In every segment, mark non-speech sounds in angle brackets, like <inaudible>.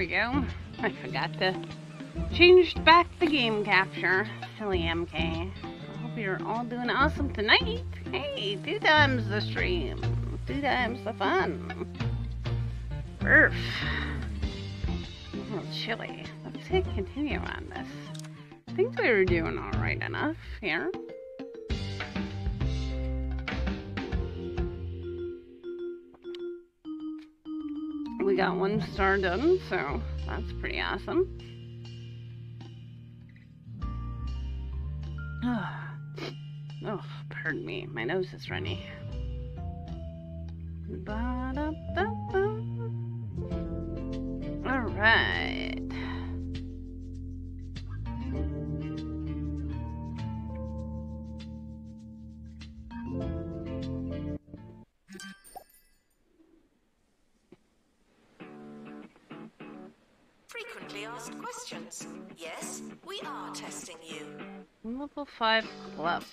we go. I forgot to change back the game capture. Silly MK. I hope you're all doing awesome tonight. Hey, two times the stream. Two times the fun. Burf. A little chilly. Let's hit continue on this. I think we were doing alright enough here. Got one star done, so that's pretty awesome. <sighs> Oh, pardon me, my nose is runny. All Level 5 clubs.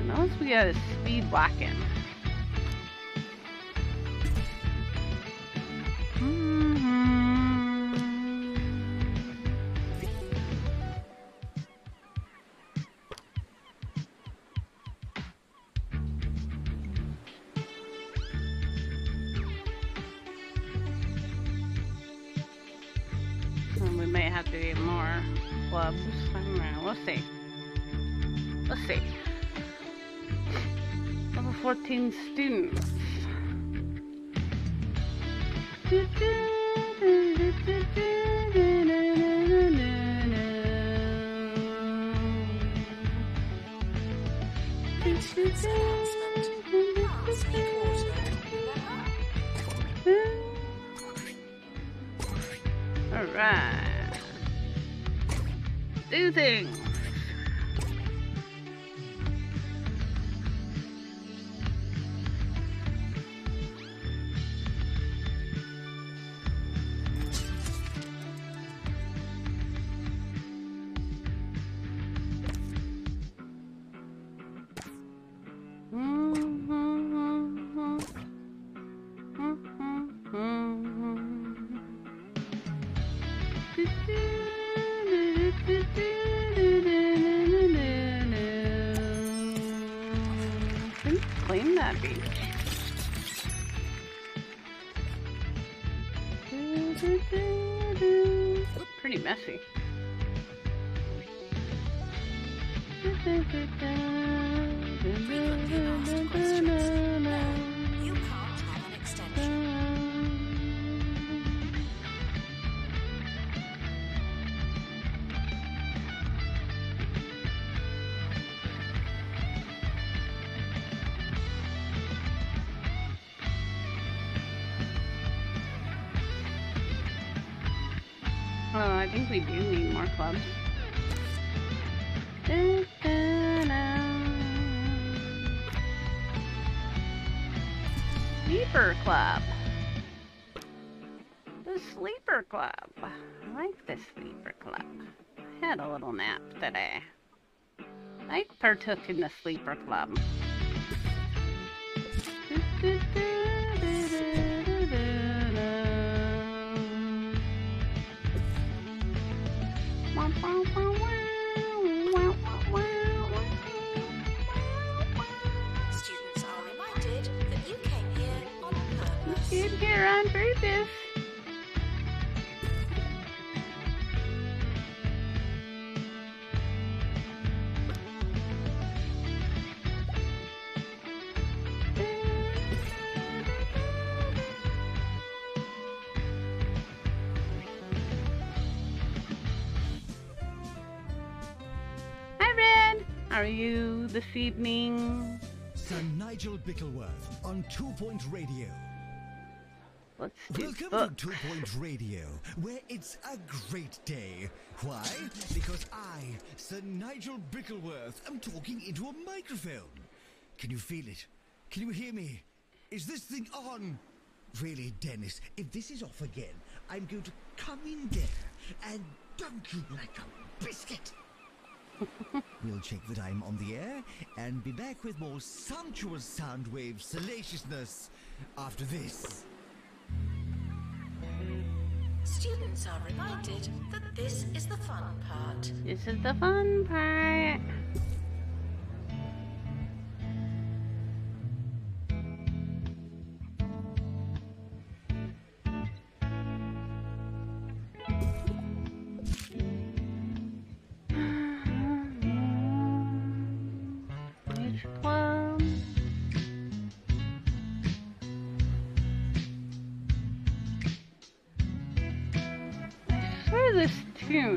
Unless we got a speed whacking. So need. Sleeper Club. The Sleeper Club. I like the Sleeper Club. I had a little nap today. I partook in the Sleeper Club. Students evening? Sir Nigel Bickleworth on Two Point Radio. Welcome book. to Two Point Radio, where it's a great day. Why? Because I, Sir Nigel Bickleworth, am talking into a microphone. Can you feel it? Can you hear me? Is this thing on? Really, Dennis, if this is off again, I'm going to come in there and dunk you like a biscuit. We'll check that I'm on the air and be back with more sumptuous sound wave salaciousness after this. Students are reminded that this is the fun part. This is the fun part.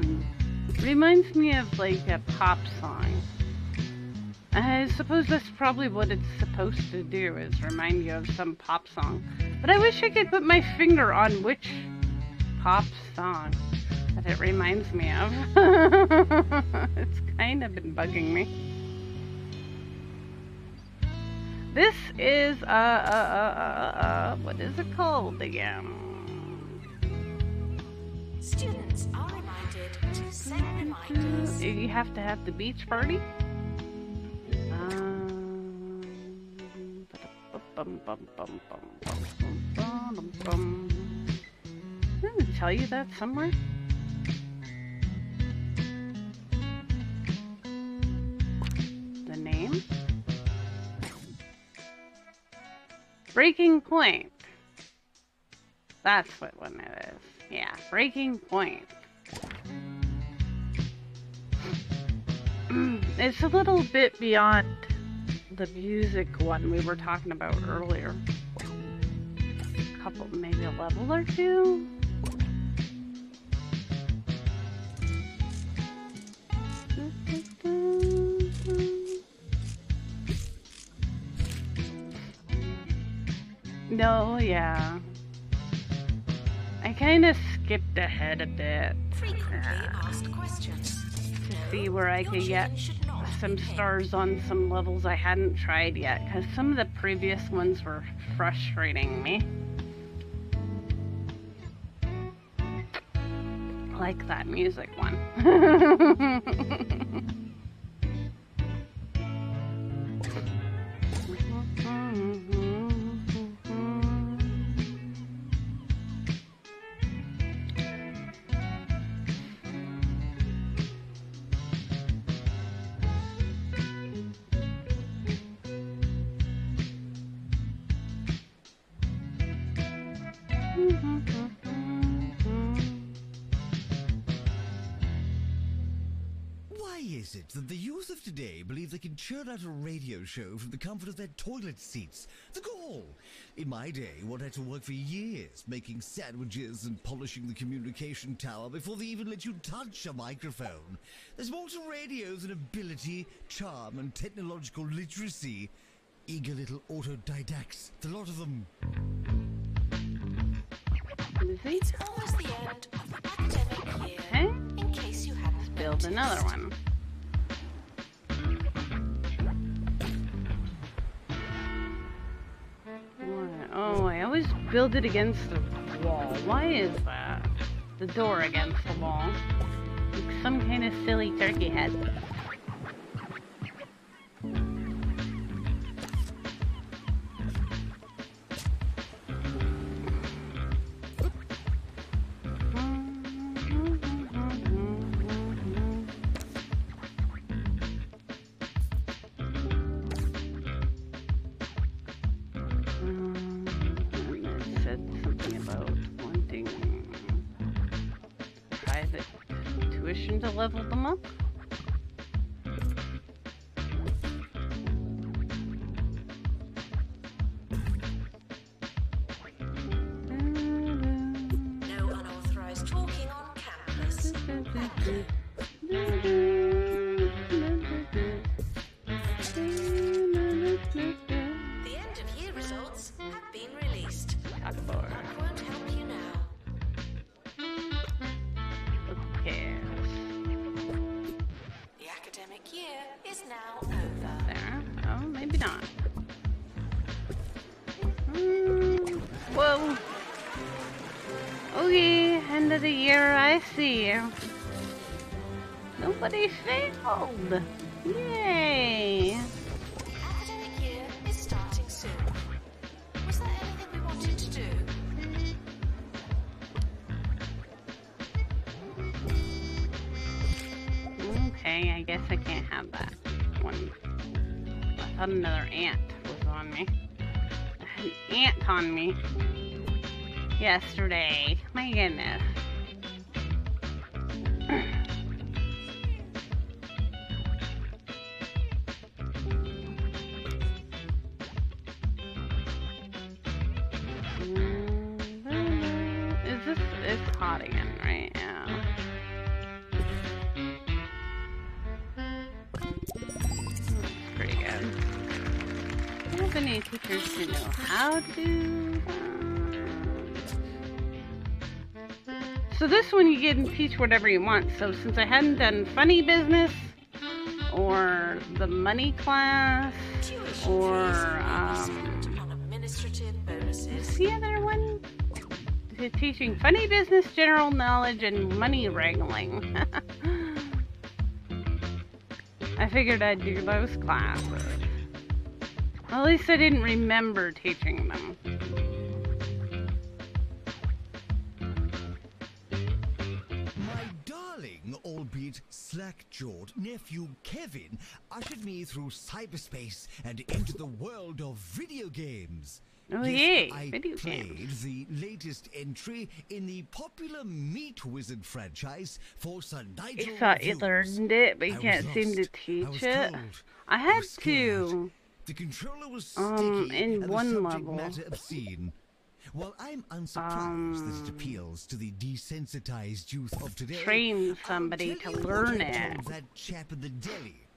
Tune reminds me of like a pop song. I suppose that's probably what it's supposed to do is remind you of some pop song. But I wish I could put my finger on which pop song that it reminds me of. <laughs> it's kind of been bugging me. This is uh uh uh uh, uh what is it called again? Students are reminded to reminders. Do you have to have the beach party? Uh, um, didn't tell you that somewhere? The name? Breaking Point. That's what one it is. Yeah, Breaking Point. <clears throat> it's a little bit beyond the music one we were talking about earlier. A Couple, maybe a level or two. No, yeah. I kind of skipped ahead a bit Frequently asked questions. See where I could get some stars on some levels I hadn't tried yet because some of the previous ones were frustrating me. Like that music one. <laughs> can a radio show from the comfort of their toilet seats? The gall! In my day, one had to work for years making sandwiches and polishing the communication tower before they even let you touch a microphone. There's more to radio than ability, charm, and technological literacy. Eager little autodidacts, the lot of them. It's almost the end of the academic year. Okay. In case you hadn't Build noticed. another one. Oh, I always build it against the wall. Why is that? The door against the wall. Like some kind of silly turkey head. Teach whatever you want. So since I hadn't done funny business or the money class or um. The other one? Teaching funny business, general knowledge, and money wrangling. <laughs> I figured I'd do those classes. At least I didn't remember teaching them. Slack-jawed nephew Kevin ushered me through cyberspace and into the world of video games. Oh, Yes, yay, I video played games. the latest entry in the popular Meat Wizard franchise for Sir Nigel I thought you learned it, but you I can't seem to. I teach was it. cold. I had was to. The controller was sticky Um, in and the one subject level. matter obscene. While I'm unsurprised that Um, it appeals to the desensitized youth of today, train I'll somebody tell to you learn I it. told That chap in the deli.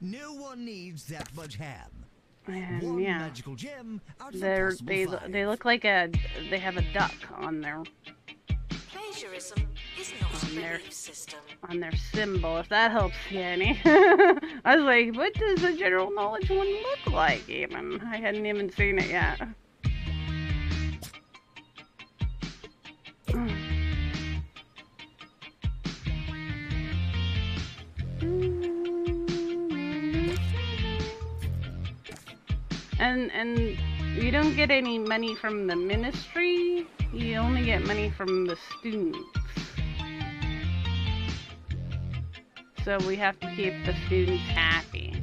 No one needs that much ham. And One yeah, magical gem out of a they're they five. they look like a they have a duck on their Plagiarism is not On there. belief system. on their symbol, if that helps you any. <laughs> I was like, what does the general knowledge one look like even? I hadn't even seen it yet. And and you don't get any money from the ministry. You only get money from the students. So we have to keep the students happy.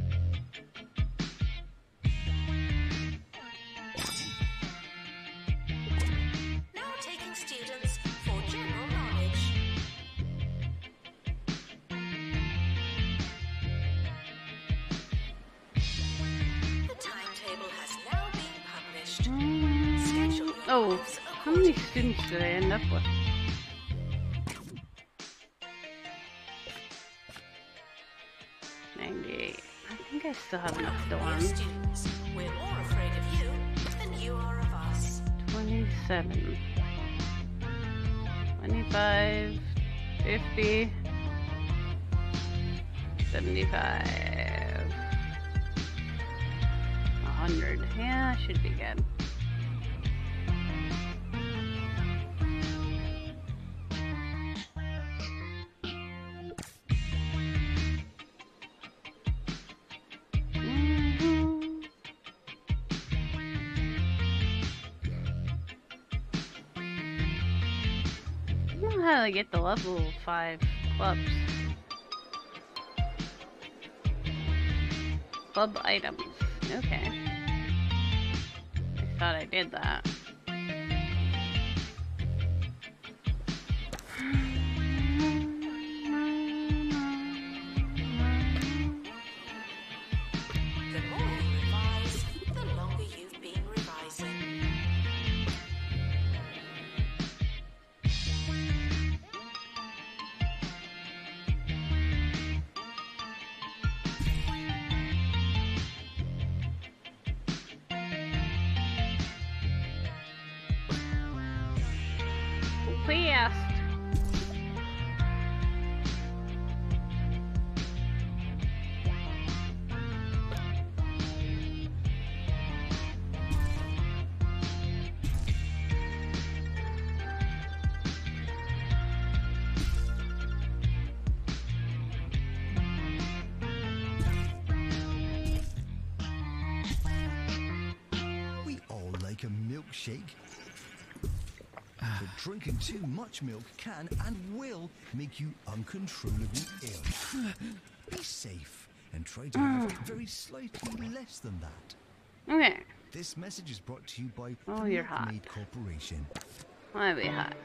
Did I end up with? Ninety-eight. I think I still have enough dorms. we're more afraid of you than you are of us. 27 25 50 75 100 yeah should be good to get the level 5 clubs. Club items. Okay. I thought I did that. Drinking too much milk can and will make you uncontrollably ill. Be safe and try to have mm. very slightly less than that. Okay. This message is brought to you by Oh, the you're hot. Milkmaid Corporation. I'll be hot.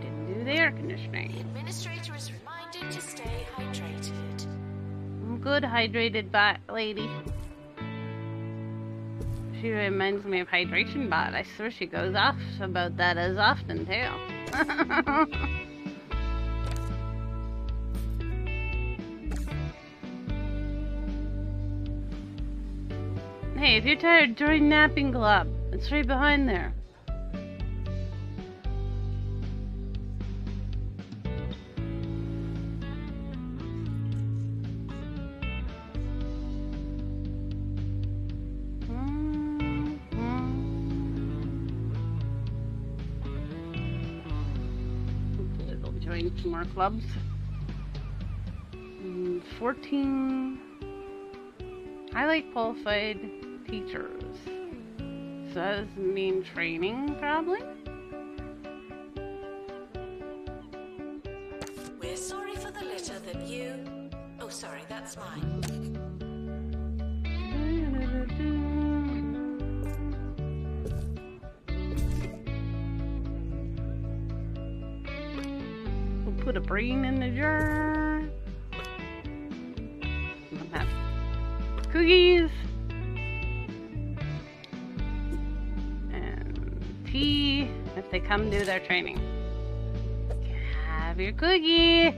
Didn't do the air The conditioning. administrator is reminded to stay hydrated. I'm good hydrated bot lady. She reminds me of hydration bot. I swear she goes off about that as often too. <laughs> hey, if you're tired, join napping club. It's right behind there. Clubs. Mm, 14 highlight qualified teachers. So that does mean training, probably? Brain in the jar. Cookies. And tea if they come do their training. Have your cookie.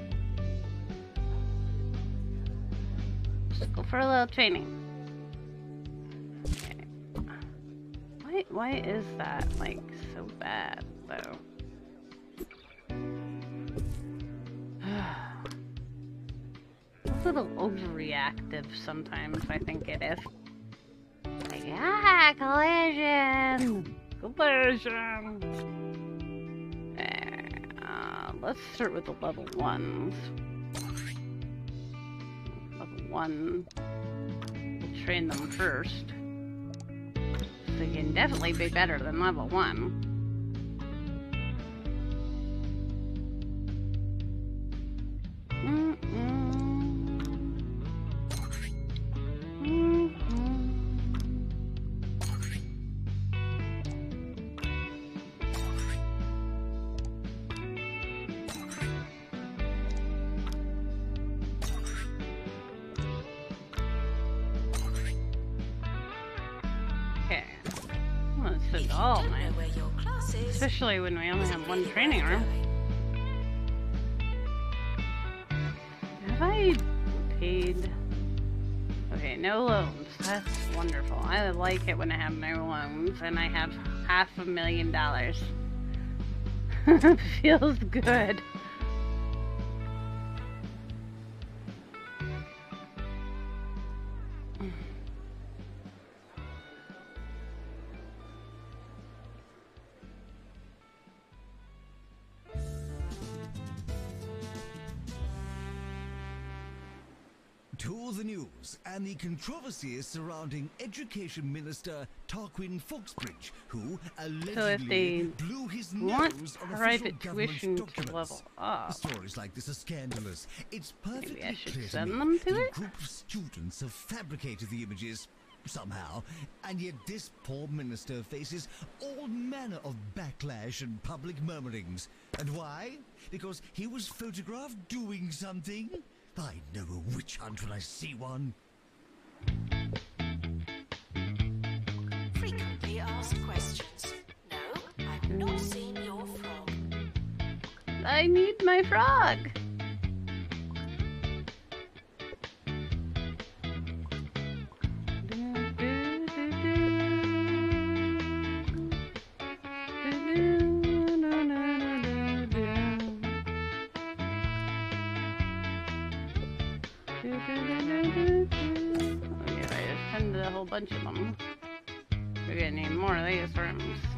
Just go for a little training. Why, why is that like so bad though? Little overreactive sometimes, I think it is. Like, ah, collision! Collision! There. Uh, let's start with the level ones. Level one. We'll train them first. So you can definitely be better than level one. When we only have one training room. Have I paid? Okay, no loans. That's wonderful. I like it when I have no loans and I have half a million dollars. <laughs> Feels good. The controversies surrounding Education Minister Tarquin Foxbridge, who allegedly they blew his nose on private government tuition documents. level up. Stories like this are scandalous. It's perfectly I should clear send them to it? a group of students have fabricated the images somehow, and yet this poor minister faces all manner of backlash and public murmurings. And why? Because he was photographed doing something? I know a witch hunt when I see one. Frequently asked questions. No, I've not seen your frog. I need my frog. Bunch of them. We're gonna need more of these rooms.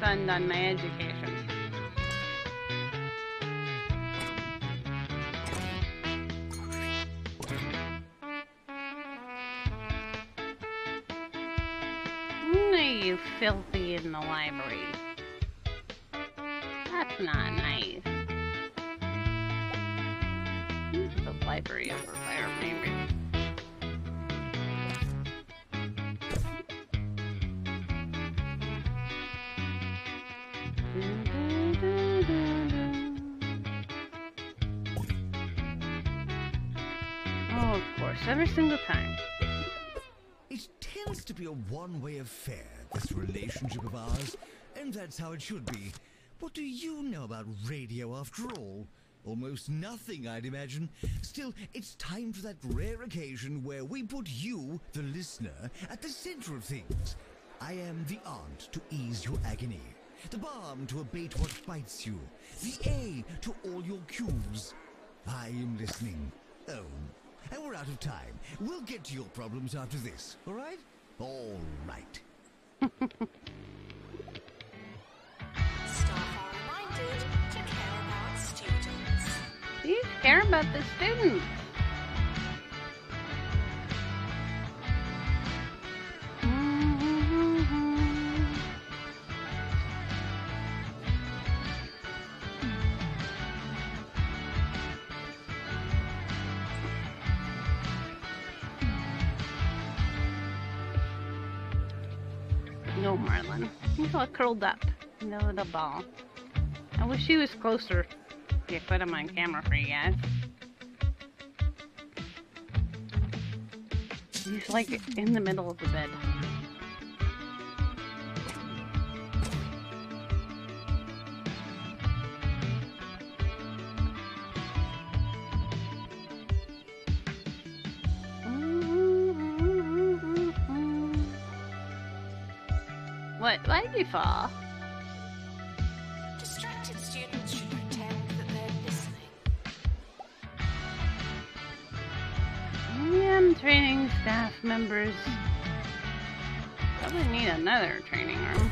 Refund on my education. One-way this relationship of ours, and that's how it should be. What do you know about radio after all? Almost nothing, I'd imagine. Still, it's time for that rare occasion where we put you, the listener, at the center of things. I am the aunt to ease your agony, the balm to abate what bites you, the A to all your cues. I am listening. Oh, and we're out of time. We'll get to your problems after this, all right? All right. Students. Please care about the students. Curled up. No little ball. I wish he was closer. Yeah, put him on camera for you guys. He's like in the middle of the bed. You fall? Distracted students should pretend that they're listening. I am training staff members. Probably need another training room.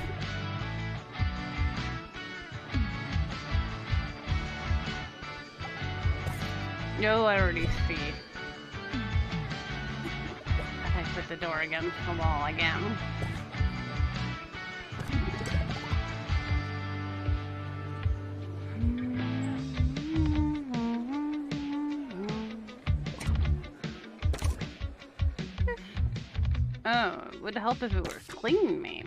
No, I already see. I put the door against the wall again. Would help if it were clean, maybe.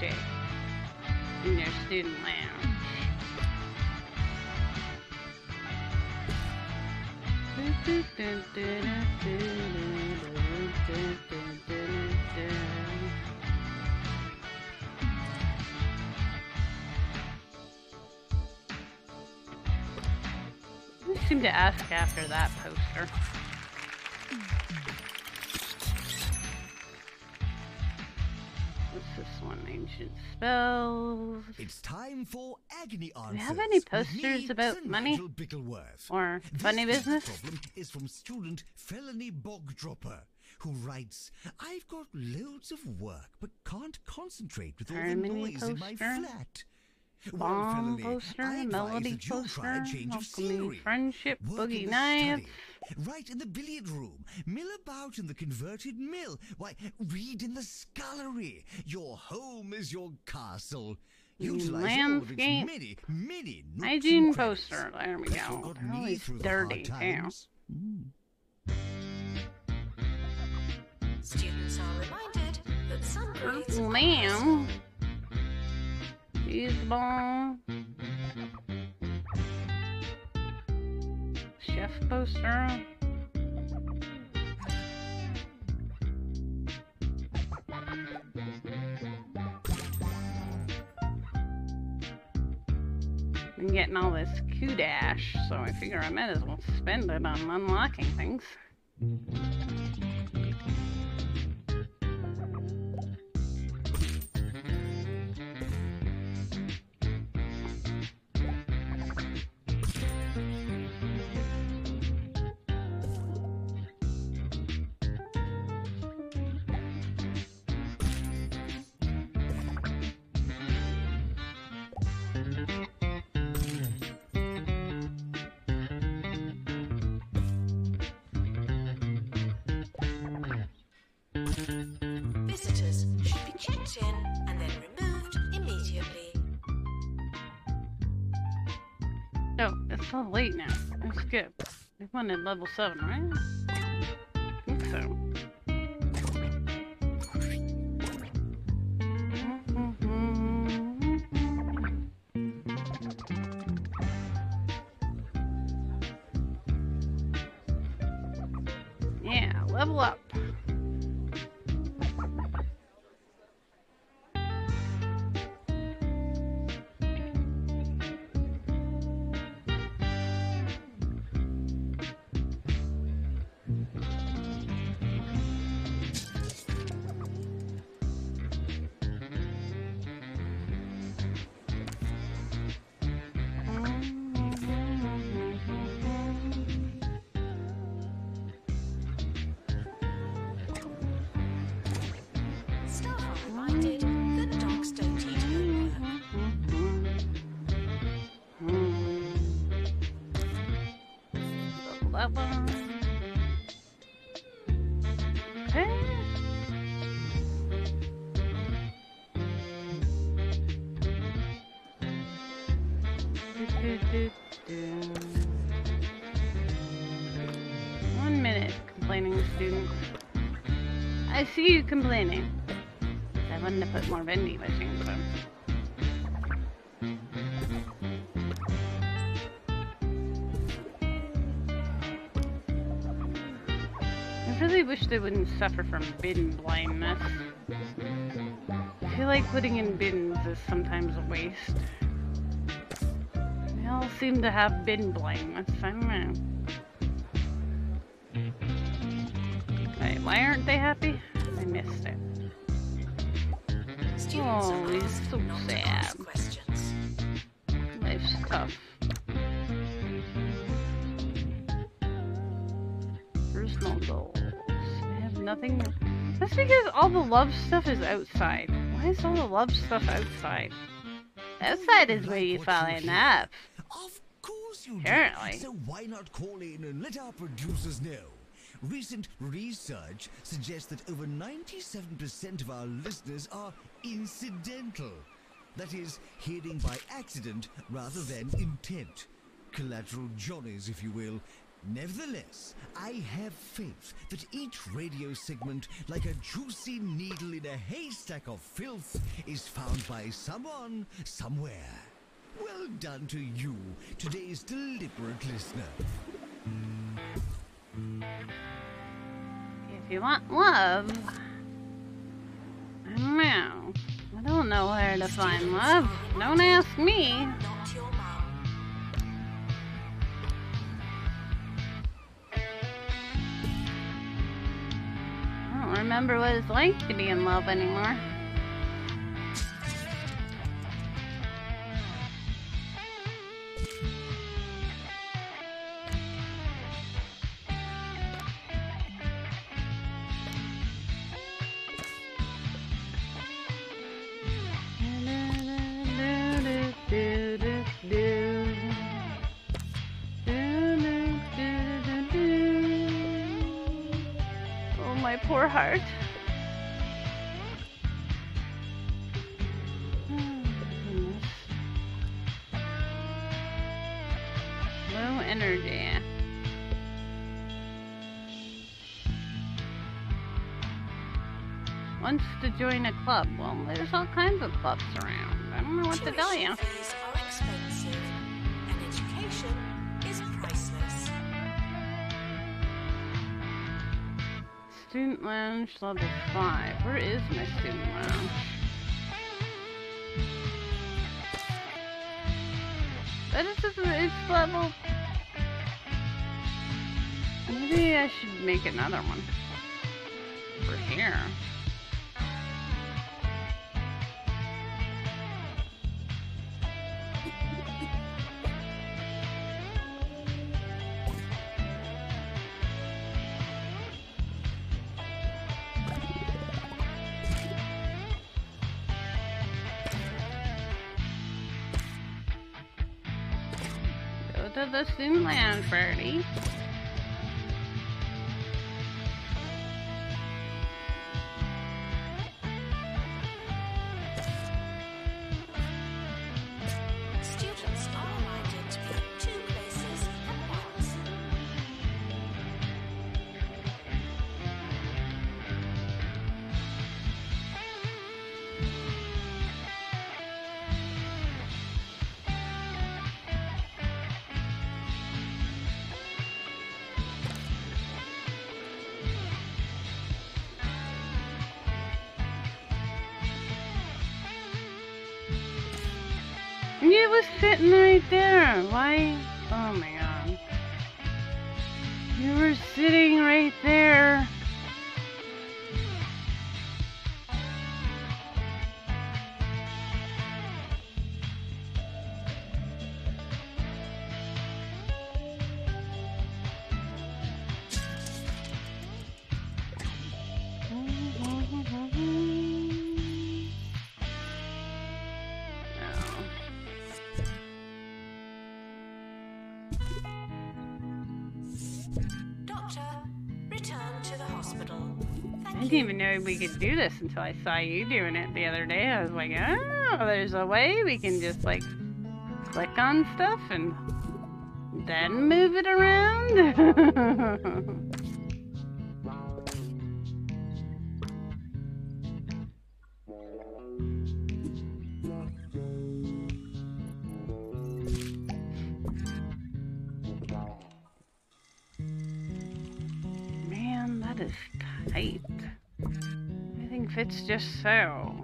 shit in their student lounge. They seem to ask after that poster. Spells. It's time for agony answers. we have any posters about money? Or This funny business? problem is from student Felony Bogdropper, who writes, I've got loads of work, but can't concentrate with all the Harmony noise in my flat. Bomb Felony, poster, melody poster, try a change of alchemy, scenery. friendship, boogie in the nights. study, in the billiard room. Mill about in the converted mill. Why, read in the scullery. Your home is your castle. Utilize all landscape. many, many Hygiene poster. There we go. what got Oh, me through the dirty hard too. times. Students are reminded that some grades Purple lamb. Chef poster. Been getting all this Kudosh, so I figure I might as well spend it on unlocking things. Late now. That's good. We wanted level 7, right? Wish suffer from bin blindness. I feel like putting in bins is sometimes a waste. They all seem to have bin blindness. I don't know. Why aren't they happy? I missed it. Students Oh, he's so sad. questions. Life's tough. Nothing. That's because all the love stuff is outside. Why is all the love stuff outside? Outside is where you fall in love. Of course you Apparently. do. So why not call in and let our producers know? Recent research suggests that over 97% of our listeners are incidental. That is, hearing by accident rather than intent. Collateral Johnnies, if you will. Nevertheless, I have faith that each radio segment, like a juicy needle in a haystack of filth, is found by someone, somewhere. Well done to you, today's deliberate listener. If you want love, I don't know. I don't know where to find love. Don't ask me. Remember what it's like to be in love anymore. Join a club. Well, there's all kinds of clubs around. I don't know what to tell you. Fees are expensive, and education is priceless. Student lounge level five. Where is my student lounge? That is just it's level. Maybe I should make another one for here. The student Birdie. We could do this until I saw you doing it the other day. I was like, oh, there's a way we can just like click on stuff and then move it around. <laughs> Everything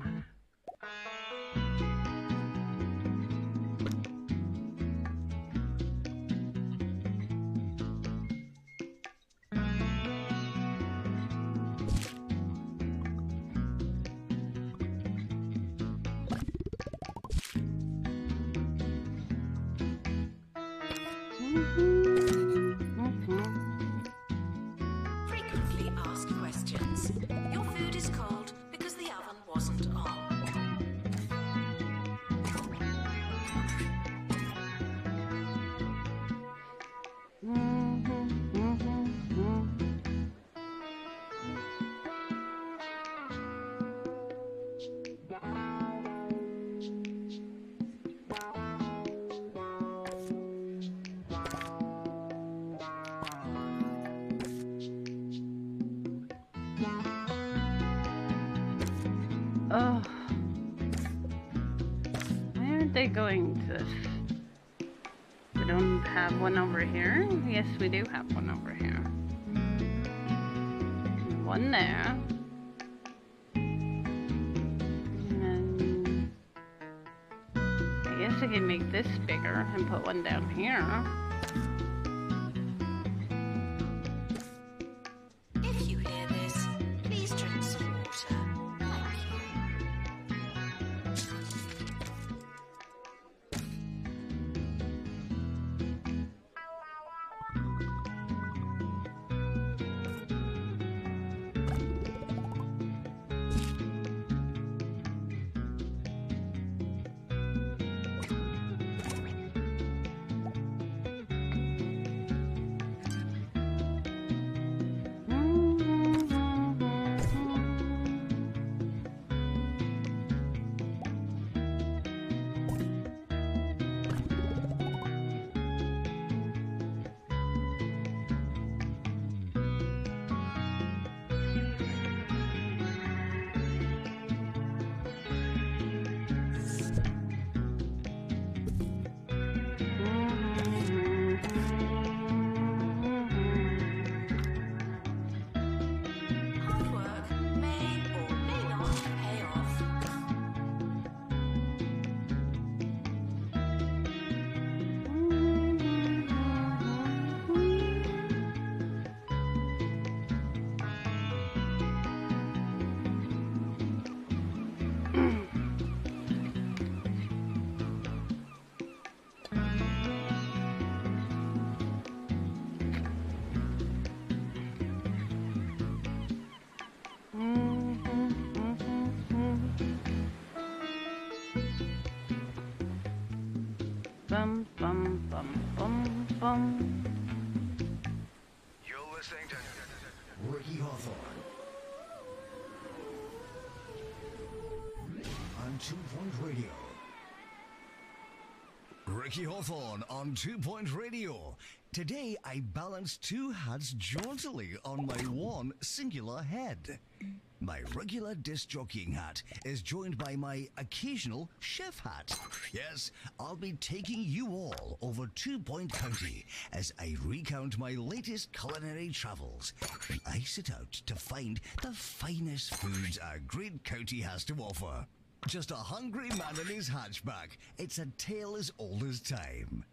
Ricky Hawthorne on Two Point Radio. Today I balance two hats jauntily on my one singular head. My regular disc jockeying hat is joined by my occasional chef hat. Yes, I'll be taking you all over Two Point County as I recount my latest culinary travels I set out to find the finest foods our great county has to offer. Just a hungry man in his hatchback. It's a tale as old as time.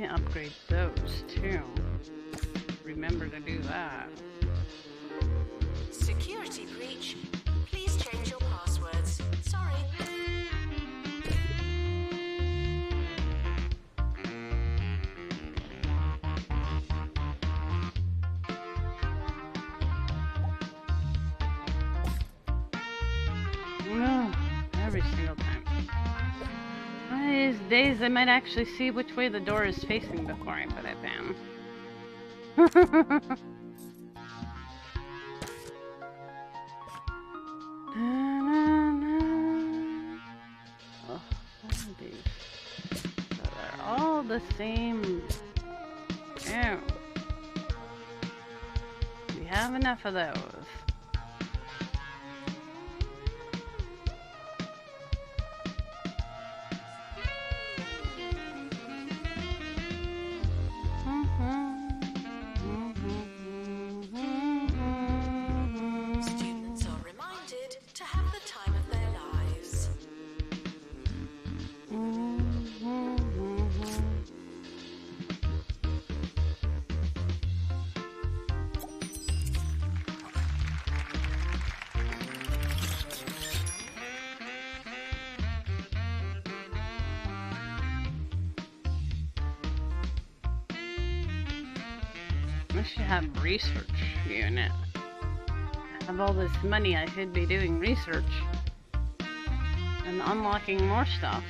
Can upgrade those too. Remember to do that. Security breach. Days I might actually see which way the door is facing before I put it down. <laughs> Oh, they're all the same. Ew. We have enough of those. Research unit. I have all this money, I should be doing research and unlocking more stuff.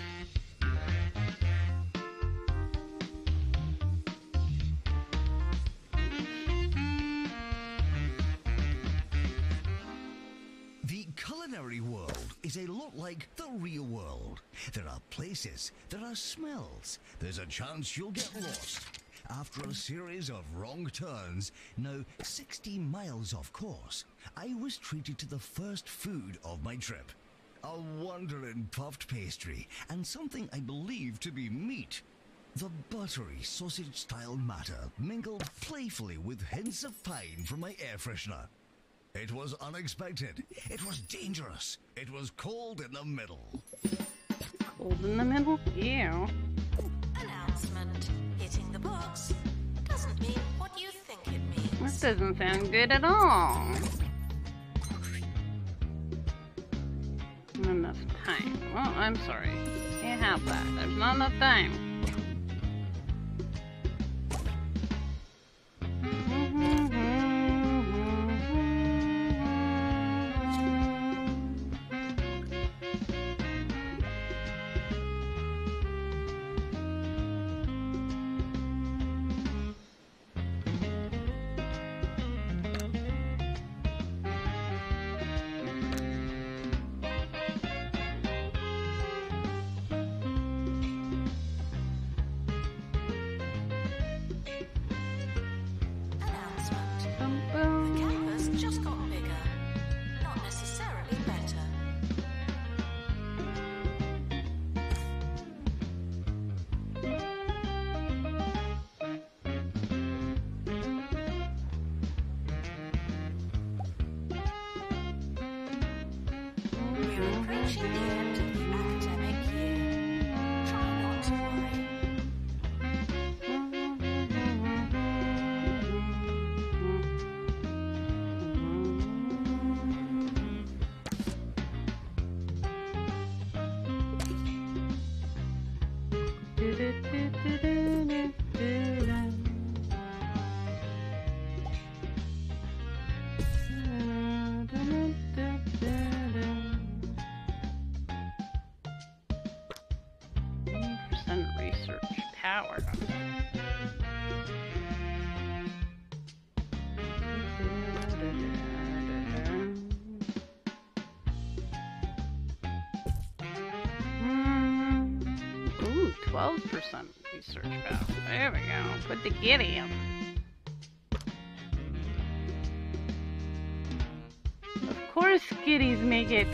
The culinary world is a lot like the real world. There are places, there are smells, there's a chance you'll get lost. After a series of wrong turns, now 60 miles off course, I was treated to the first food of my trip. A wondering puffed pastry and something I believe to be meat. The buttery sausage style matter mingled playfully with hints of pine from my air freshener. It was unexpected. It was dangerous. It was cold in the middle. Cold in the middle? Ew books doesn't mean what you think it means. This doesn't sound good at all. Not enough time. Well, I'm sorry. Can't have that. There's not enough time. Mm -hmm.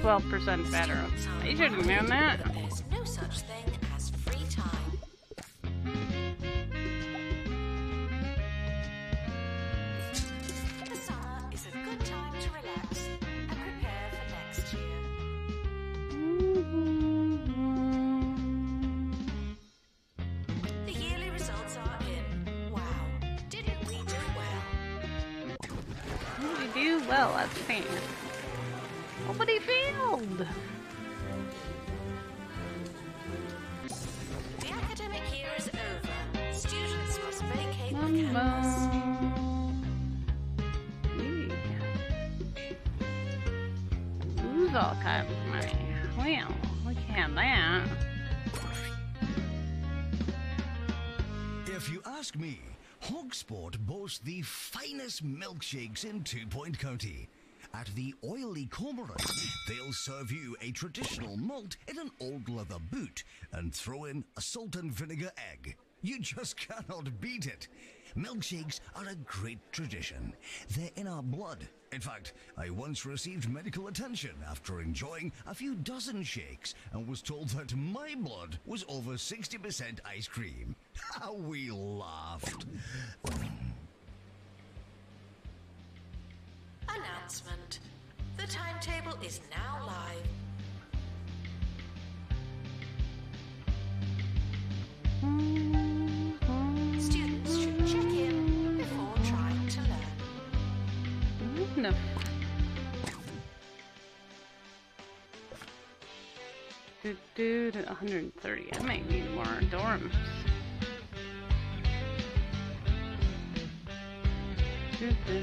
12% better. You should have known that. Milkshakes in Two Point County. At the Oily Cormorant, they'll serve you a traditional malt in an old leather boot and throw in a salt and vinegar egg. You just <laughs> cannot beat it. Milkshakes are a great tradition. They're in our blood. In fact, I once received medical attention after enjoying a few dozen shakes and was told that my blood was over 60% ice cream. How <laughs> we laughed. Announcement. The timetable is now live. Students should check in before trying to learn. No. Do, 130. I might need more dorms. Do,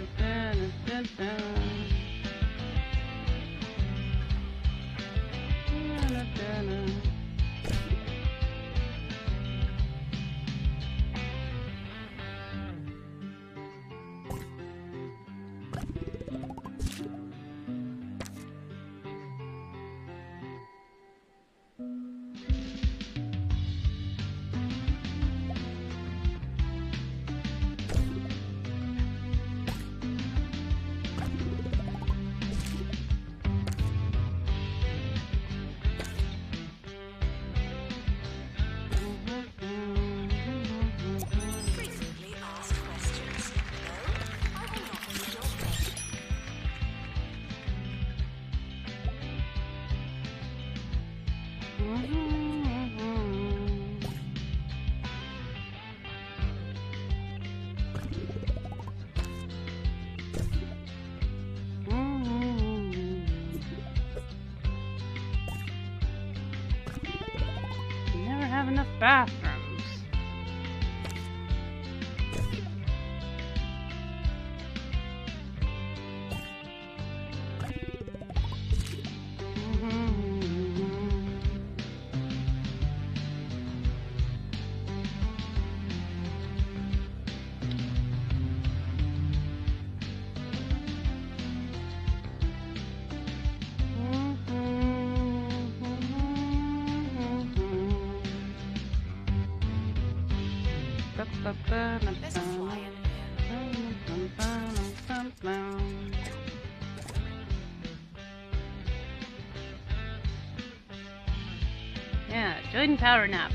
Power Napper.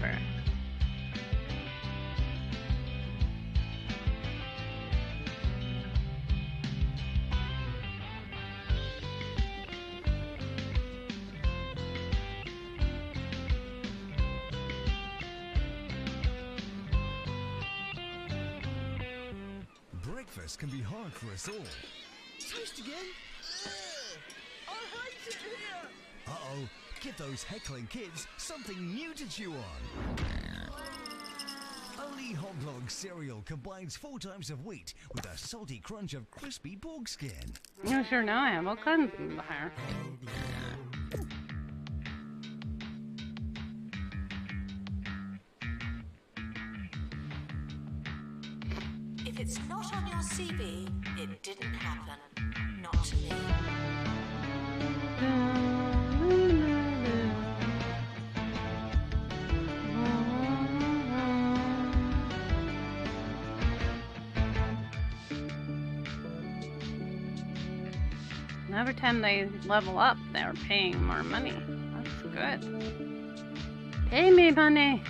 Heckling kids something new to chew on. Only Hoglog cereal combines four times of wheat with a salty crunch of crispy pork skin. Oh, sure, now I have all kinds in They level up, they're paying more money. That's good. Pay me money.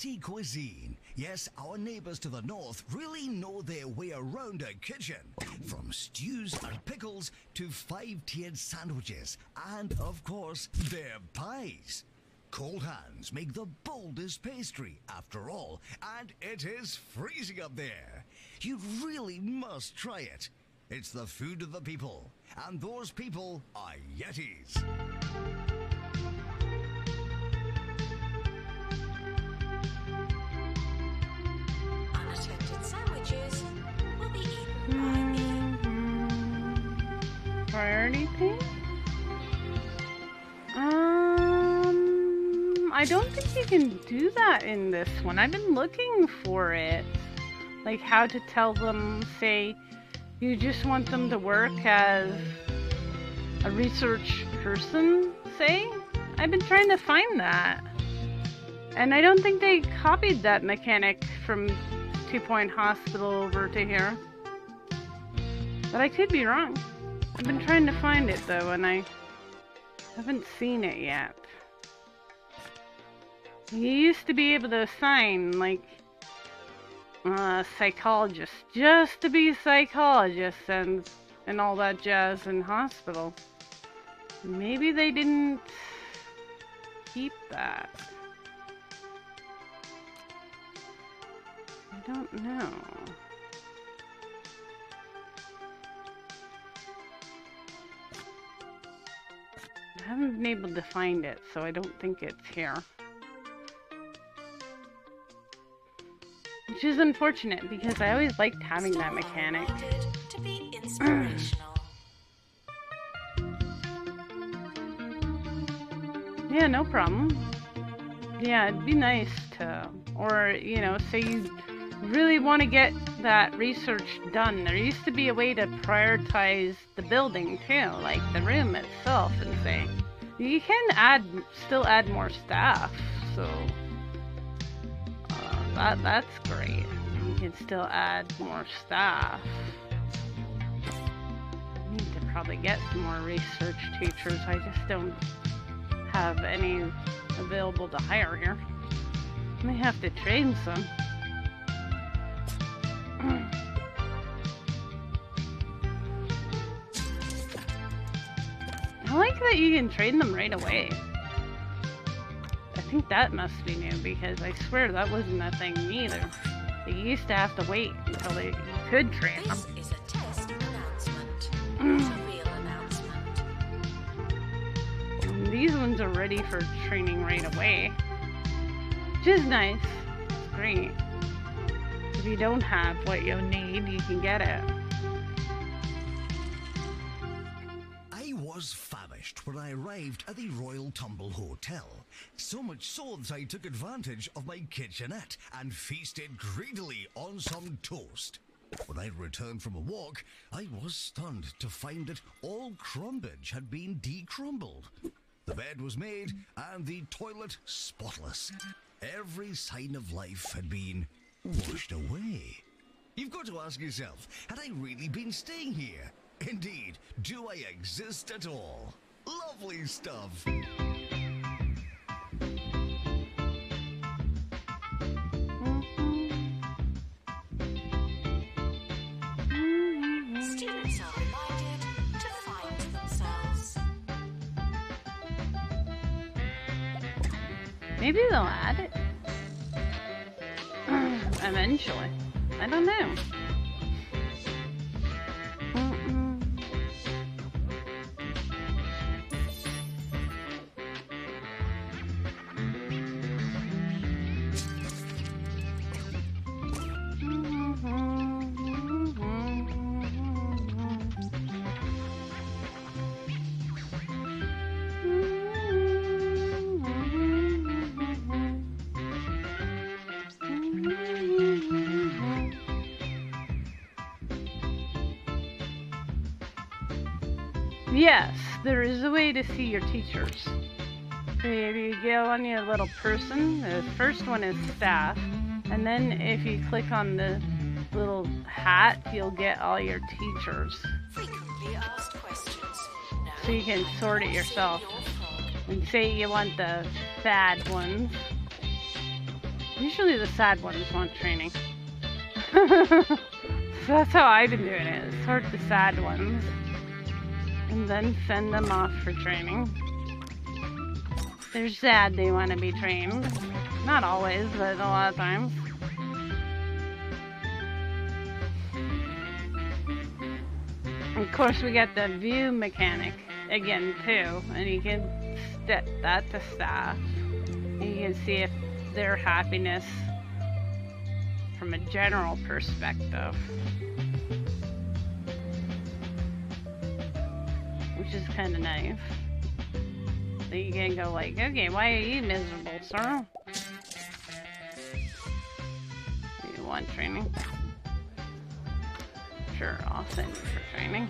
Cuisine. Yes, our neighbors to the north really know their way around a kitchen. From stews and pickles to five tiered sandwiches, and of course, their pies. Cold hands make the boldest pastry, after all, and it is freezing up there. You really must try it. It's the food of the people, and those people are Yetis. Priority pay? Um, I don't think you can do that in this one. I've been looking for it. Like how to tell them, say, you just want them to work as a research person, say? I've been trying to find that. And I don't think they copied that mechanic from Two Point Hospital over to here. But I could be wrong. I've been trying to find it though, and I haven't seen it yet. You used to be able to assign, like, uh, psychologists, just to be psychologists and, and all that jazz in hospital. Maybe they didn't keep that. I don't know. Haven't been able to find it, so I don't think it's here. Which is unfortunate because I always liked having that mechanic. to be <clears throat> inspirational. Yeah, no problem. Yeah, it'd be nice to or you know, say you really want to get that research done. There used to be a way to prioritize the building too, like the room itself, and say you can add, still add more staff. So uh, that that's great. You can still add more staff. I need to probably get some more research teachers. I just don't have any available to hire here. May have to train some. <clears throat> I like that you can train them right away. I think that must be new because I swear that wasn't a thing either. You used to have to wait until they, could train them. This is a test announcement, mm. not a real announcement. And these ones are ready for training right away. Which is nice. It's great. If you don't have what you need, you can get it. When I arrived at the Royal Tumble Hotel. So much so that I took advantage of my kitchenette and feasted greedily on some toast. When I returned from a walk, I was stunned to find that all crumbage had been decrumbled. The bed was made and the toilet spotless. Every sign of life had been washed away. You've got to ask yourself, had I really been staying here? Indeed, do I exist at all? Lovely stuff. Students are reminded to find themselves. Maybe they'll add it. <clears throat> Eventually. I don't know. Yes, there is a way to see your teachers. If you go on your little person, the first one is staff, and then if you click on the little hat, you'll get all your teachers. Frequently asked questions. Now, So you can sort it yourself. And say you want the sad ones. Usually the sad ones want training. <laughs> so that's how I've been doing it. Sort the sad ones. Then send them off for training. They're sad they want to be trained. Not always, but a lot of times. Of course, we got the view mechanic again too, and you can set that to staff. You can see if their happiness from a general perspective, which is kind of nice. So you can go like, okay, why are you miserable, sir? Do You want training? Sure, I'll send you for training.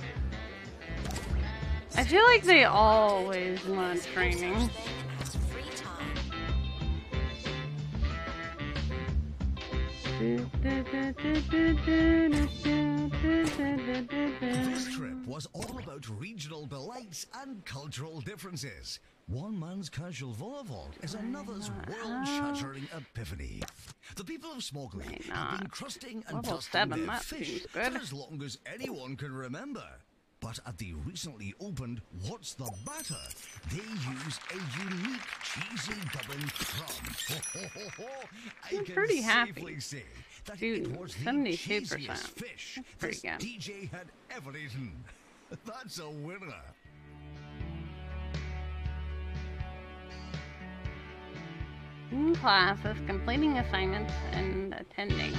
I feel like they always want training. As free time. This trip was all about regional delights and cultural differences. One man's casual vol is another's world-shattering epiphany. The people of Smogley have been crusting and dusting their fish for as long as anyone can remember. But at the recently opened What's the Batter, they use a unique cheesy gubbin crumb. <laughs> I I'm can pretty happy. safely say Dude, it was the 72%. cheesiest fish That's pretty good. DJ had ever eaten. <laughs> That's a winner. In classes, completing assignments, and attending.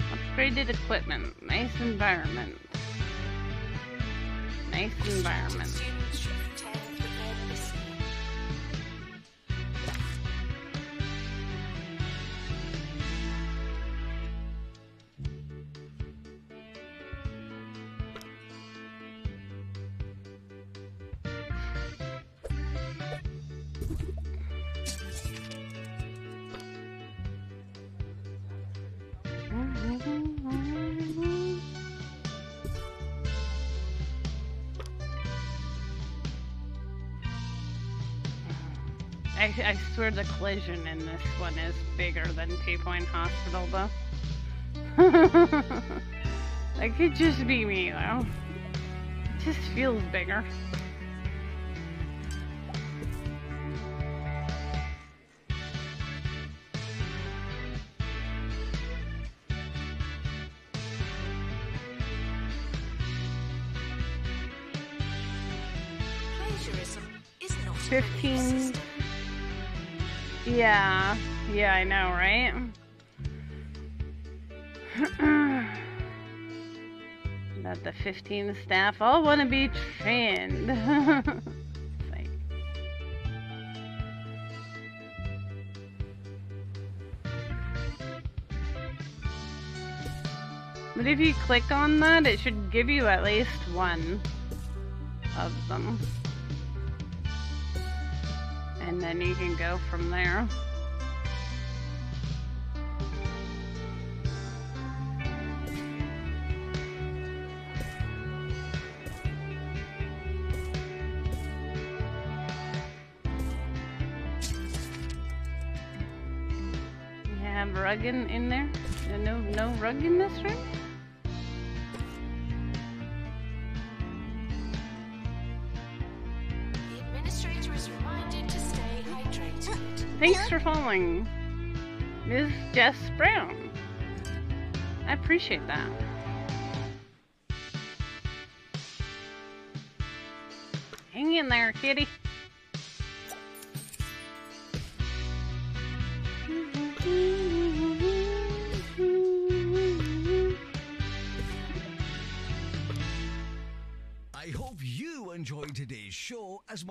Upgraded equipment. Nice environment. Nice environment. I, swear the collision in this one is bigger than Two Point Hospital, though. <laughs> that could just be me, though. It just feels bigger. Yeah, I know, right? <clears throat> that the 15 staff all want to be trained. <laughs> But if you click on that, it should give you at least one of them. And then you can go from there. Rug in, in there? No, no rug in this room? The administrator is reminded to stay hydrated. Thanks for following, Ms. Jess Brown. I appreciate that. Hang in there, kitty.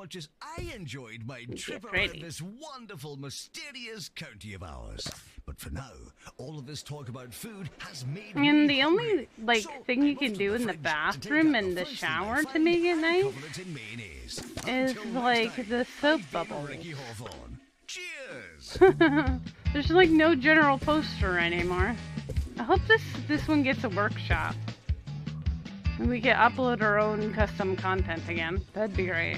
Much as I enjoyed my trip around this wonderful, mysterious county of ours. But for now, all of this talk about food has made me And the only like So thing you can do in the fridge to take bathroom and the first thing I shower to make it nice cover it in mayonnaise. is like the soap bubbles. Cheers! <laughs> There's like no general poster anymore. I hope this this one gets a workshop. And we can upload our own custom content again. That'd be great.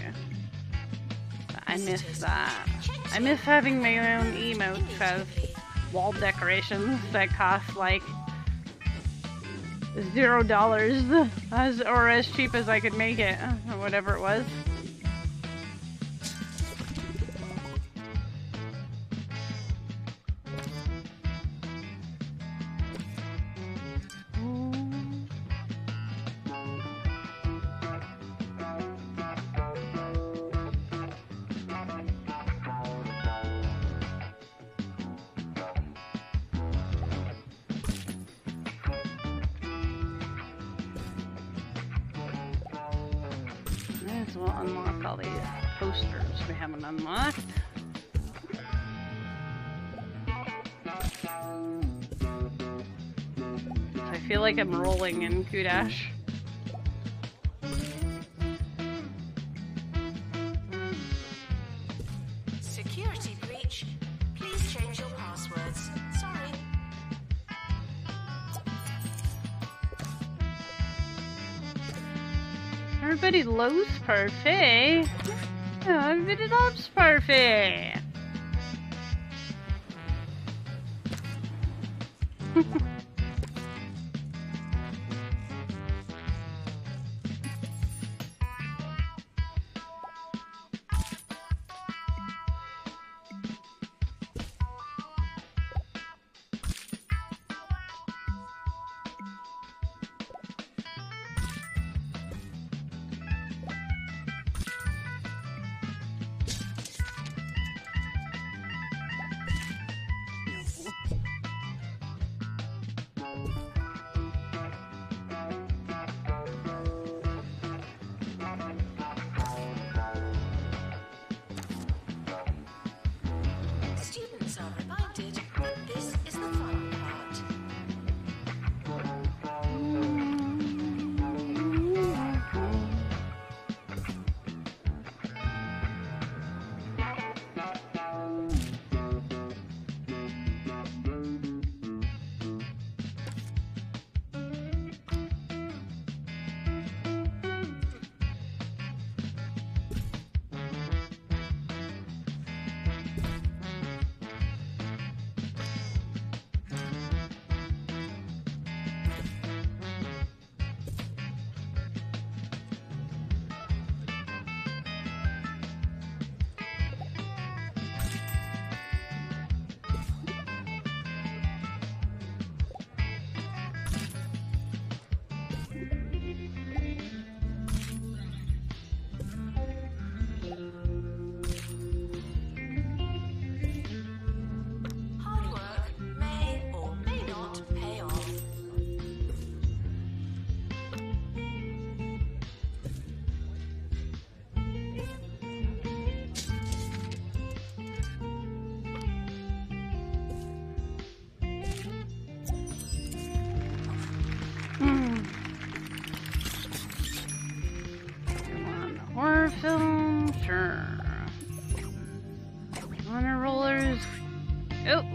I miss that. I miss having my own emotes as wall decorations that cost like zero dollars as or as cheap as I could make it, or whatever it was. Like I'm rolling in Kudosh. Security breach. Please change your passwords. Sorry. Everybody loves parfait. Oh, everybody loves parfait.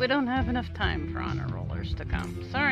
We don't have enough time for honor rollers to come. Sorry.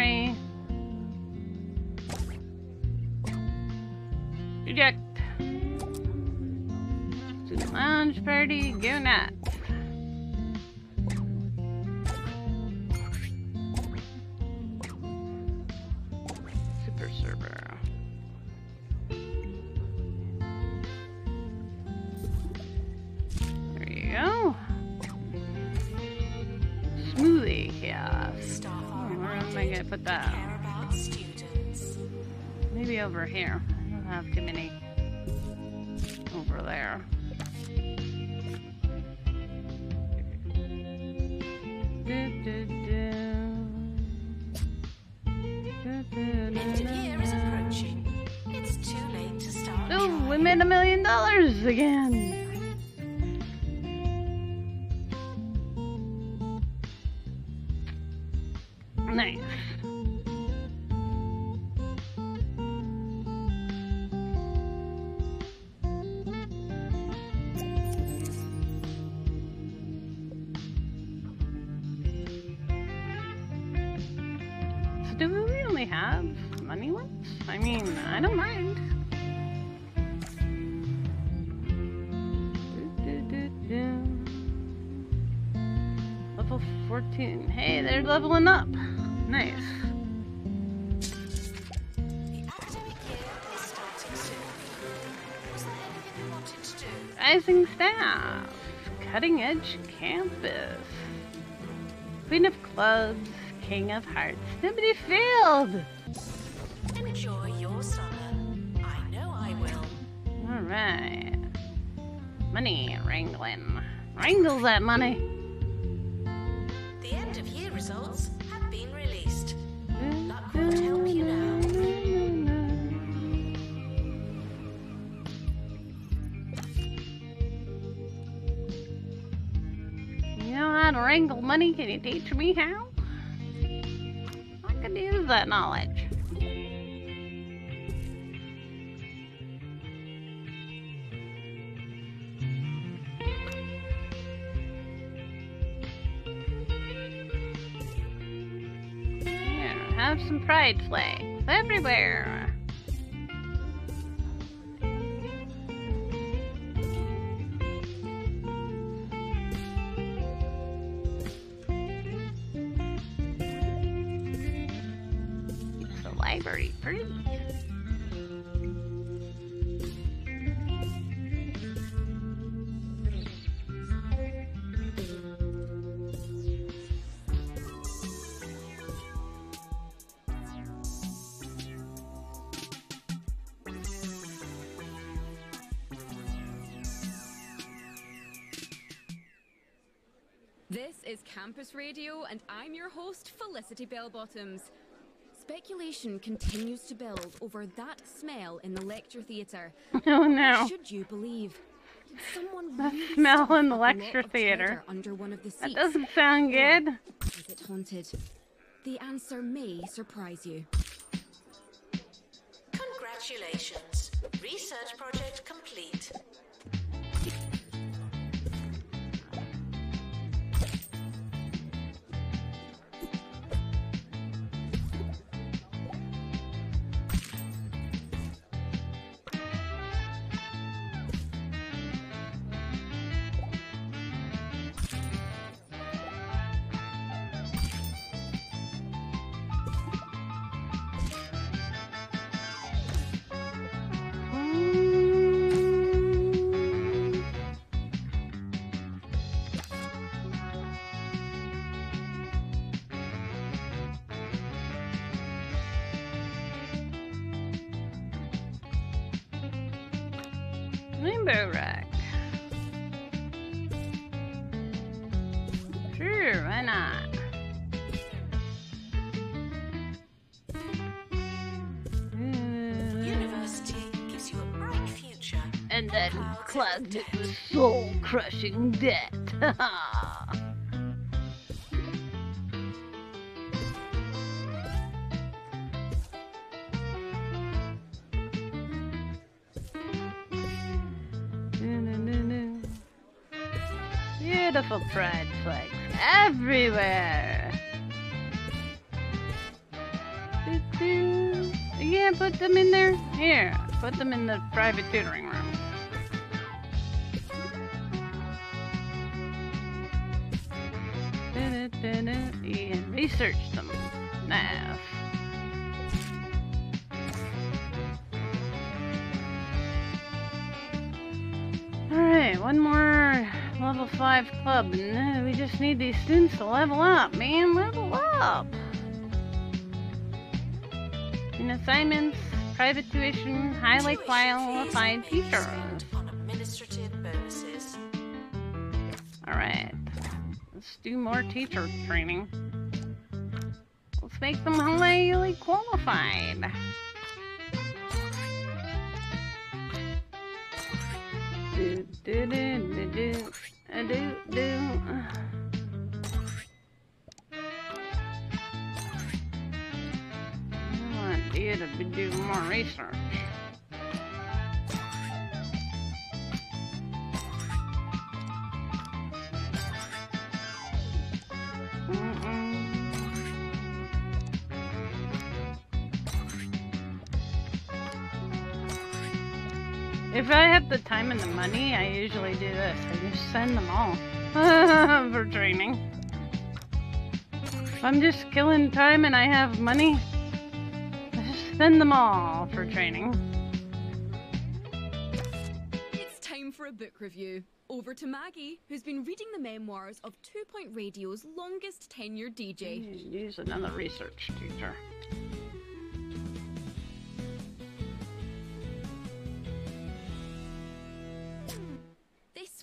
Wanted up. Nice. Rising staff. Cutting edge campus. Queen of clubs. King of hearts. Nobody failed. Enjoy your summer. I know I will. Alright. Money wrangling. Wrangle that money. Money? Can you teach me how? I could use that knowledge. Have some pride flags everywhere. Radio, and I'm your host, Felicity Bellbottoms. Speculation continues to build over that smell in the lecture theatre. <laughs> Oh no. Should you believe? Did someone The really smell in the lecture theatre. under one of the seats? That doesn't sound good. Or Is it haunted? The answer may surprise you. Congratulations. Research project complete. Crushing debt. <laughs> beautiful pride flags everywhere. Doo-doo. Yeah, put them in there. Here, put them in the private tutoring room. And research them. Nice. Alright, one more level 5 club, and uh, we just need these students to level up, man. Level up! In assignments, private tuition, highly qualified teachers. Alright, let's do more teacher training. Let's make them highly qualified. Do, do, do, do, do, do, do. I want you to doing more research. If I have the time and the money, I usually do this. I just send them all <laughs> for training. If I'm just killing time and I have money, I just send them all for training. It's time for a book review. Over to Maggie, who's been reading the memoirs of Two Point Radio's longest tenured DJ. Use another research teacher.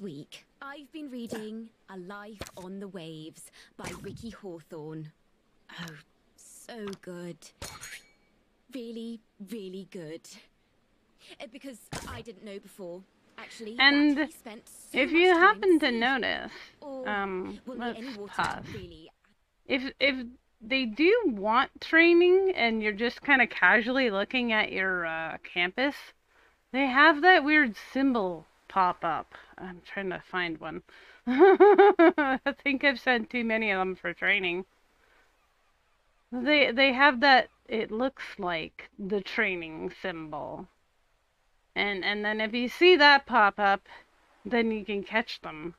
Week, I've been reading A Life on the Waves by Ricky Hawthorne. Oh, so good. Really, really good. Uh, Because I didn't know before, actually. And spent so If you happen to notice, um, let's pause. really If if they do want training and you're just kind of casually looking at your uh, campus, they have that weird symbol pop up. I'm trying to find one. <laughs> I think I've sent too many of them for training. They they have that it looks like the training symbol. And and then if you see that pop up, then you can catch them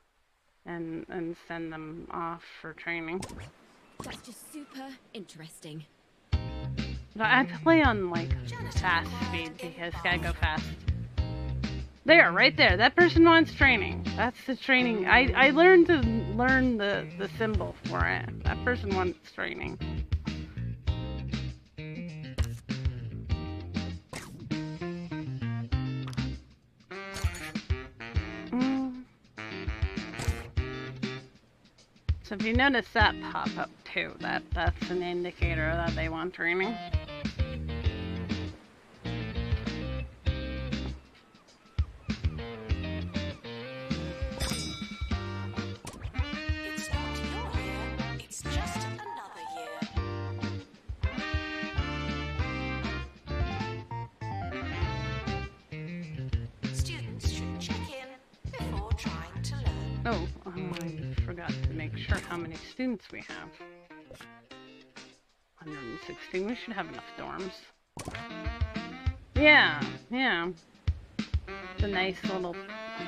and and send them off for training. That's just super interesting. But I play on like fast speed because gotta go fast. There, right there. That person wants training. That's the training. I, I learned to learn the, the symbol for it. That person wants training. Mm. So if you notice that pop up too, that that's an indicator that they want training. We have. 116. We should have enough dorms. Yeah, yeah. It's a nice little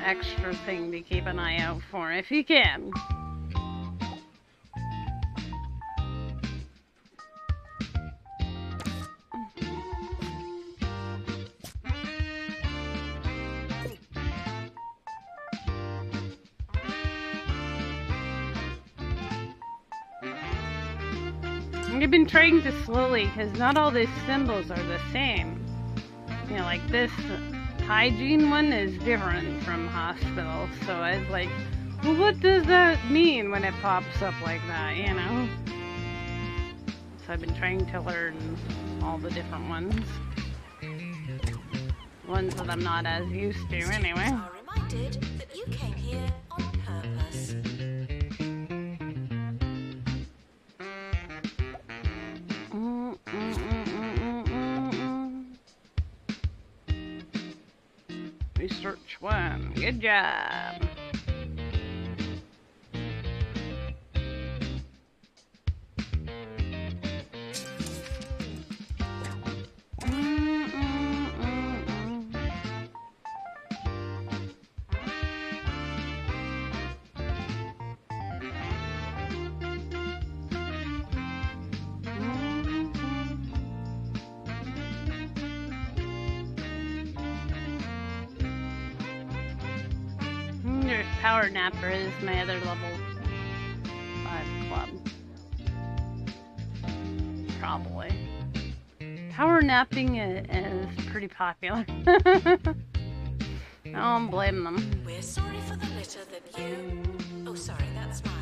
extra thing to keep an eye out for if you can. Been trying to slowly because not all these symbols are the same. You know, like this hygiene one is different from hospital. So I was like, well, what does that mean when it pops up like that, you know? So I've been trying to learn all the different ones. Ones that I'm not as used to anyway. Good job. Power Napper is my other level 5 club. Probably. Power napping is, pretty popular. I don't blame them. We're sorry for the litter that you. Oh, sorry, that's mine.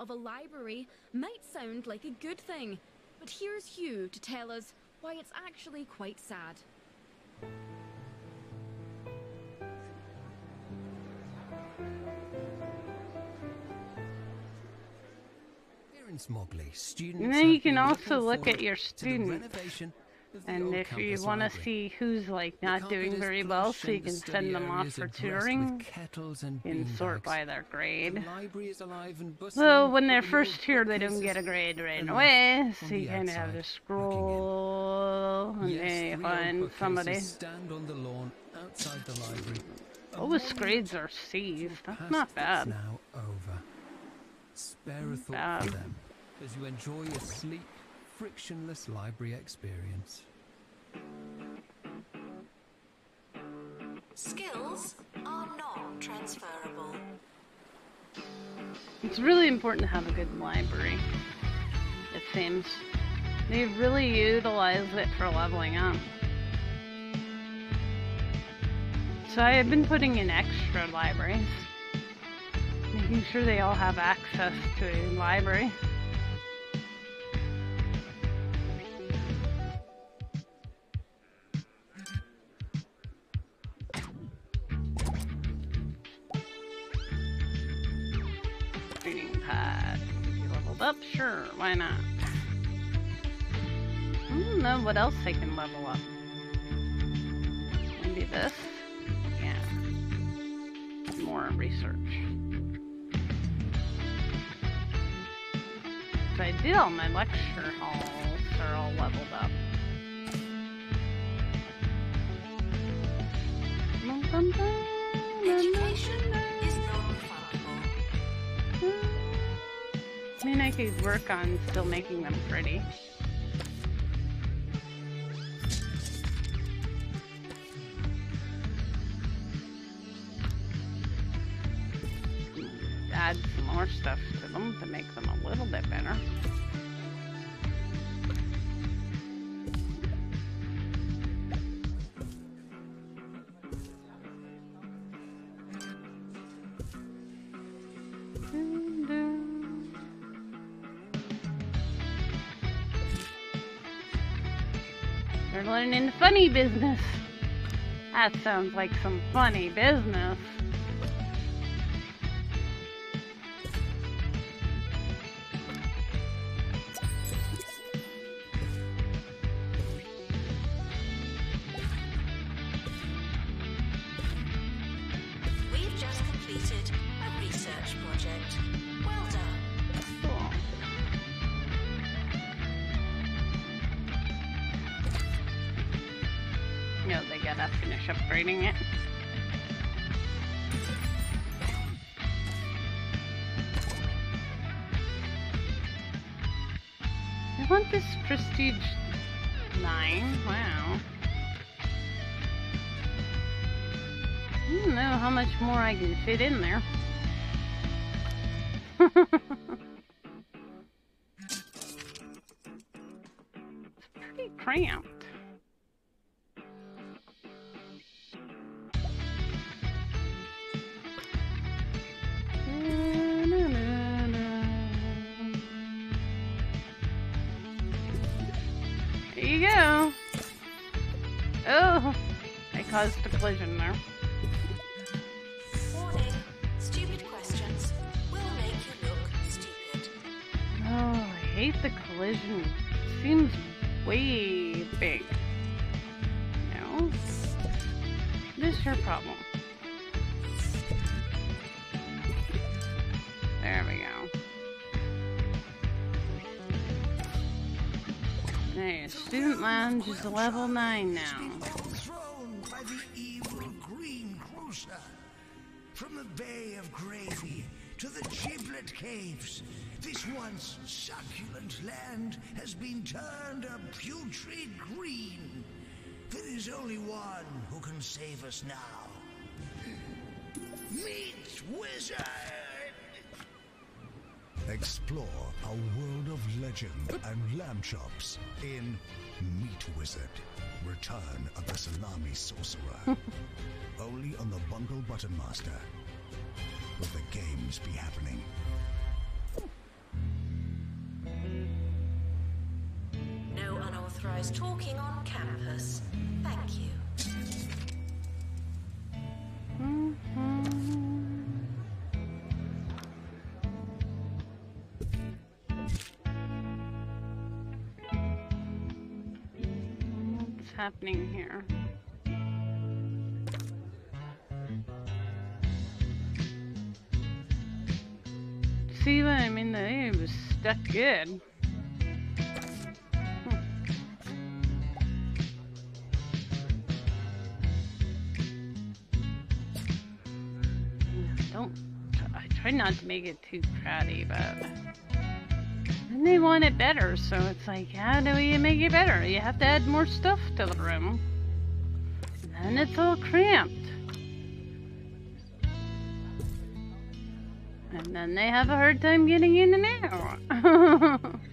Of a library might sound like a good thing, but here's Hugh to tell us why it's actually quite sad. Here in Smogley, students. And then you can also look at your students. Renovation of the And if you want to see who's like not doing very well, so you can send them off for tutoring, kettles and sort by their grade. The is alive and So when they're first here, they don't get a grade right away, so you kind of have to scroll and Yes, then you three old find somebody. stand on the lawn outside the library. A Lowest grades are C's. That's not bad. now over. Spare a thought bad. for them as you enjoy a sleek, frictionless library experience. Skills are not transferable. It's really important to have a good library. It seems. They really utilize it for leveling up. So I have been putting in extra libraries. Making sure they all have access to a library. Leveled up? Sure, why not? I don't know what else they can level up. Maybe this? Yeah. More research. So I did all my lecture halls are all leveled up. Education is non-refundable. Hmm. I mean, I could work on still making them pretty. Add some more stuff to them to make them a little bit better. They're learning funny business. That sounds like some funny business. I can fit in there. The collision. Seems way big. No? This is your problem. There we go. There, student lounge is level 9 now. Thrown by the evil green grocer. From the Bay of Gravy to the Giblet Caves. This once succulent land has been turned a putrid green. There is only one who can save us now. Meat Wizard! Explore a world of legend and lamb chops in Meat Wizard. Return of the Salami Sorcerer. <laughs> Only on the Bungle Button Master. Will the games be happening? No unauthorized talking on campus. Thank you. What's happening here? See what I mean? Game was stuck good. To make it too crowdy, but. And they want it better, so it's like, how do you make it better? You have to add more stuff to the room. Then it's all cramped. And then they have a hard time getting in and out. <laughs>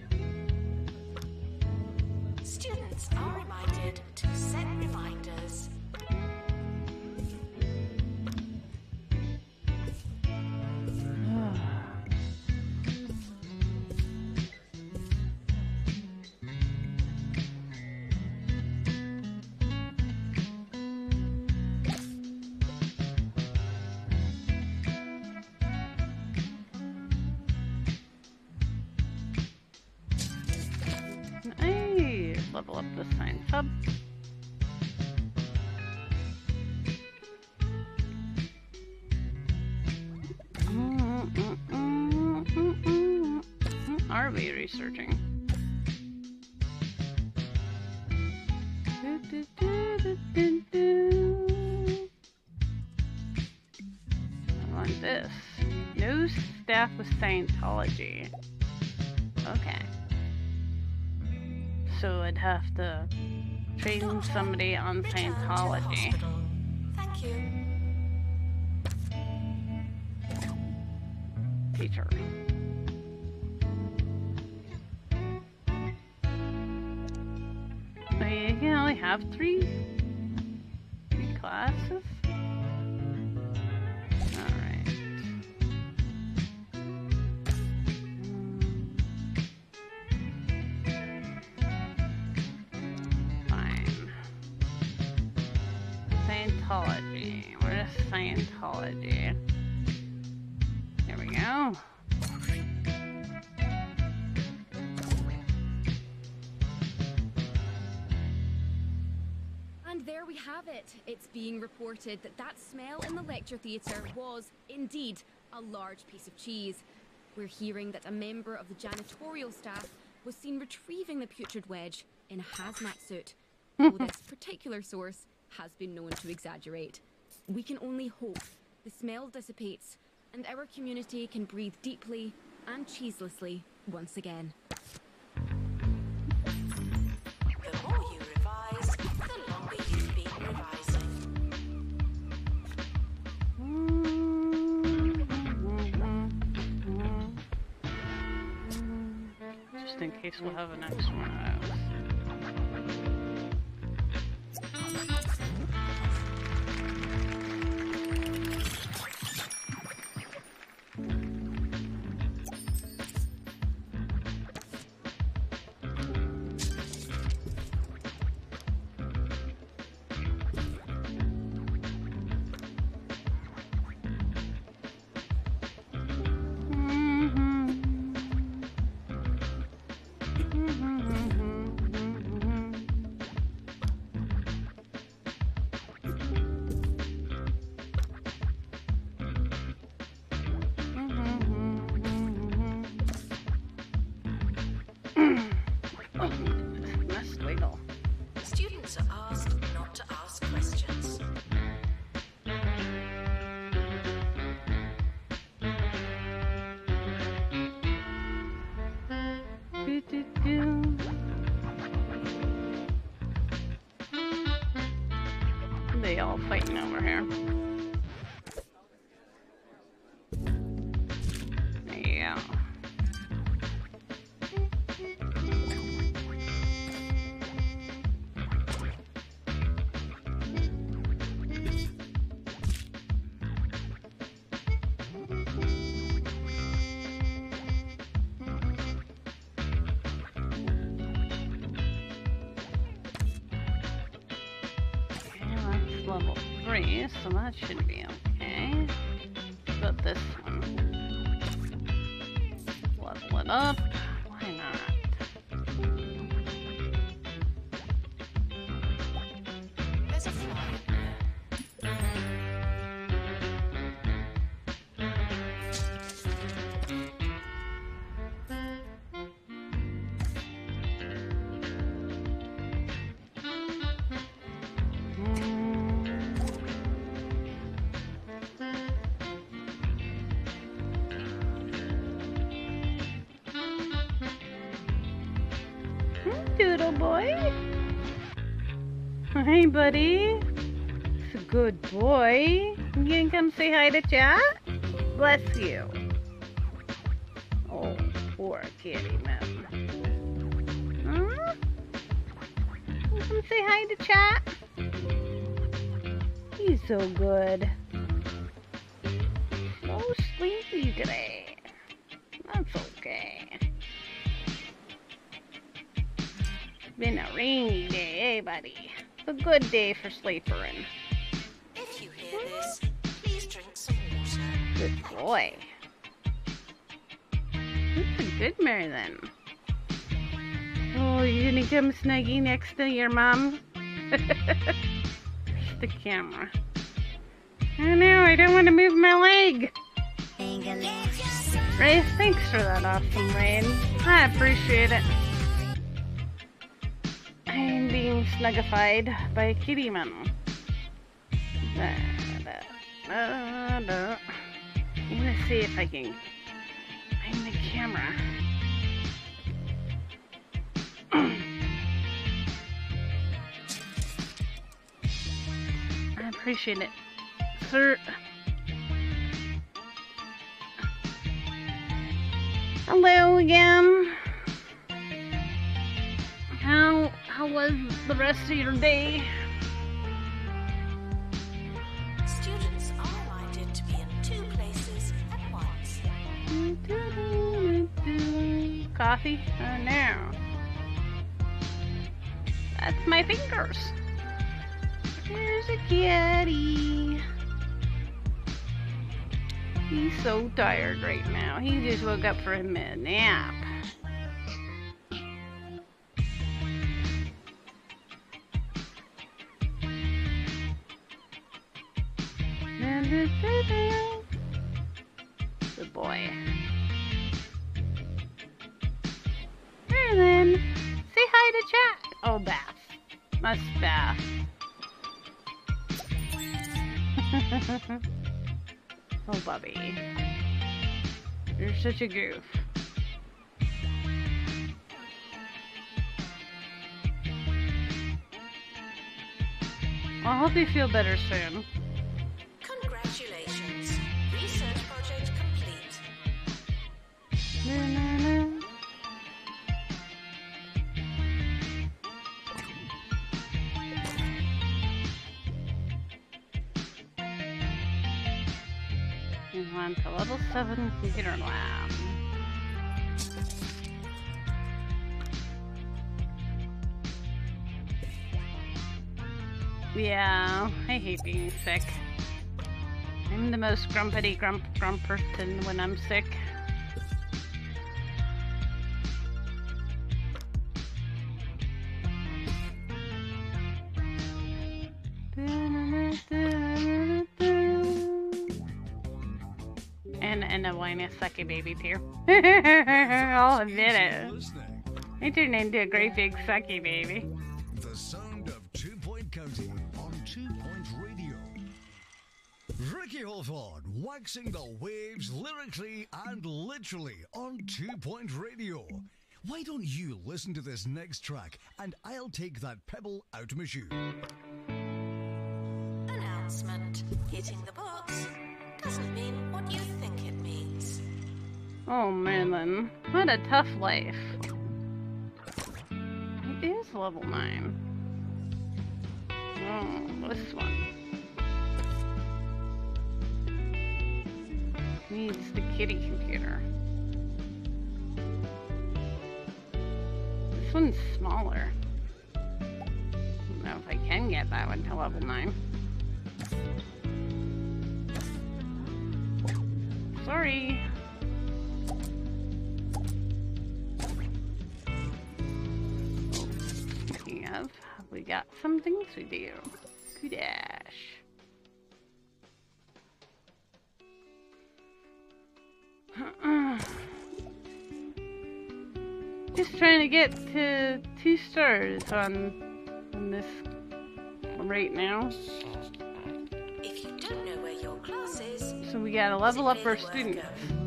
Scientography. Okay. So I'd have to train somebody on return to the Scientography. Thank you. Teacher. It's being reported that that smell in the lecture theatre was, indeed, a large piece of cheese. We're hearing that a member of the janitorial staff was seen retrieving the putrid wedge in a hazmat suit. <laughs> Though this particular source has been known to exaggerate. We can only hope the smell dissipates and our community can breathe deeply and cheeselessly once again. Case we'll have an extra one of three, so Hey, buddy. It's a good boy. You gonna come say hi to chat? Bless you. Good day for sleepering. If you hear this, please drink some water. Good boy. That's a good mare then. Oh, you gonna come snuggy next to your mom? <laughs> the camera. Oh no, I don't want to move my leg. Ray, thanks for that awesome rain. I appreciate it. Snuggified by Kitty Man. I'm gonna see if I can find the camera. <clears throat> I appreciate it. Sir. Hello again. How how was the rest of your day? Students are minded to be in two places at once. Coffee? Oh no. That's my fingers. There's a kitty. He's so tired right now. He just woke up from a nap. Such a goof. I hope you feel better soon. Computer lab. Yeah, I hate being sick. I'm the most grumpity grump grump person when I'm sick. Baby too. I'll admit it. Listening. I turned into a great big sucky baby. The sound of Two Point County on Two Point Radio. Ricky Hawthorne waxing the waves lyrically and literally on Two Point Radio. Why don't you listen to this next track and I'll take that pebble out my shoe? announcement. Hitting the books doesn't mean what you think it means. Oh, Merlin. What a tough life. It is level 9. Oh, this one. Needs the kitty computer. This one's smaller. I don't know if I can get that one to level 9. Sorry. We got some things to do. Kudosh. <clears throat> Just trying to get to two stars on, on this right now. If you don't know where your class is, So we gotta level up our students. So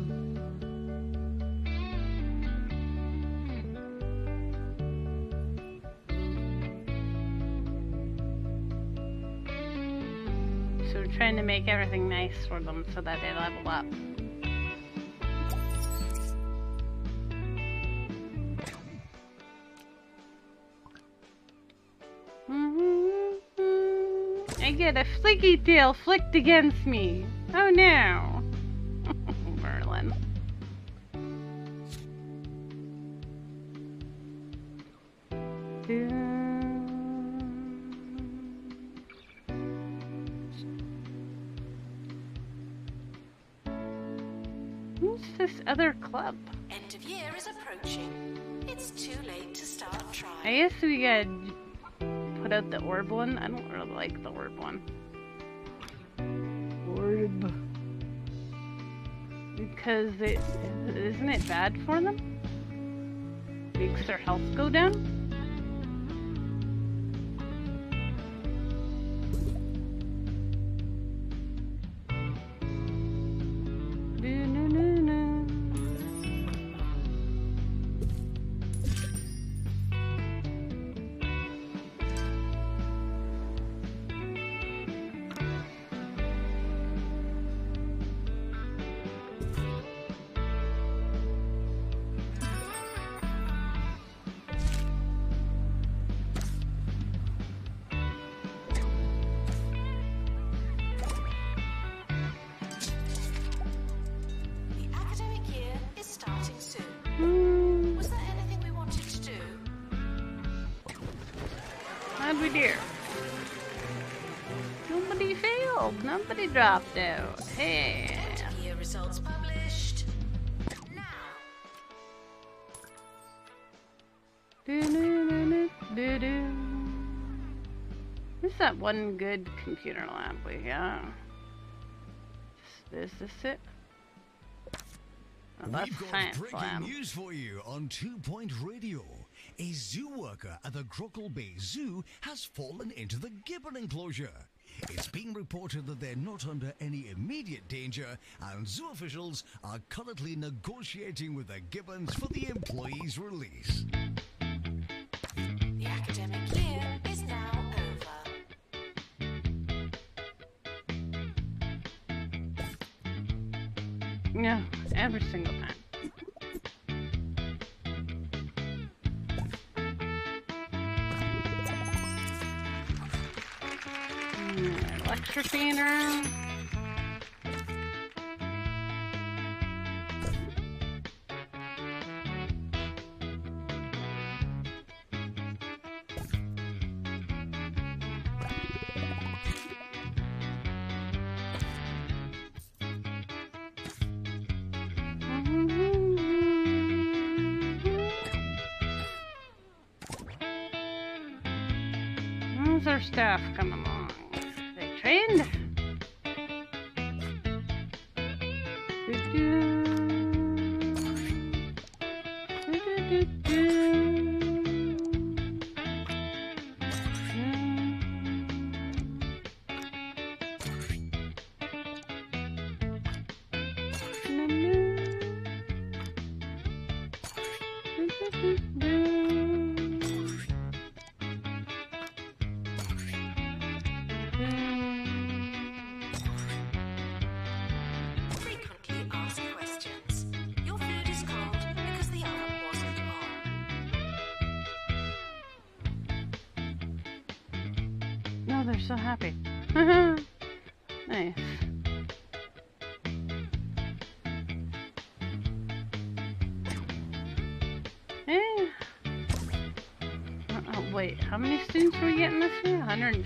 trying to make everything nice for them so that they level up. Mm-hmm. I get a flicky tail flicked against me. Oh no. This other club? End of year is approaching. It's too late to start I guess we gotta put out the orb one. I don't really like the orb one. Orb. Because it isn't it bad for them? Makes their health go down? One good computer lab we got? Is this it? Oh, that's We've got science breaking lab. news for you on Two Point Radio. A zoo worker at the Crockle Bay Zoo has fallen into the gibbon enclosure. It's been reported that they're not under any immediate danger, and zoo officials are currently negotiating with the gibbons for the employee's release. Every single time. Lecture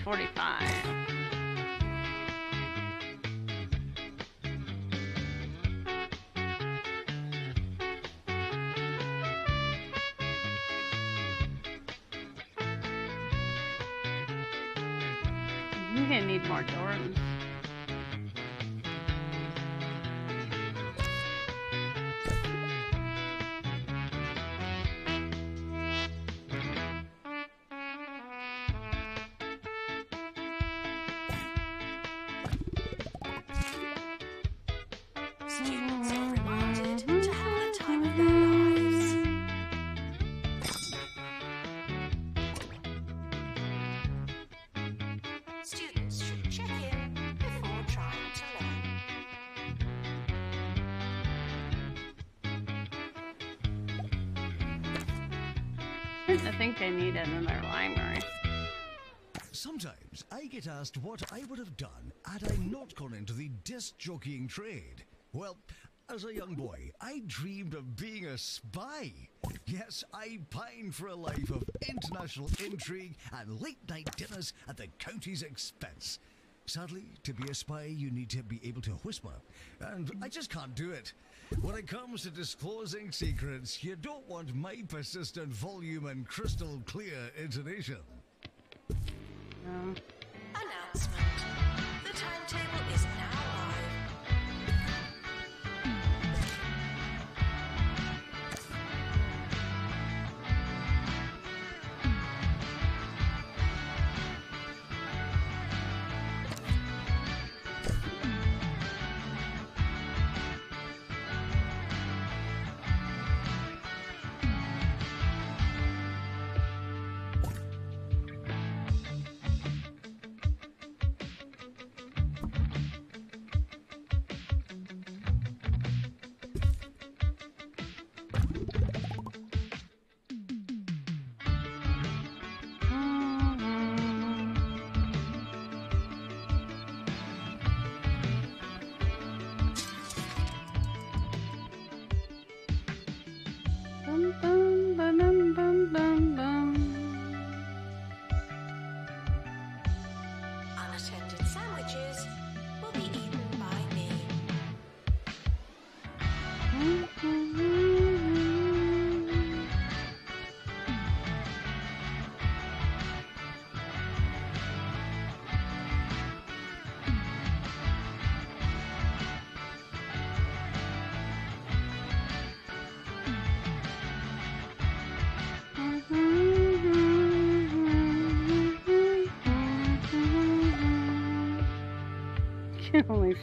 1945. You're gonna need more dorms. Disc jockeying trade. Well, as a young boy, I dreamed of being a spy. Yes, I pined for a life of international intrigue and late night dinners at the county's expense. Sadly, to be a spy, you need to be able to whisper, and I just can't do it. When it comes to disclosing secrets, you don't want my persistent volume and crystal clear intonation. Um, Announcement.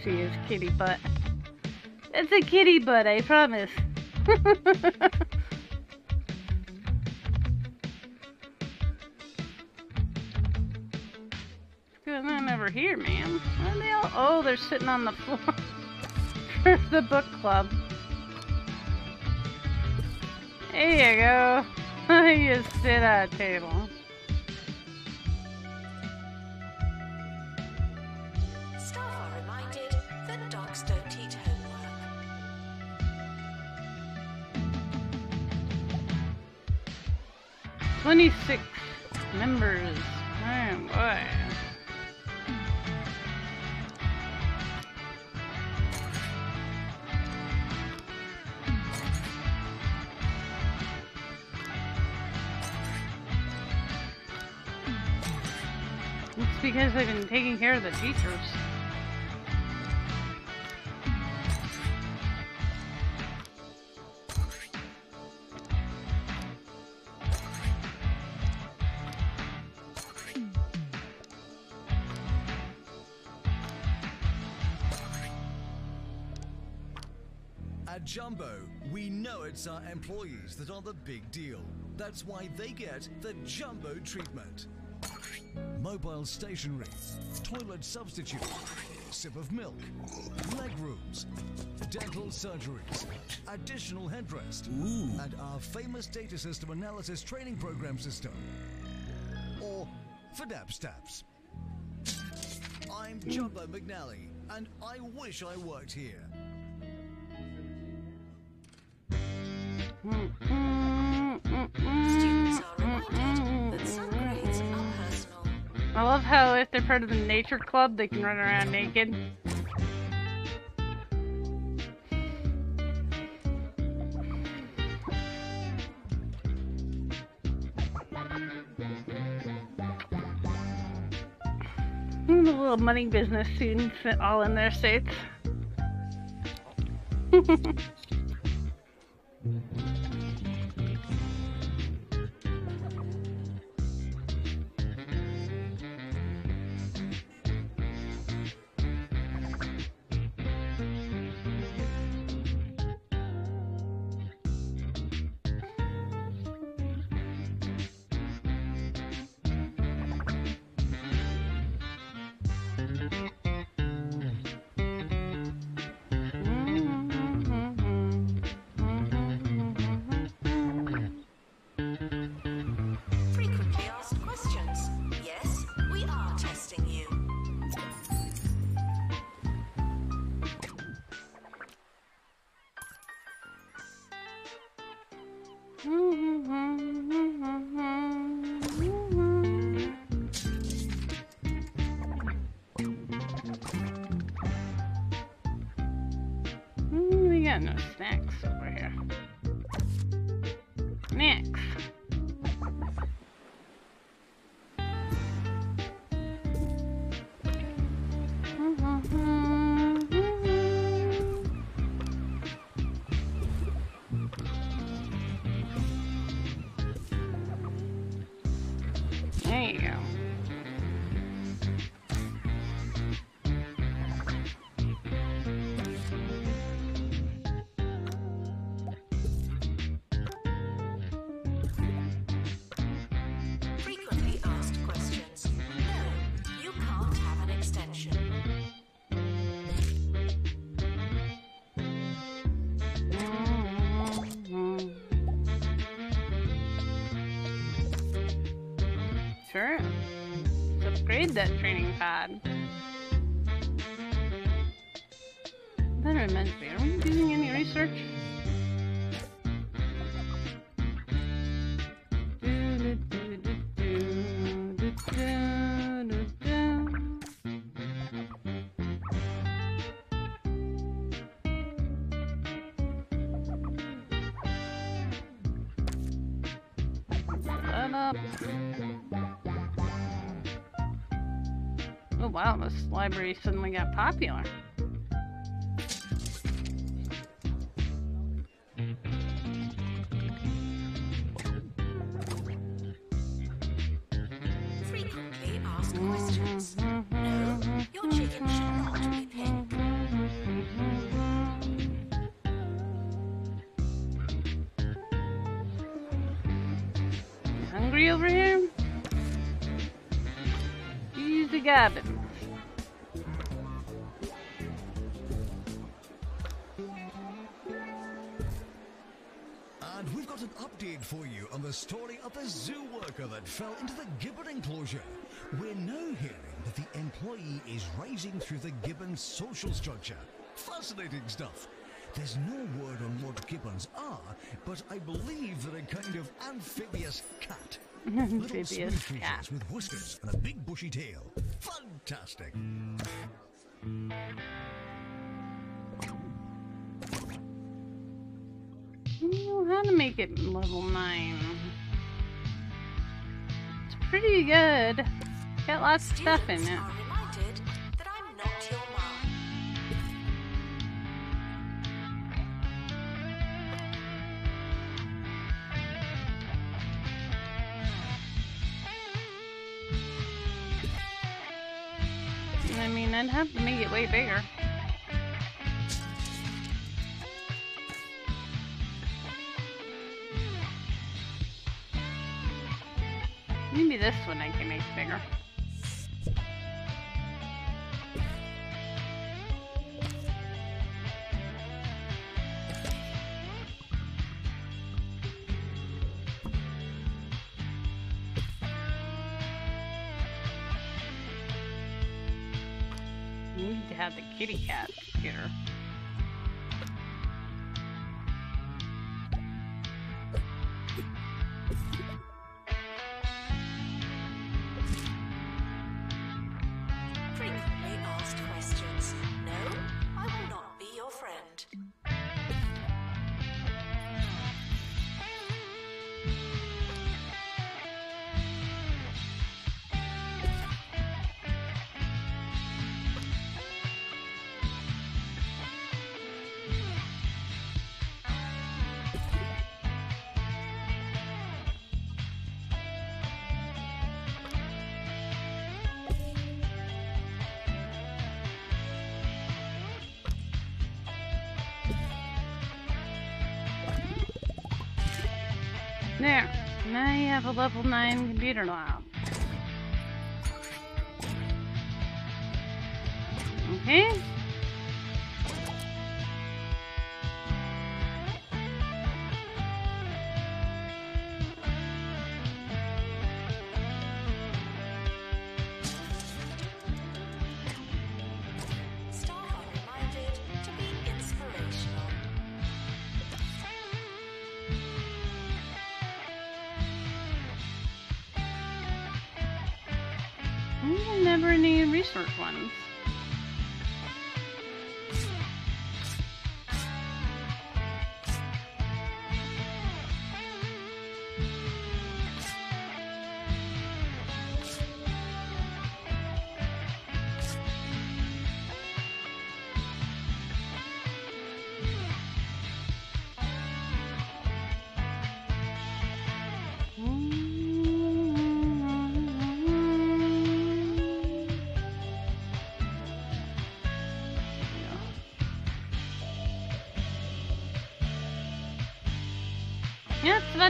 Can is kitty butt. It's a kitty butt, I promise. Going on over here, man? Are they all? Oh, they're sitting on the floor <laughs> for the book club. There you go. <laughs> you sit at a table. Teachers. At Jumbo, we know it's our employees that are the big deal. That's why they get the Jumbo treatment. Mobile stationery, toilet substitute, sip of milk, leg rooms, dental surgeries, additional headrest, and our famous data system analysis training program system. Or FADAP STAPS. I'm Jumbo McNally, and I wish I worked here. Hmm, hmm. If they're part of the nature club, they can run around naked. Hmm, The little money business students all in their states. <laughs> got popular. Frequently asked questions. No, your chicken should not be pink. Hungry over here? Use the gabbins. Story of the zoo worker that fell into the gibbon enclosure. We're now hearing that the employee is rising through the gibbon social structure. Fascinating stuff. There's no word on what gibbons are, but I believe they're a kind of amphibious cat. <laughs> Little smooth cat. creatures with whiskers and a big bushy tail. Fantastic. I don't know how to make it level 9. Pretty good. Got lots of stuff in it. that I'm not your mom. I mean, I'd have to make it way bigger. This one I can make bigger. Need to have the kitty cat 2009 computer lab.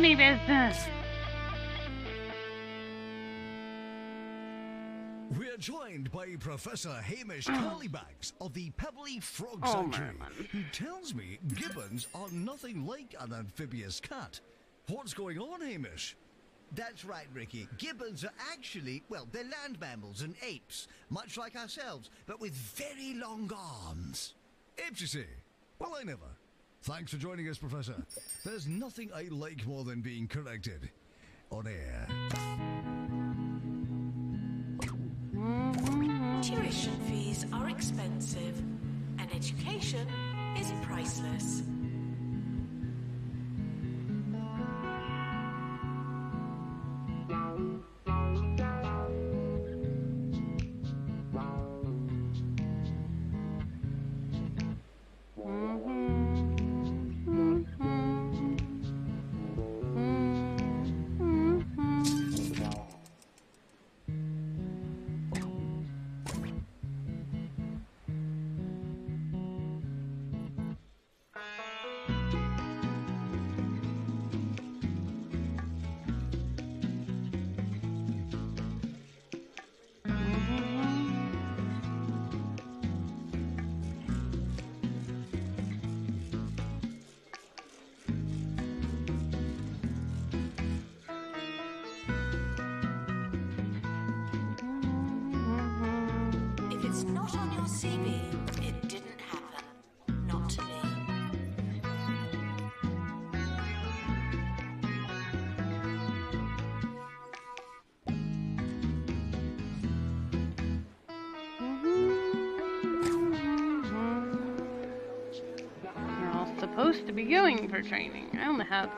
Funny business. We're joined by Professor Hamish mm. Curlybags of the Pebbly Frog Oh, Sanctuary, Merlin. who tells me gibbons are nothing like an amphibious cat. What's going on, Hamish? That's right, Ricky. Gibbons are actually, well, they're land mammals and apes, much like ourselves, but with very long arms. Apes, you see? Well, I never. Thanks for joining us, Professor. There's nothing I like more than being corrected. On air. Tuition fees are expensive, and education is priceless.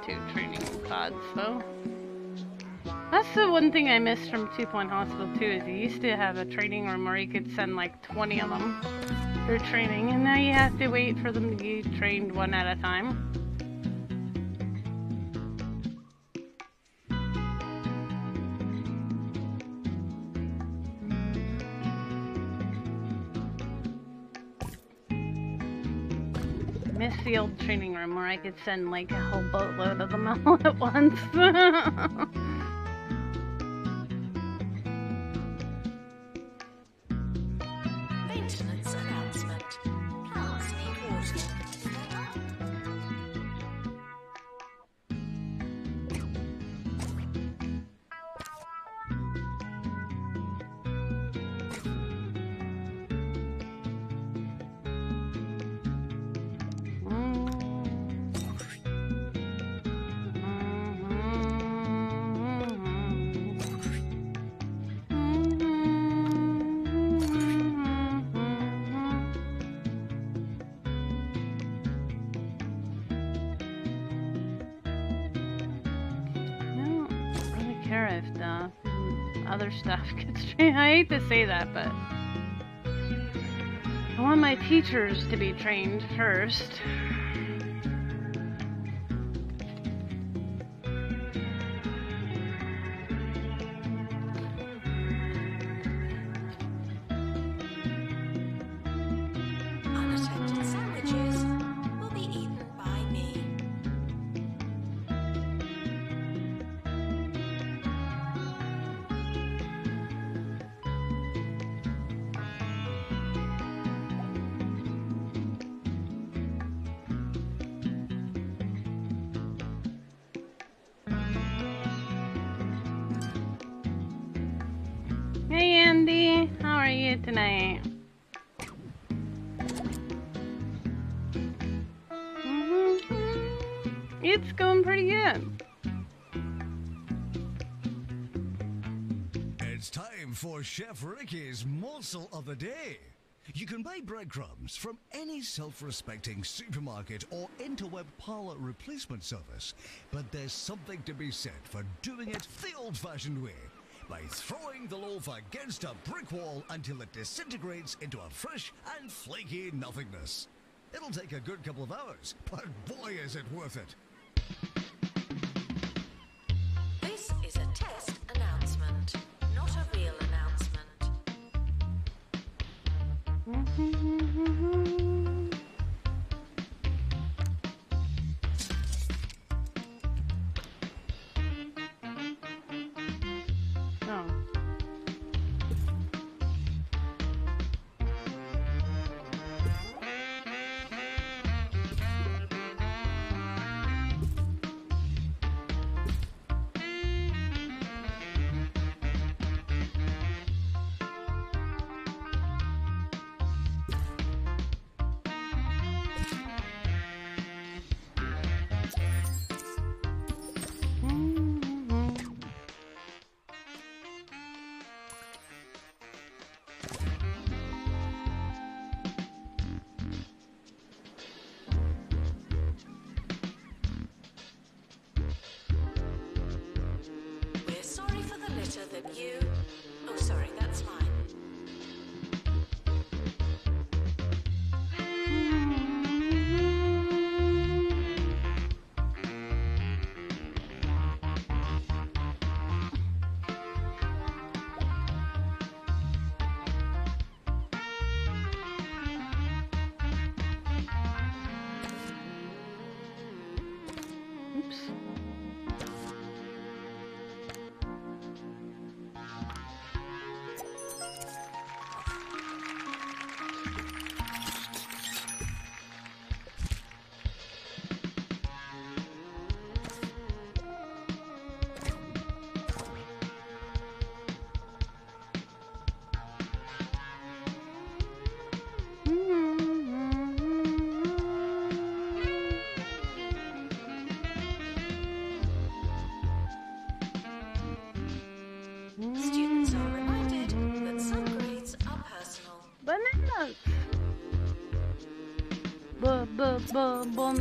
Two training pods, so... That's the one thing I missed from Two Point Hospital too. Is you used to have a training room where you could send like 20 of them for training, and now you have to wait for them to get trained one at a time. I could send like a whole boatload of them <laughs> all at once. <laughs> hate to say that, but I want my teachers to be trained first. It's time for Chef Ricky's morsel of the day. You can buy breadcrumbs from any self-respecting supermarket or interweb parlor replacement service, but there's something to be said for doing it the old-fashioned way, by throwing the loaf against a brick wall until it disintegrates into a fresh and flaky nothingness. It'll take a good couple of hours, but boy is it worth it. The litter Bu bu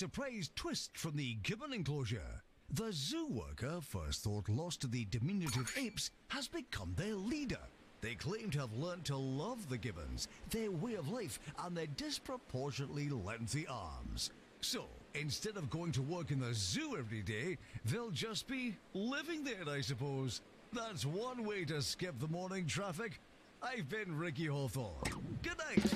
surprise twist from the gibbon enclosure. The zoo worker, first thought lost to the diminutive apes, has become their leader. They claim to have learned to love the gibbons, their way of life, and their disproportionately lengthy arms. So, instead of going to work in the zoo every day, they'll just be living there, I suppose. That's one way to skip the morning traffic. I've been Ricky Hawthorne. Good night.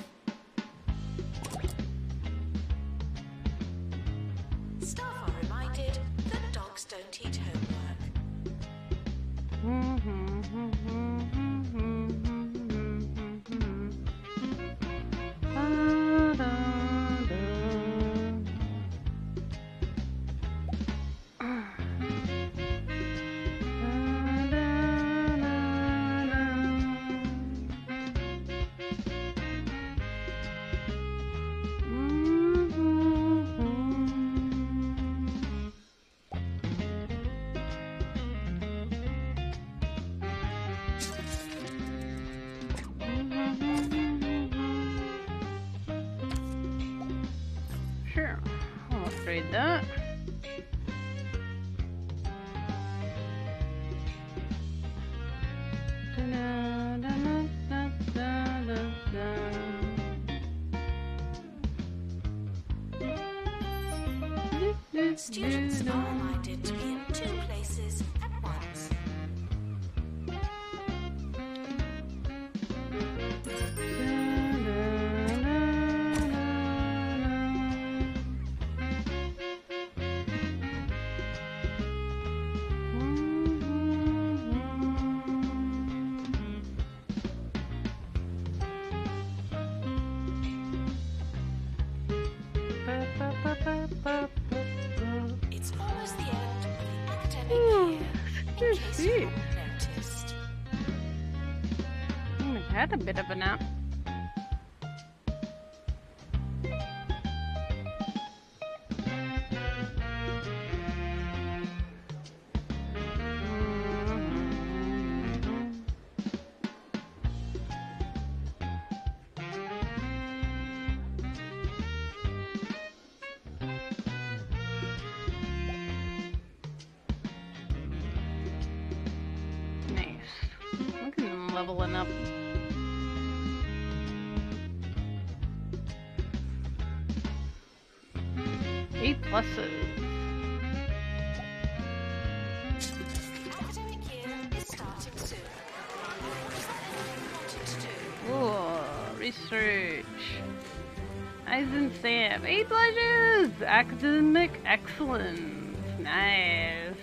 academic excellence. Nice.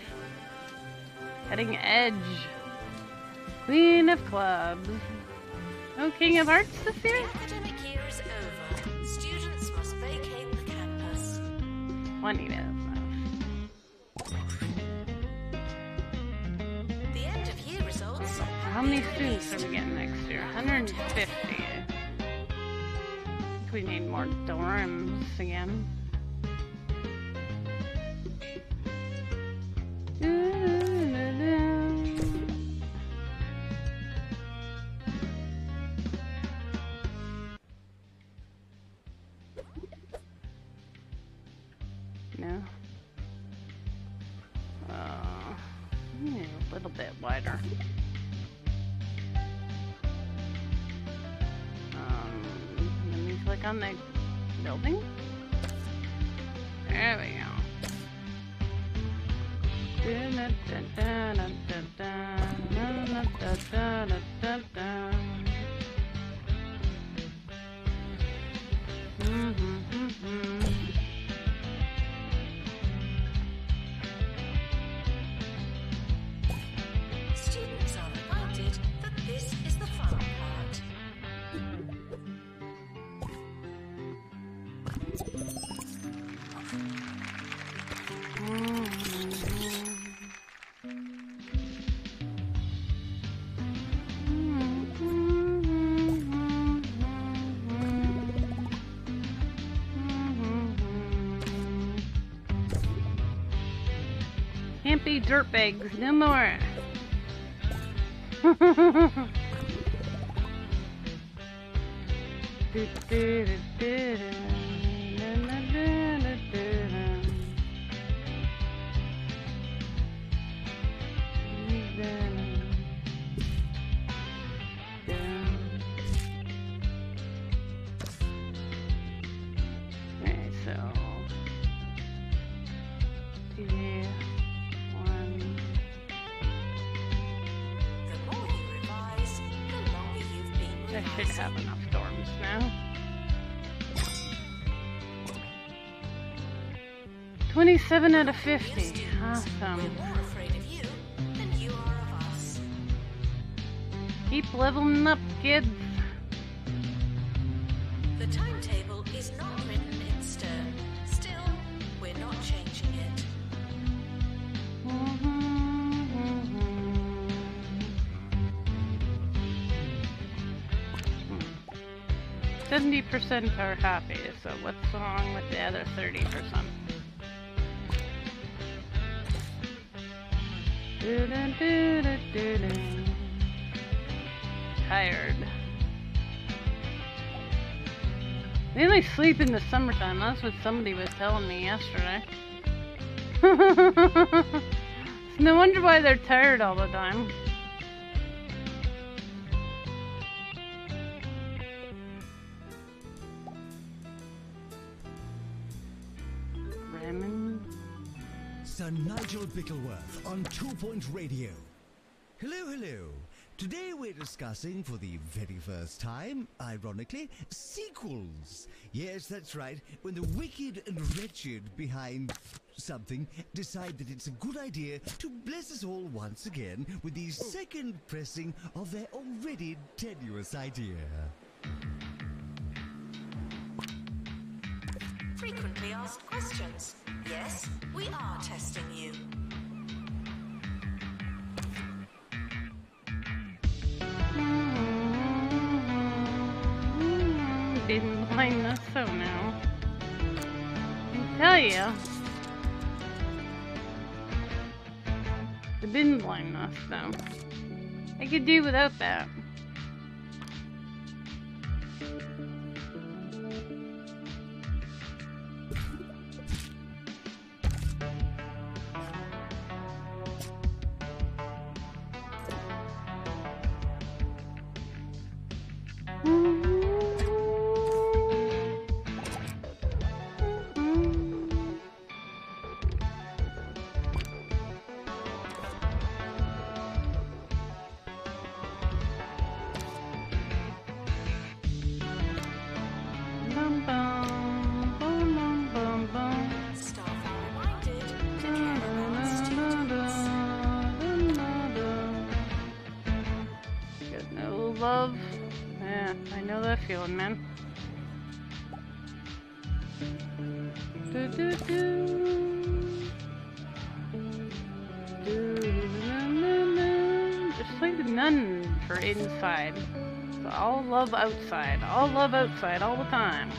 Cutting edge. Queen of clubs. No King of Hearts this year? Can't be dirtbags no more. <laughs> do, do, do, out of 50. Awesome. Keep leveling up, kids. The timetable is not written in stone. Still, we're not changing it. Mm-hmm, mm-hmm. Seventy percent are happy, so what's wrong with the other thirty percent? Tired. They only sleep in the summertime. That's what somebody was telling me yesterday. <laughs> no wonder why they're tired all the time. Nigel Bickleworth on Two Point Radio. Hello, hello. Today we're discussing for the very first time, ironically, sequels. Yes, that's right. When the wicked and wretched behind something decide that it's a good idea to bless us all once again with the oh. second pressing of their already tenuous idea. Frequently asked questions. Yes, we are testing you. Didn't blame us so now. I tell you. The bin blindness though. I could do without that. Outside. All all the time.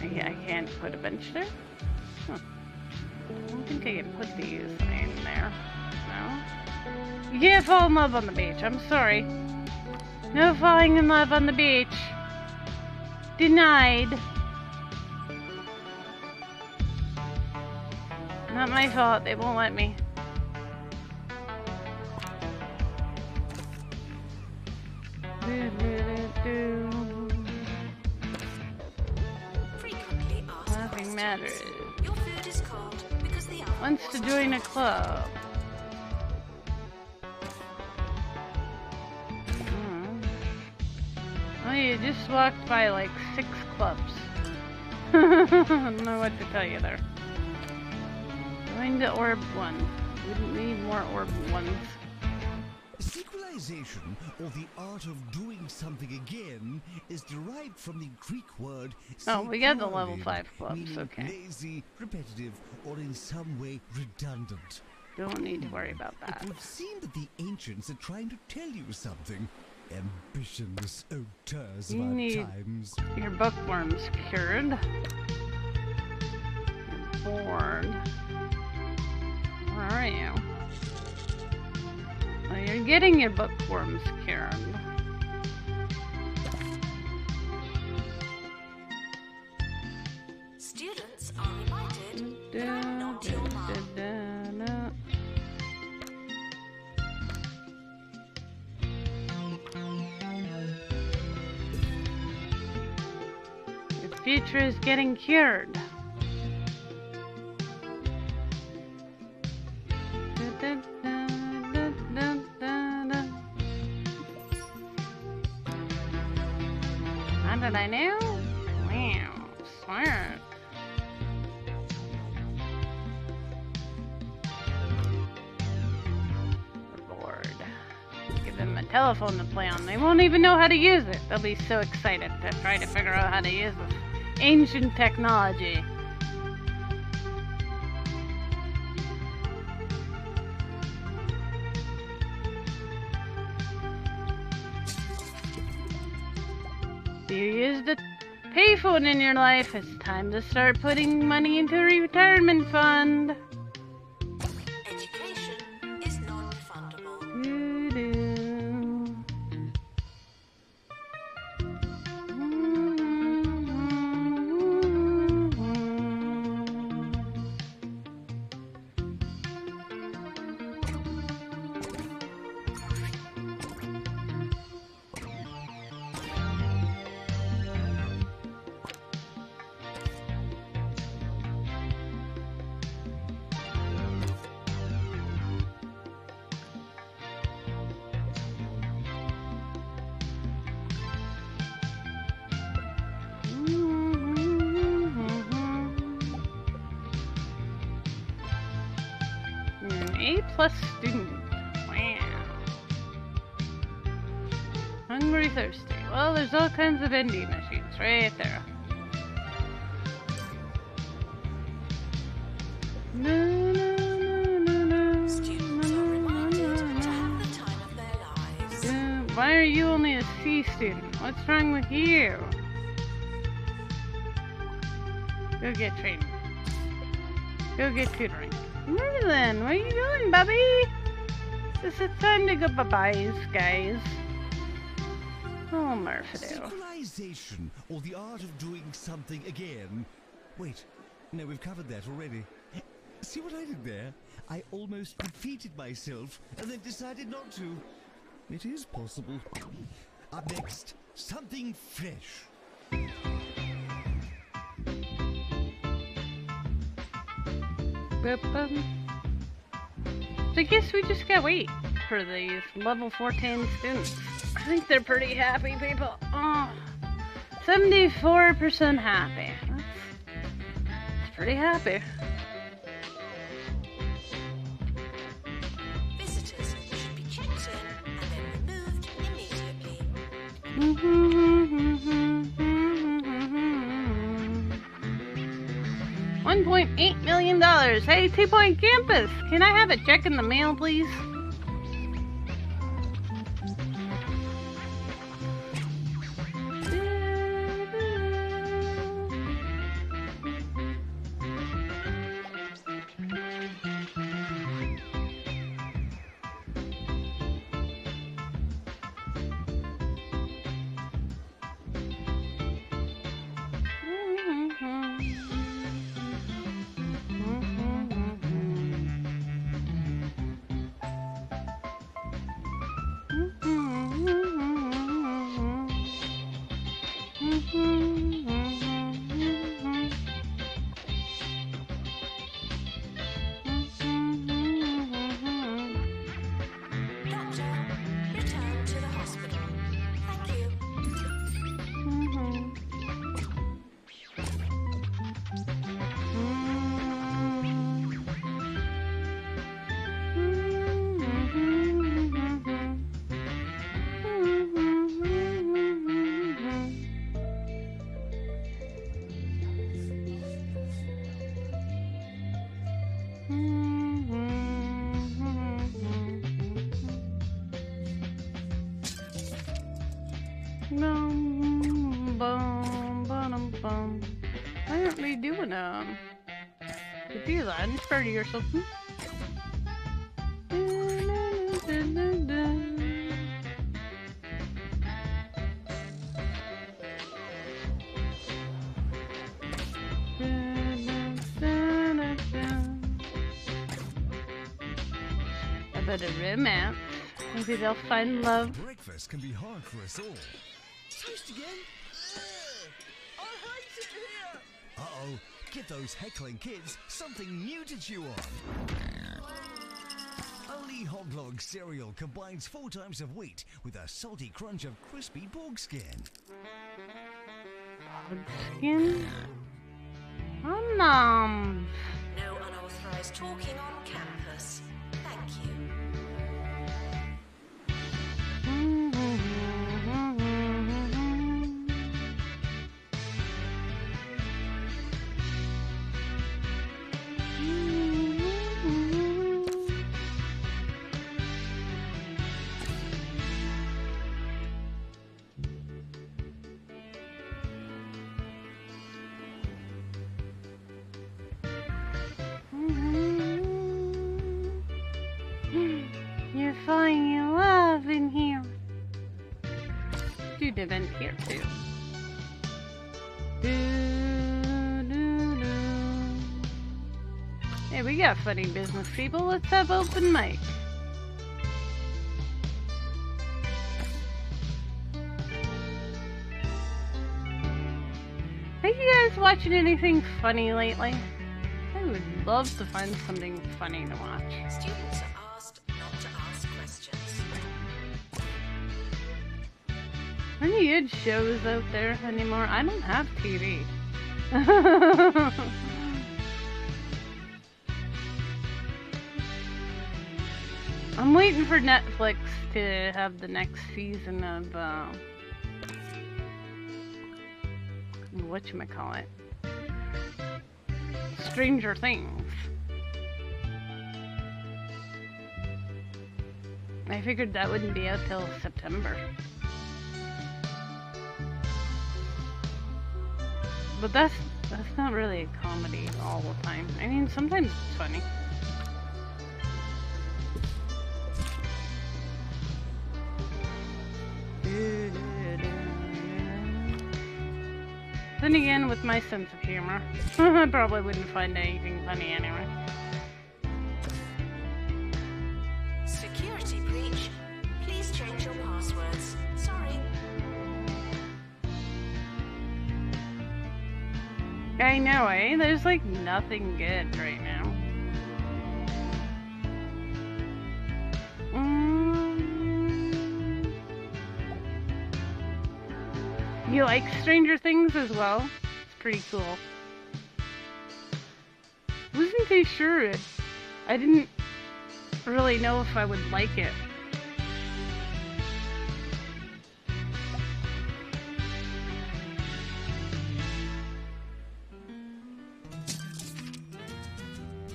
I, I can't put a bench there? Huh. I don't think I can put these in there. No? You can't fall in love on the beach. I'm sorry. No falling in love on the beach. Denied. Not my fault. They won't let me. Nothing matters. Your food is cold because the oven Wants to join a club. Hmm. Oh, you just walked by like six clubs. I <laughs> don't know what to tell you there. Join the orb one. We need more orb ones. Sequelization, or the art of doing something again, is derived from the Greek word Oh, we got the level five clubs, okay. lazy, repetitive, or in some way redundant. Don't need to worry about that. It would seem that the ancients are trying to tell you something. Ambitionless auteurs oh, of You our need- times. Your bookworm's cured. You're bored. Where are you? Well, you're getting your bookworms cured. Students are that I'm not your mum. Da-da-da-da. The future is getting cured. Did I know? Wow, smart. Bored. Give them a telephone to play on. They won't even know how to use it. They'll be so excited to try to figure out how to use this ancient technology. You use the payphone in your life? It's time to start putting money into a retirement fund. Go get training. Go get tutoring. Merlin, where are you going, Bubby? Is it time to go bye-byes, guys? Oh, Murphy. Sequelization, or the art of doing something again. Wait, no, we've covered that already. See what I did there? I almost defeated myself and then decided not to. It is possible. Up next, something fresh. So um, I guess we just gotta wait for these level 14 students. I think they're pretty happy people. Oh, 74% happy. That's, that's pretty happy. $1.8 million. Hey, Two Point Campus, can I have a check in the mail, please? Lunch hmm? party? A romance. Maybe they'll find love. Breakfast can be hard for us all. Toast again? Give those heckling kids something new to chew on. Only Hoglog cereal combines four times of wheat with a salty crunch of crispy pork skin. Skin? Oh, nom. No unauthorized talking on campus. Got funny business people. Let's have open mic. Are you guys watching anything funny lately? I would love to find something funny to watch. Students are asked not to ask questions. Any good shows out there anymore? I don't have TV. <laughs> I'm waiting for Netflix to have the next season of uh, whatchamacallit? Stranger Things. I figured that wouldn't be out till September. But that's that's not really a comedy all the time. I mean, sometimes it's funny. Then again, with my sense of humor, <laughs> I probably wouldn't find anything funny anyway. Security breach. Please change your passwords. Sorry. I know, eh? There's like nothing good right now. You like Stranger Things as well? It's pretty cool. Wasn't too sure. I didn't really know if I would like it.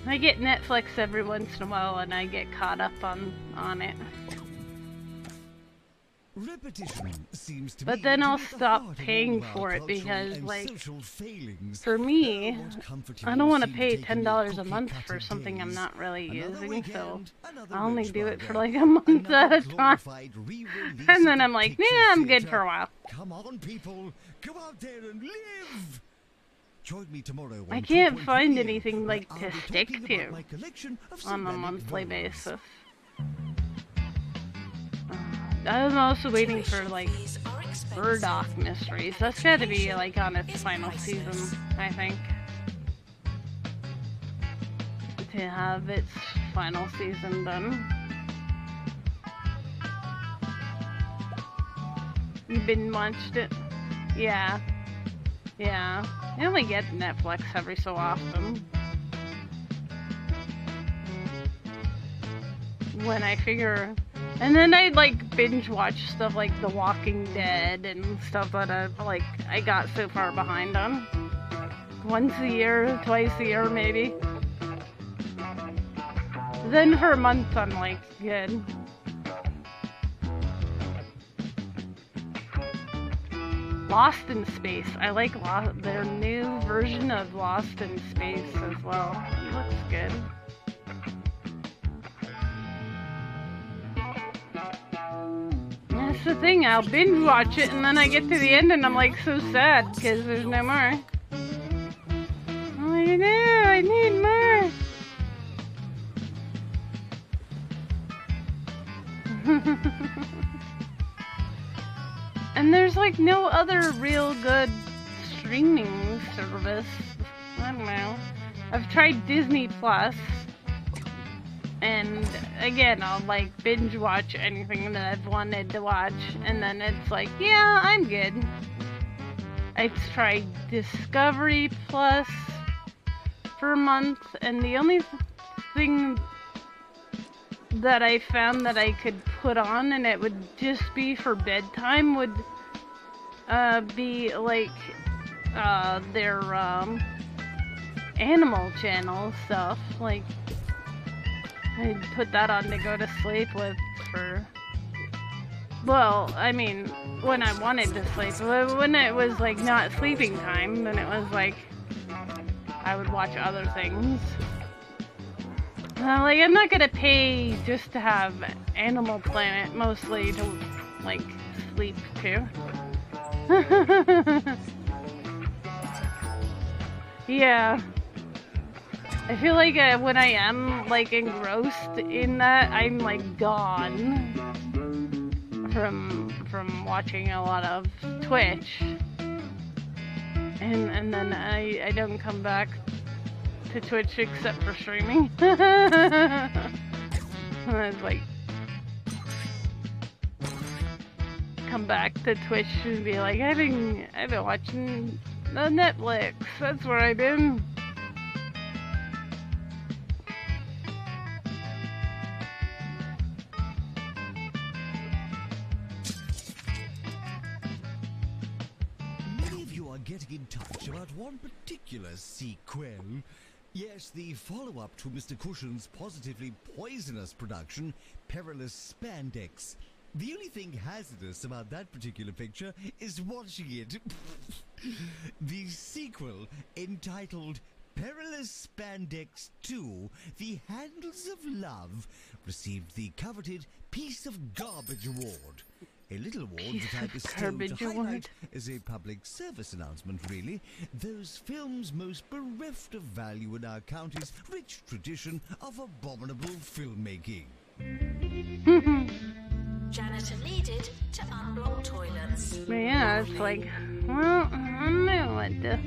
I get Netflix every once in a while and I get caught up on on it. Repetition seems to But then I'll be at the stop paying for it because, like. For me, I don't want to pay ten dollars a month for something I'm not really Another using, so weekend, another I only do it for like a month at a time. <laughs> And then I'm like, nah, I'm good for a while. Come on, people, go out there and live. Join me tomorrow. I can't find anything, like, to stick to my collection of on a monthly basis. I'm also waiting for like. Murdoch Mysteries. That's got to be like on its final season, I think. To have its final season done. You've been watched it? Yeah. Yeah. I only get Netflix every so often. When I figure and then I like binge watch stuff like The Walking Dead and stuff that I like I got so far behind on. Once a year, twice a year maybe. Then for a month I'm like good. Lost in Space. I like their new version of Lost in Space as well. It looks good. That's the thing, I'll binge watch it and then I get to the end and I'm like so sad because there's no more. Like, no, I need more. <laughs> and there's like no other real good streaming service. I don't know. I've tried Disney Plus. And again, I'll like binge watch anything that I've wanted to watch, and then it's like, yeah, I'm good. I've tried Discovery Plus for a month, and the only thing that I found that I could put on and it would just be for bedtime would uh, be like uh, their um, animal channel stuff, like I put that on to go to sleep with for. Well, I mean, when I wanted to sleep, when it was like not sleeping time, then it was like I would watch other things. Uh, like I'm not gonna pay just to have Animal Planet mostly to like sleep to. <laughs> yeah. I feel like uh, when I am like engrossed in that, I'm like gone from from watching a lot of Twitch, and and then I I don't come back to Twitch except for streaming. <laughs> it's like come back to Twitch and be like I've been I've been watching the Netflix. That's where I've been. Sequel. Yes, the follow up to Mr. Cushion's positively poisonous production, Perilous Spandex. The only thing hazardous about that particular picture is watching it. <laughs> the sequel, entitled Perilous Spandex 2 The Handles of Love, received the coveted Piece of Garbage Award. A little award Piece that I of bestowed to highlight as a public service announcement, really, those films most bereft of value in our county's rich tradition of abominable filmmaking. <laughs> Janitor needed to unblock toilets. But yeah, it's like, well, I don't know what to,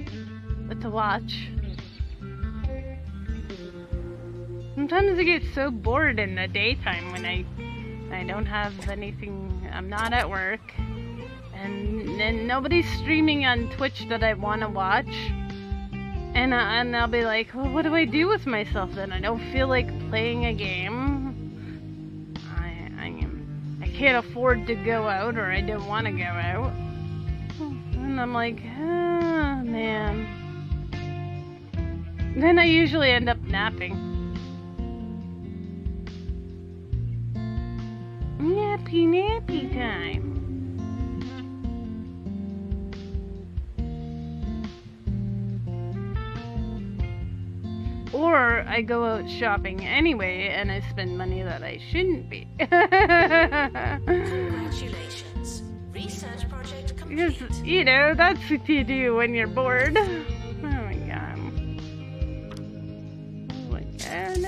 what to watch. Sometimes I get so bored in the daytime when I, I don't have anything. I'm not at work, and and nobody's streaming on Twitch that I want to watch. And I, and I'll be like, well, what do I do with myself then? I don't feel like playing a game. I I I can't afford to go out, or I don't want to go out. And I'm like, ah, man. Then I usually end up napping. Nappy, nappy time. Or I go out shopping anyway and I spend money that I shouldn't be. <laughs> Congratulations. Research project complete. Because, you know, that's what you do when you're bored. Oh my god. Oh my god,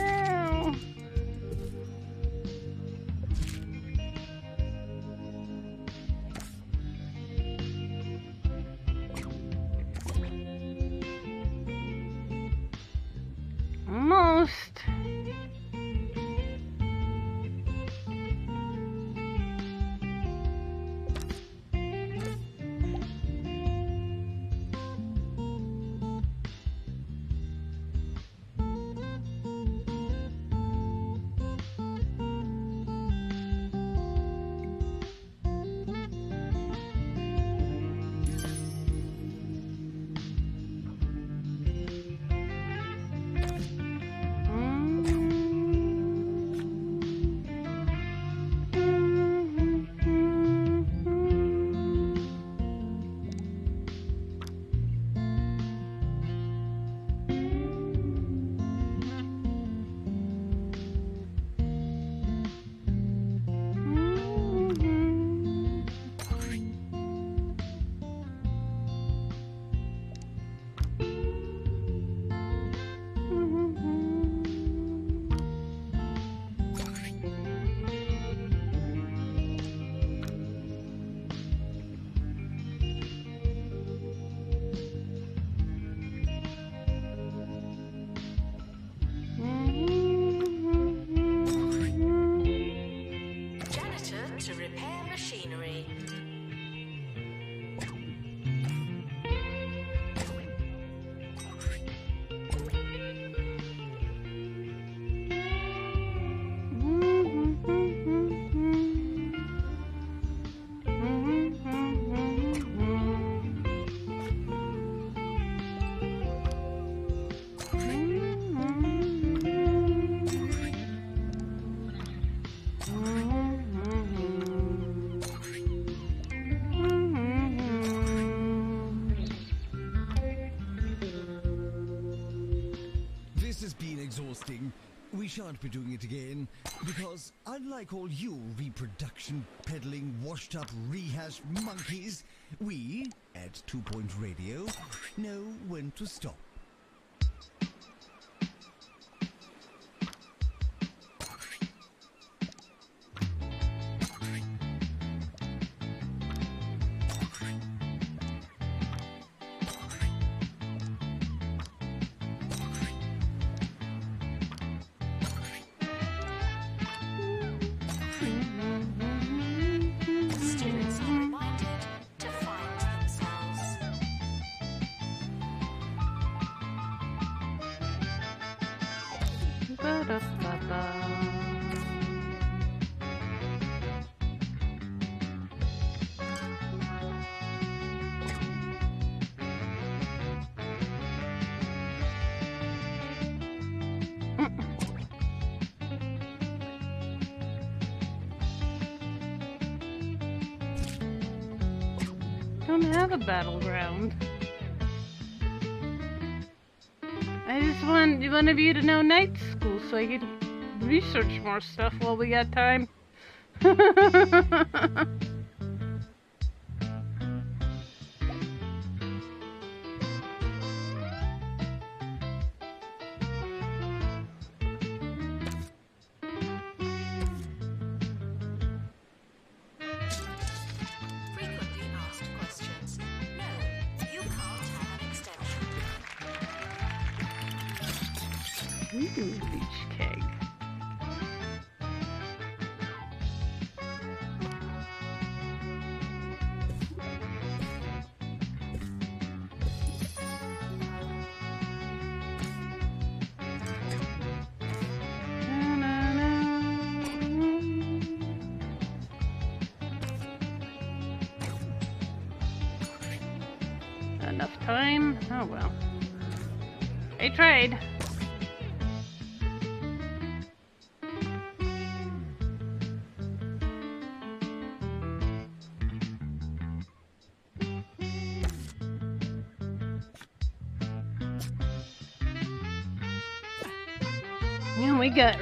because, unlike all you reproduction peddling, washed up rehash monkeys, we at Two Point Radio know when to stop. Research more stuff while we got time. <laughs>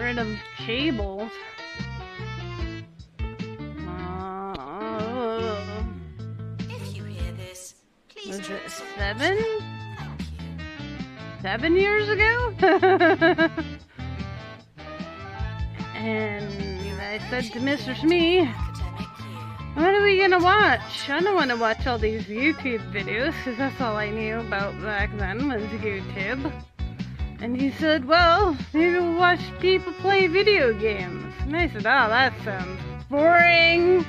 rid of cables. Uh, If you hear this, was it seven? Seven years ago? <laughs> and I said to Mr. Smee, What are we gonna watch? I don't want to watch all these YouTube videos because that's all I knew about back then was YouTube. And he said, Well, maybe we'll watch people play video games. And I said, Oh, that sounds boring.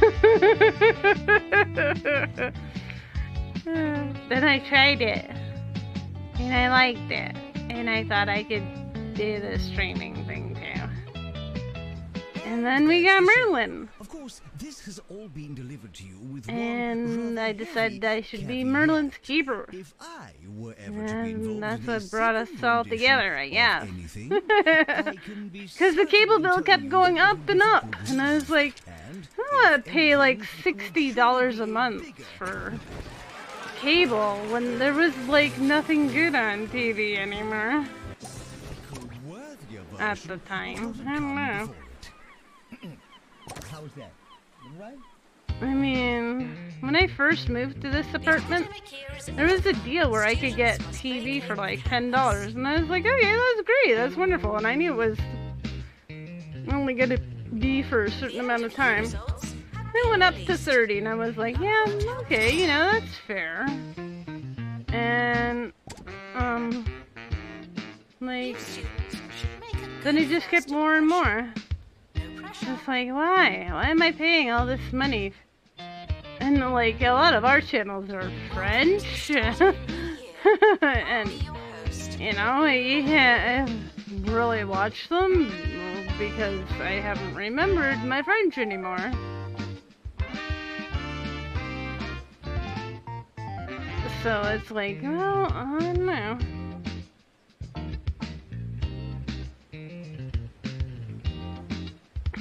<laughs> then I tried it and I liked it. And I thought I could do the streaming thing too. And then we got Merlin. This has all been delivered to you with And I decided I should be. Merlin's keeper. If I were ever to be And involved that's in what brought us all together, I guess. anything, <laughs> I can be Because the cable bill kept going up and up. And I was like, I don't want to pay like anything, it will $60 a month for cable when there was like nothing good on TV anymore. At the time. I don't know. before it. <clears throat> How's that? I mean, when I first moved to this apartment, there was a deal where I could get TV for like $10. And I was like, okay, that's great. That's wonderful. And I knew it was only going to be for a certain amount of time. It went up to released. 30, and I was like, yeah, okay, you know, that's fair. And, um, like, then it just kept more and more. It's like, why? Why am I paying all this money? And, like, a lot of our channels are French. <laughs> and, you know, you can't really watch them because I haven't remembered my French anymore. So it's like, well, I don't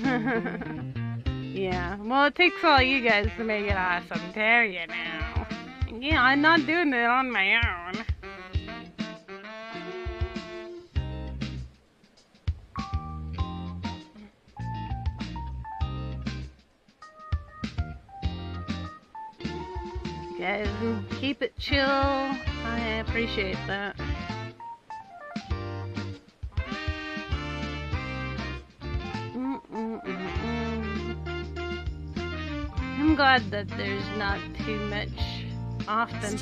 know. <laughs> yeah, well, it takes all you guys to make it awesome, too, you know. Yeah, I'm not doing it on my own. guys keep it chill. I appreciate that. Mm-mm-mm-mm. I'm glad that there's not too much often.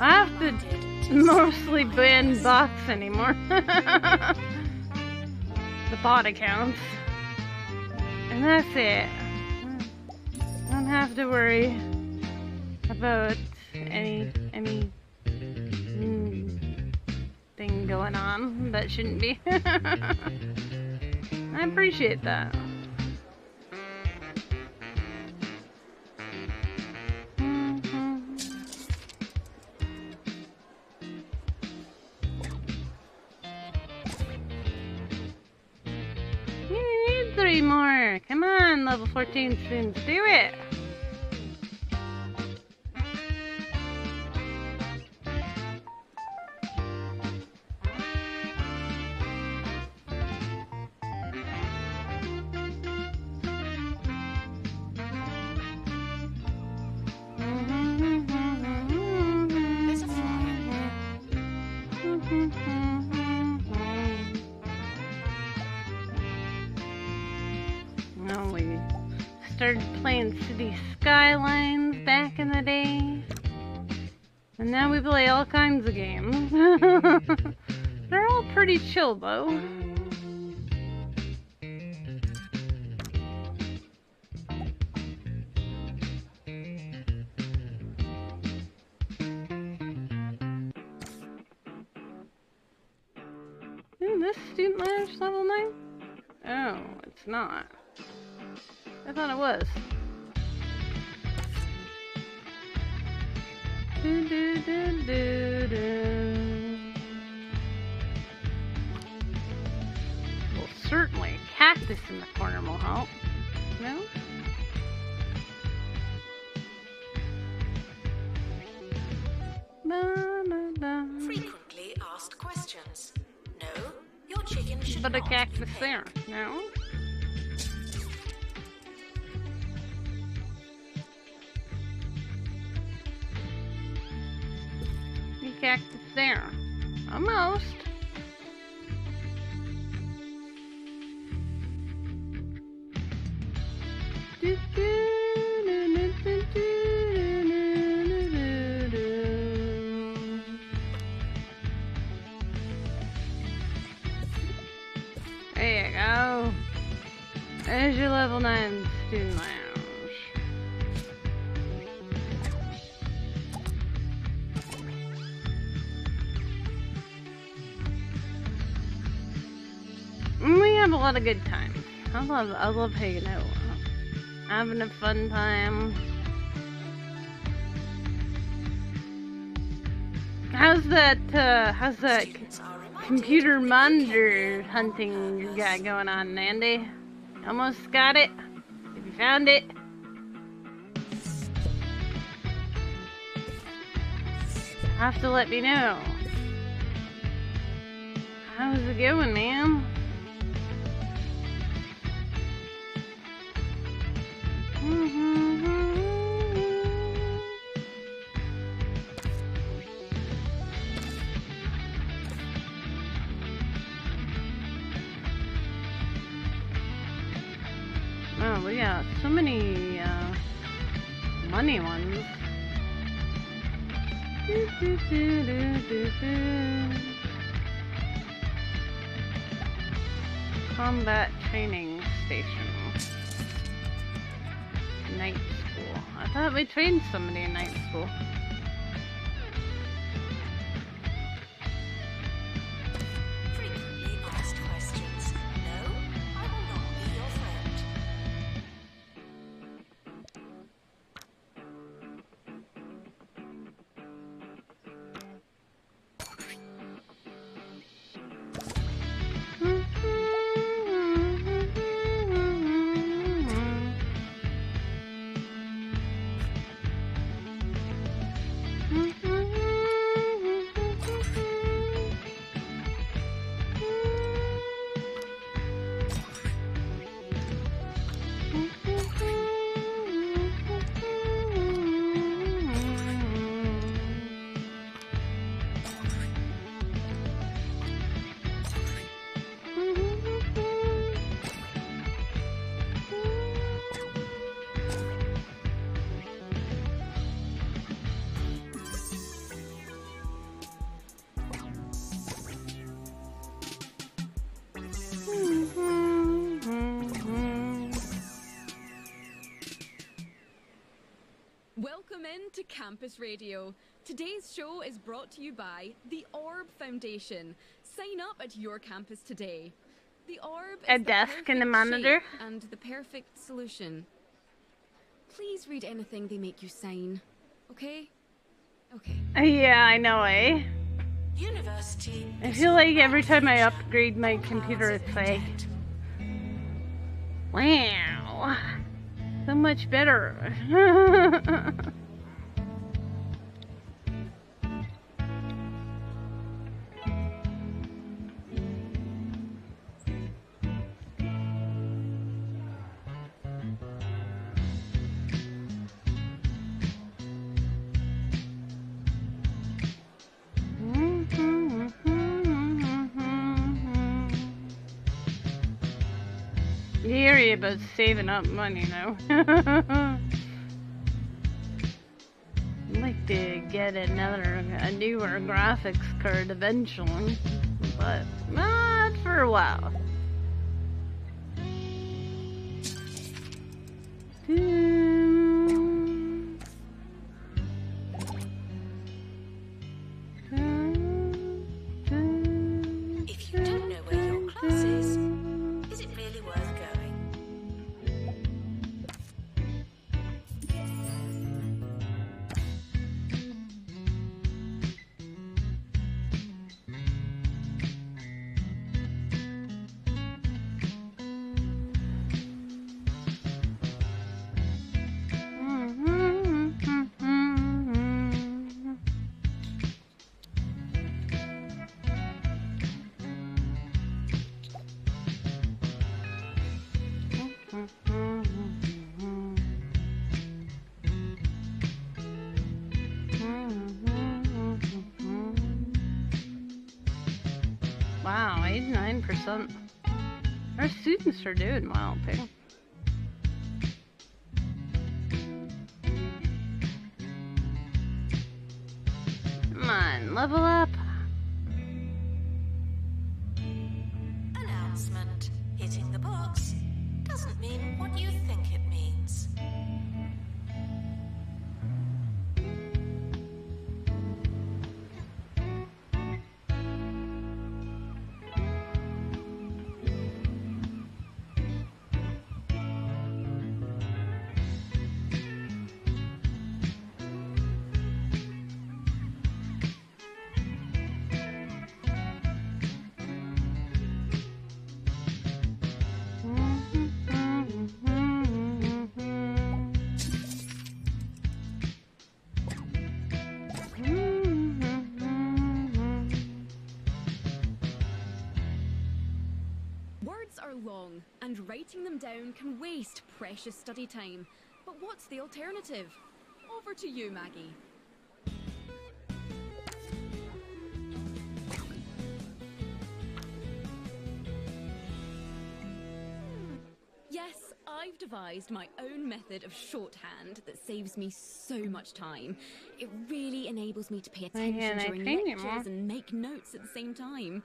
I have to mostly ban bots anymore. <laughs> the bot accounts. And that's it. Don't have to worry about any any mm, thing going on that shouldn't be. <laughs> I appreciate that. More. Come on, level 14 students, do it. Kinds games. <laughs> They're all pretty chill though. Isn't this student lounge level 9? Oh, it's not. I thought it was. Do, do, do, do, do. Well, certainly a cactus in the corner will help. No? Frequently asked questions. No, your chicken should But a cactus there. No? cactus there. Almost. There you go. There's your level 9 student lab. Have a lot of good times. I love I love hanging out. Having a fun time. How's that uh how's that computer monitor hunting you got going on, Andy? Almost got it? You found it? Have to let me know. How's it going, man? Oh, we got so many uh, money ones. Combat training station. Night school. I thought we trained somebody in night school. Campus Radio. Today's show is brought to you by the Orb Foundation. Sign up at your campus today. The Orb A is the desk and a monitor? and the perfect solution. Please read anything they make you sign. Okay? Okay. Yeah, I know, eh? University. I feel like every time I upgrade my computer, it's like, wow, so much better. <laughs> about saving up money though. <laughs> I'd like to get another, a newer graphics card eventually, but not for a while. 89%. Our students are doing well, too. Precious study time. But what's the alternative? Over to you, Maggie. Yes, I've devised my own method of shorthand that saves me so much time. It really enables me to pay attention during lectures and make notes at the same time.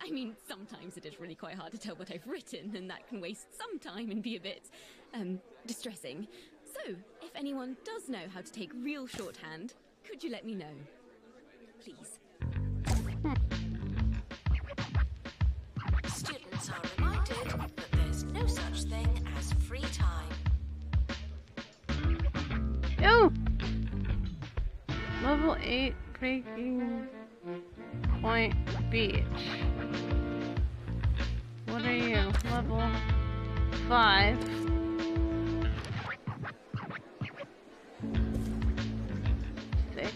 I mean, sometimes it is really quite hard to tell what I've written, and that can waste some time and be a bit, um, distressing. So, if anyone does know how to take real shorthand, could you let me know? Please. Students are reminded that there's no such thing as free time. Oh! Level 8 Breaking Point Beach. What are you? Level 5. Six.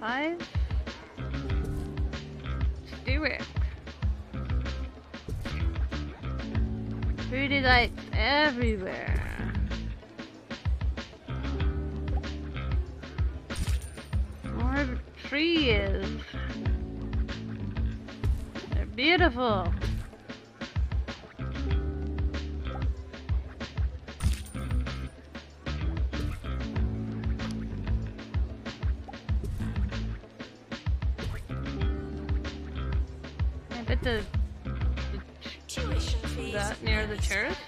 Five? Let's do it. Pretty lights everywhere. More trees. They're beautiful. The that near the may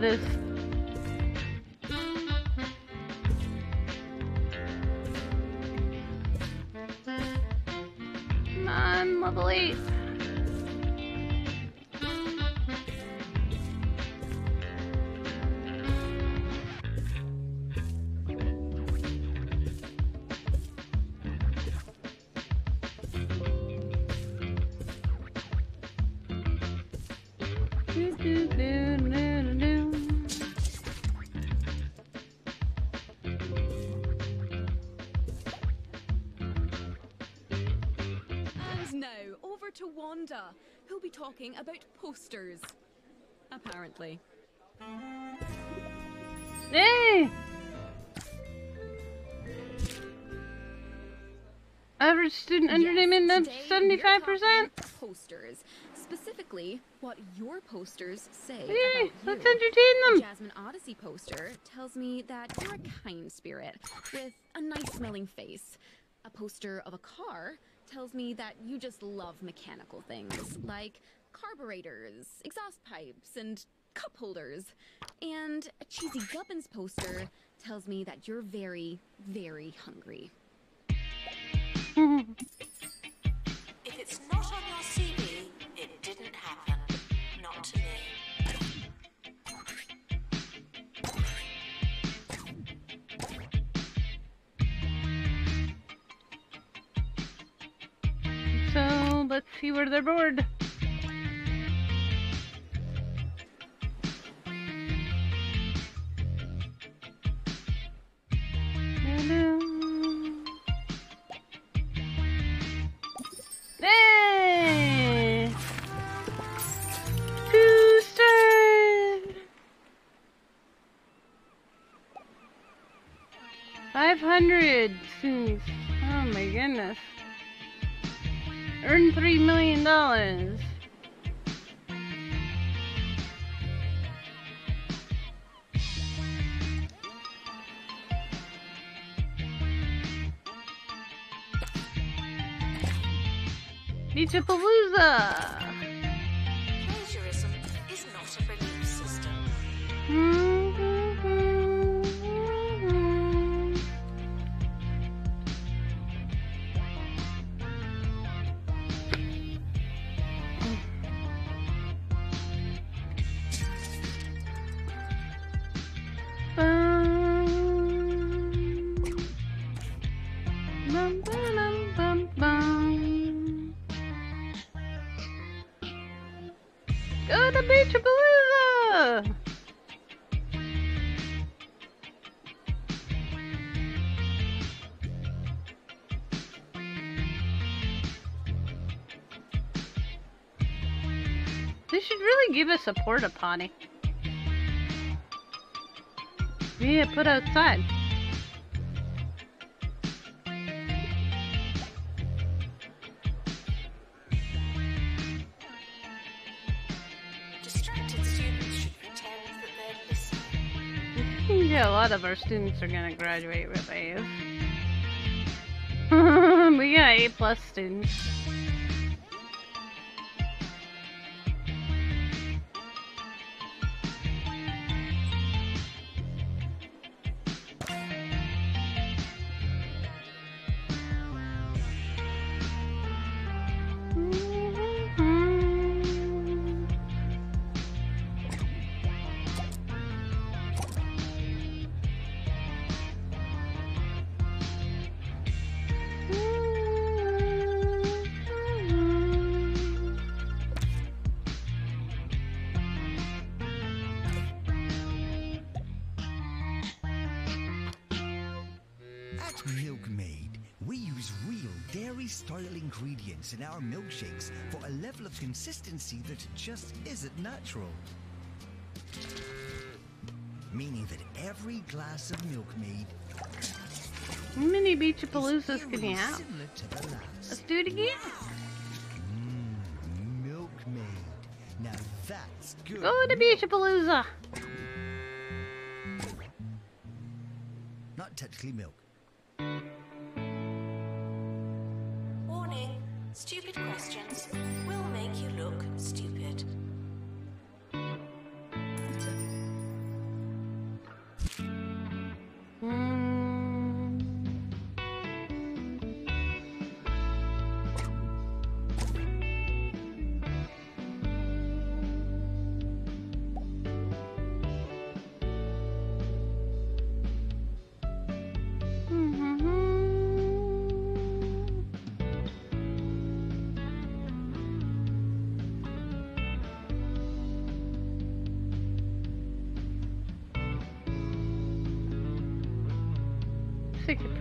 beautiful it is? Talking about posters. Apparently. Hey! Average student entertainment Yes, up today we're seventy-five percent. Posters. Specifically, what your posters say Hey, about let's you. entertain them. Jasmine Odyssey poster tells me that you're a kind spirit with a nice smelling face. A poster of a car tells me that you just love mechanical things like carburetors, exhaust pipes, and cup holders. And a cheesy Gubbins poster tells me that you're very, very hungry. If it's not on your CV, it didn't happen. Not to me. So let's see where they're bored. Give us a porta potty. Yeah, put outside. Distracted students should pretend that they're listening. Yeah, a lot of our students are gonna graduate with A's. <laughs> we got A plus students. Consistency that just isn't natural. Meaning that every glass of Milkmaid How many Beachapaloozas can you have? similar to the Let's do it again. Mmm, Milkmaid. Now that's good. Go to. Beachapalooza. Not technically milk.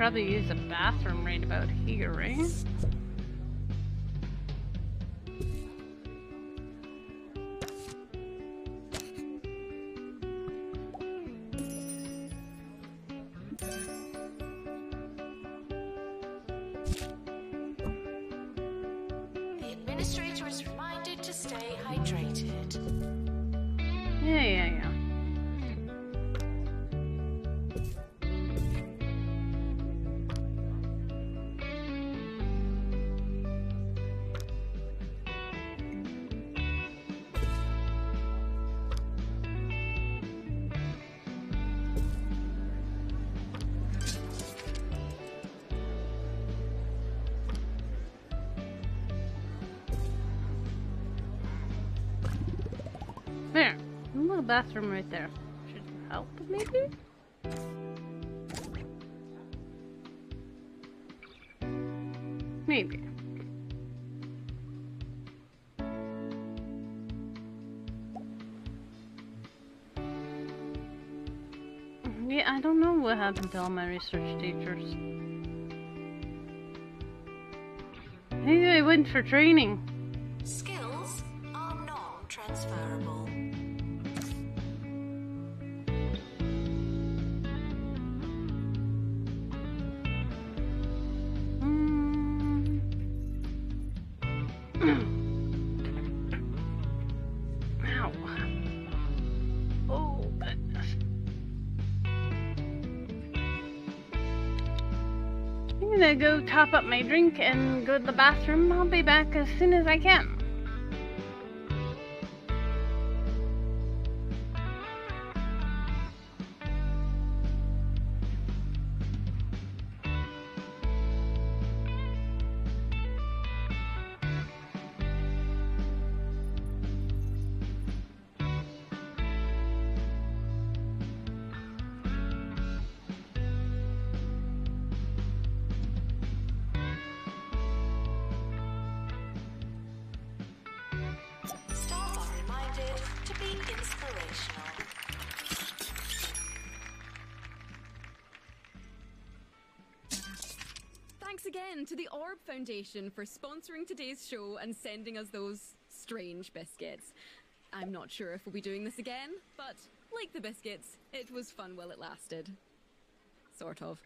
Probably use a bathroom right about here, right? Bathroom right there. Should help, maybe? Maybe. Yeah, I don't know what happened to all my research teachers. Maybe they went for training. Top up my drink and go to the bathroom. I'll be back as soon as I can. Foundation for sponsoring today's show and sending us those strange biscuits. I'm not sure if we'll be doing this again, but like the biscuits, it was fun while it lasted. Sort of.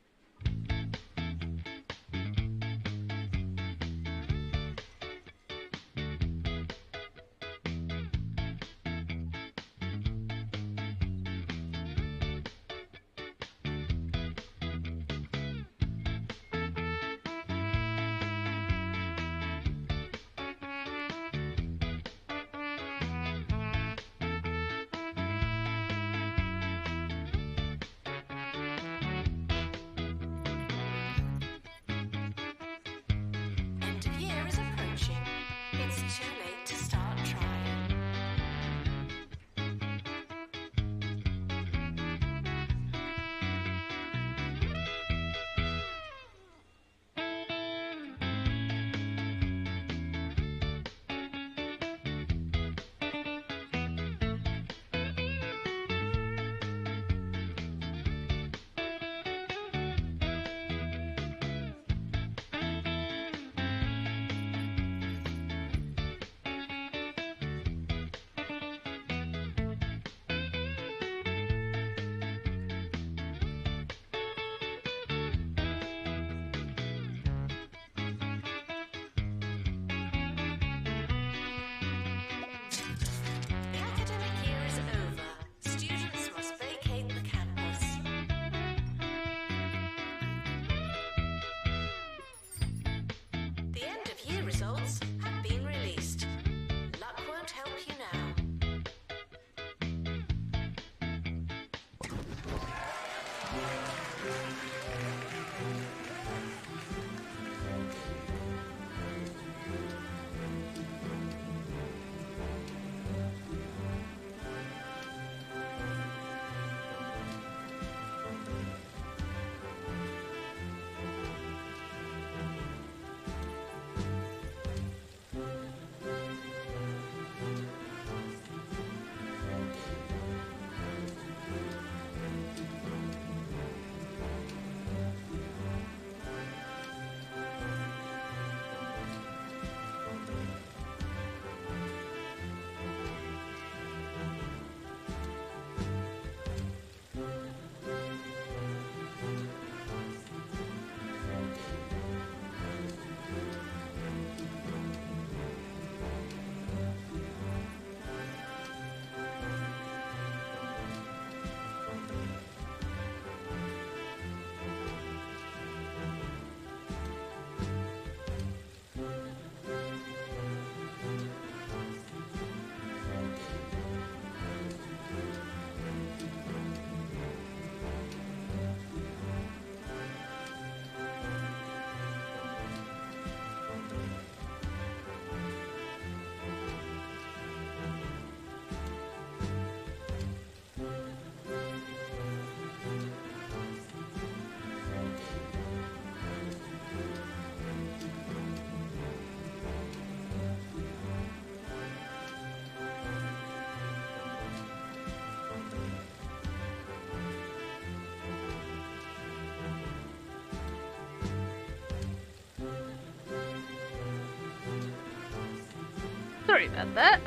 Sorry about that.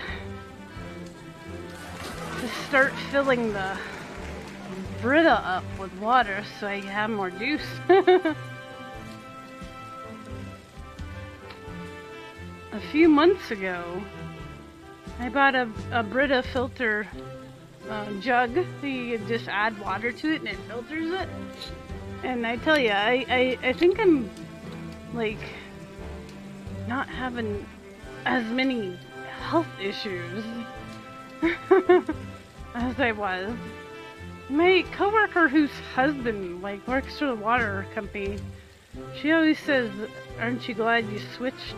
Just start filling the Brita up with water so I have more juice. <laughs> a few months ago, I bought a, a Brita filter uh, jug. You just add water to it and it filters it. And I tell you, I, I, I think I'm like not having as many health issues <laughs> as I was. My coworker whose husband like works for the water company, she always says, "Aren't you glad you switched?"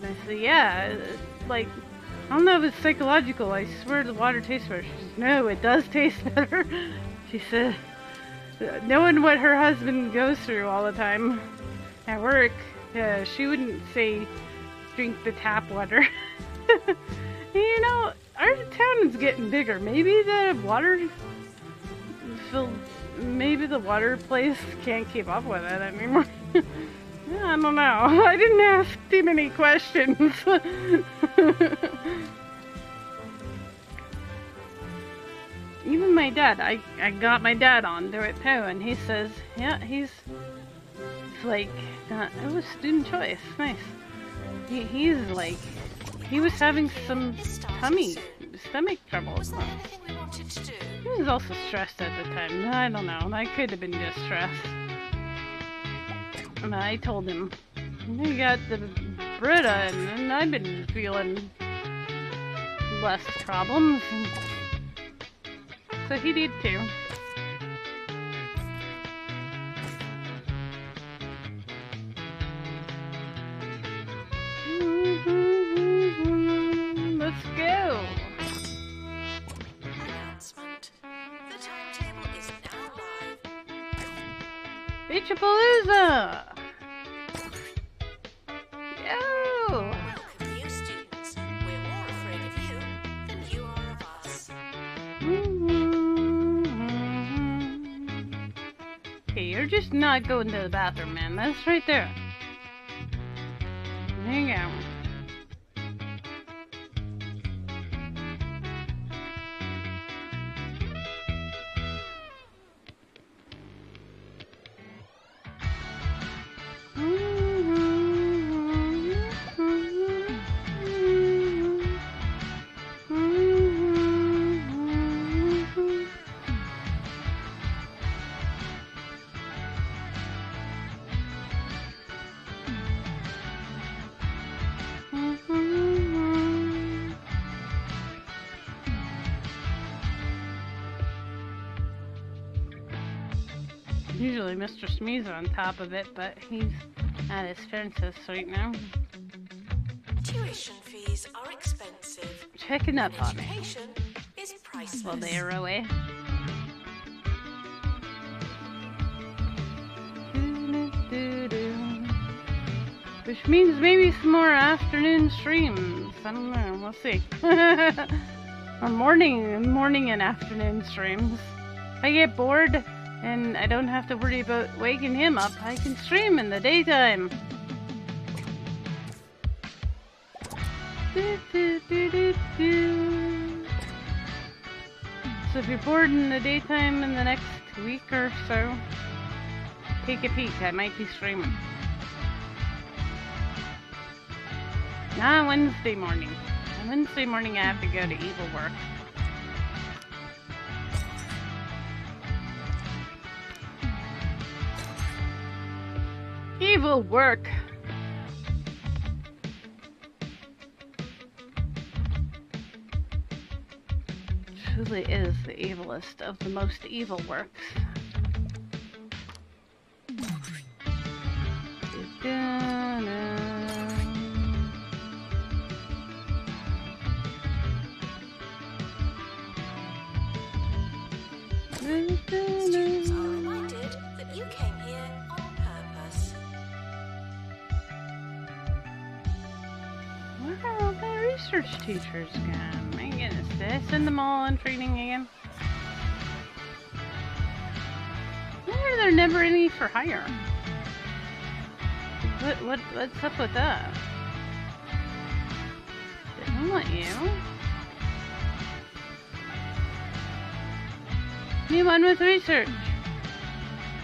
And I say, "Yeah, like I don't know if it's psychological. I swear the water tastes better." She says, "No, it does <laughs> taste better." She said, knowing what her husband goes through all the time at work, uh, she wouldn't say drink the tap water. <laughs> you know, our town is getting bigger. Maybe the water fill, maybe the water place can't keep up with it anymore. <laughs> yeah, I don't know. <laughs> I didn't ask too many questions. <laughs> Even my dad, I, I got my dad on to it too, and he says, yeah, he's, he's like, uh, it was student choice. Nice. He, he's like, he was having some tummy, stomach trouble. Was there anything we wanted to do? He was also stressed at the time. I don't know. I could have been just stress. And I told him, you got the Brita, and, and I've been feeling less problems. So he did too. Beachapalooza! Yo! New students. We're more afraid of you than you are of us. You're just not going to the bathroom, man. That's right there. There you go. Mr. On top of it, but he's at his fences right now. Tuition fees are expensive. Checking up on me. Is priceless. Well, they're away. Which means maybe some more afternoon streams. I don't know. We'll see. <laughs> or morning, morning and afternoon streams. I get bored and I don't have to worry about waking him up, I can stream in the daytime. Do, do, do. So if you're bored in the daytime in the next week or so, take a peek. I might be streaming. Nah, Wednesday morning. Wednesday morning I have to go to Evil Work. Evil Work. Truly is the evilest of the most evil works. Research teachers gone? My goodness, did I send them all on training again? Why are there never any for hire? What what what's up with that? I want you. On with research.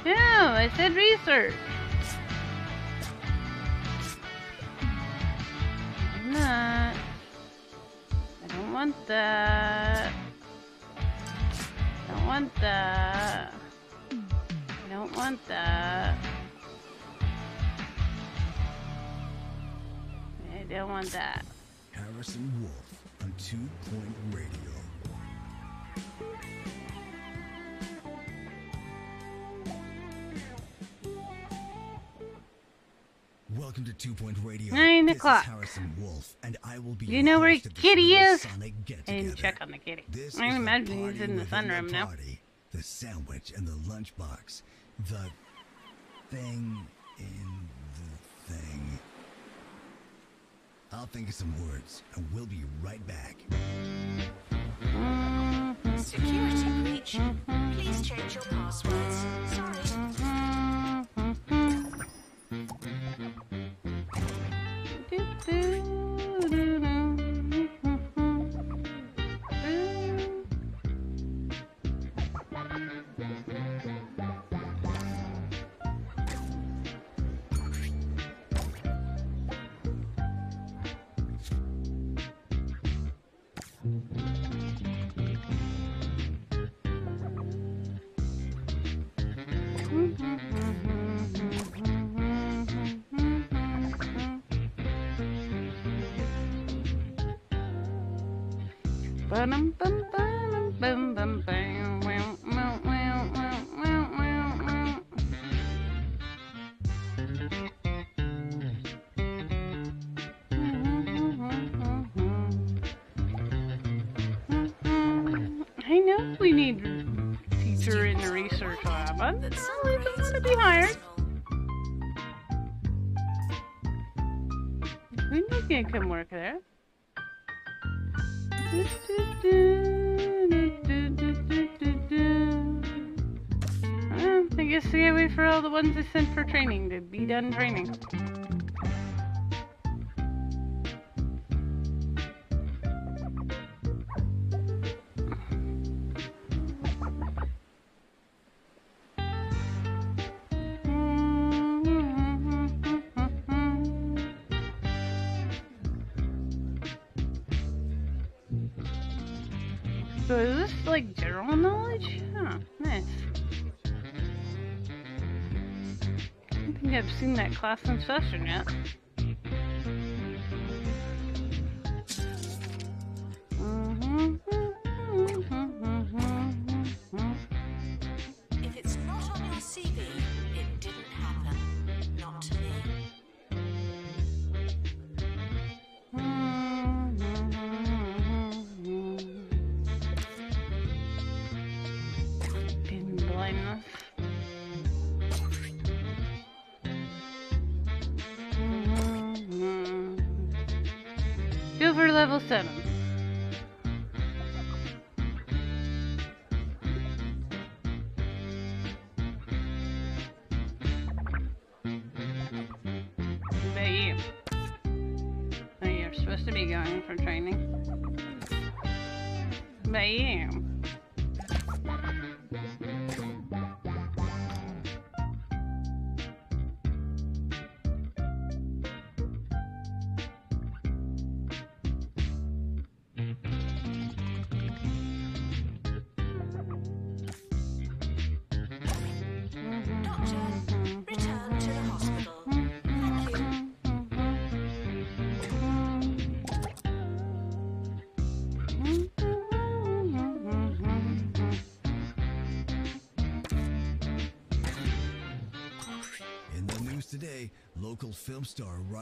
No, I said research. Want that. Don't want that. Don't want that. I don't want that. Harrison Wolf on Two Point Radio. Welcome to Two Point Radio. Nine This is o'clock. Harrison Wolf, and I will be You know where host at the Kitty is? Sonic I didn't check on the kitty. This I is the imagine he's in the within sunroom now. party. The sandwich and the lunchbox. The thing in the thing. I'll think of some words, and we'll be right back. Security breach. Please change your passwords. Sorry. Ba-dum, bum, ba-dum, bum, ones I sent for training to be done training. Seen that class in session yet.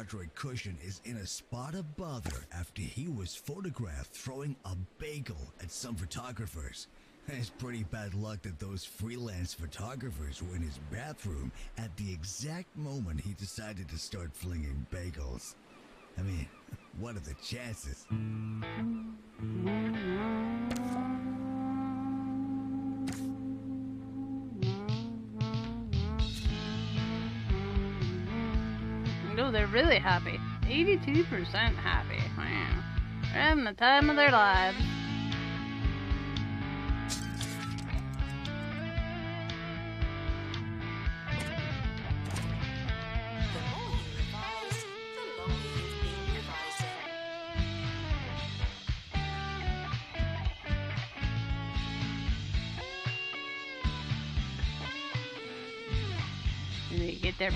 Roderick Cushion is in a spot of bother after he was photographed throwing a bagel at some photographers. It's pretty bad luck that those freelance photographers were in his bathroom at the exact moment he decided to start flinging bagels. I mean, <laughs> what are the chances? Mm-hmm. No, they're really happy. 82% happy. Wow. They're the time of their lives. Get their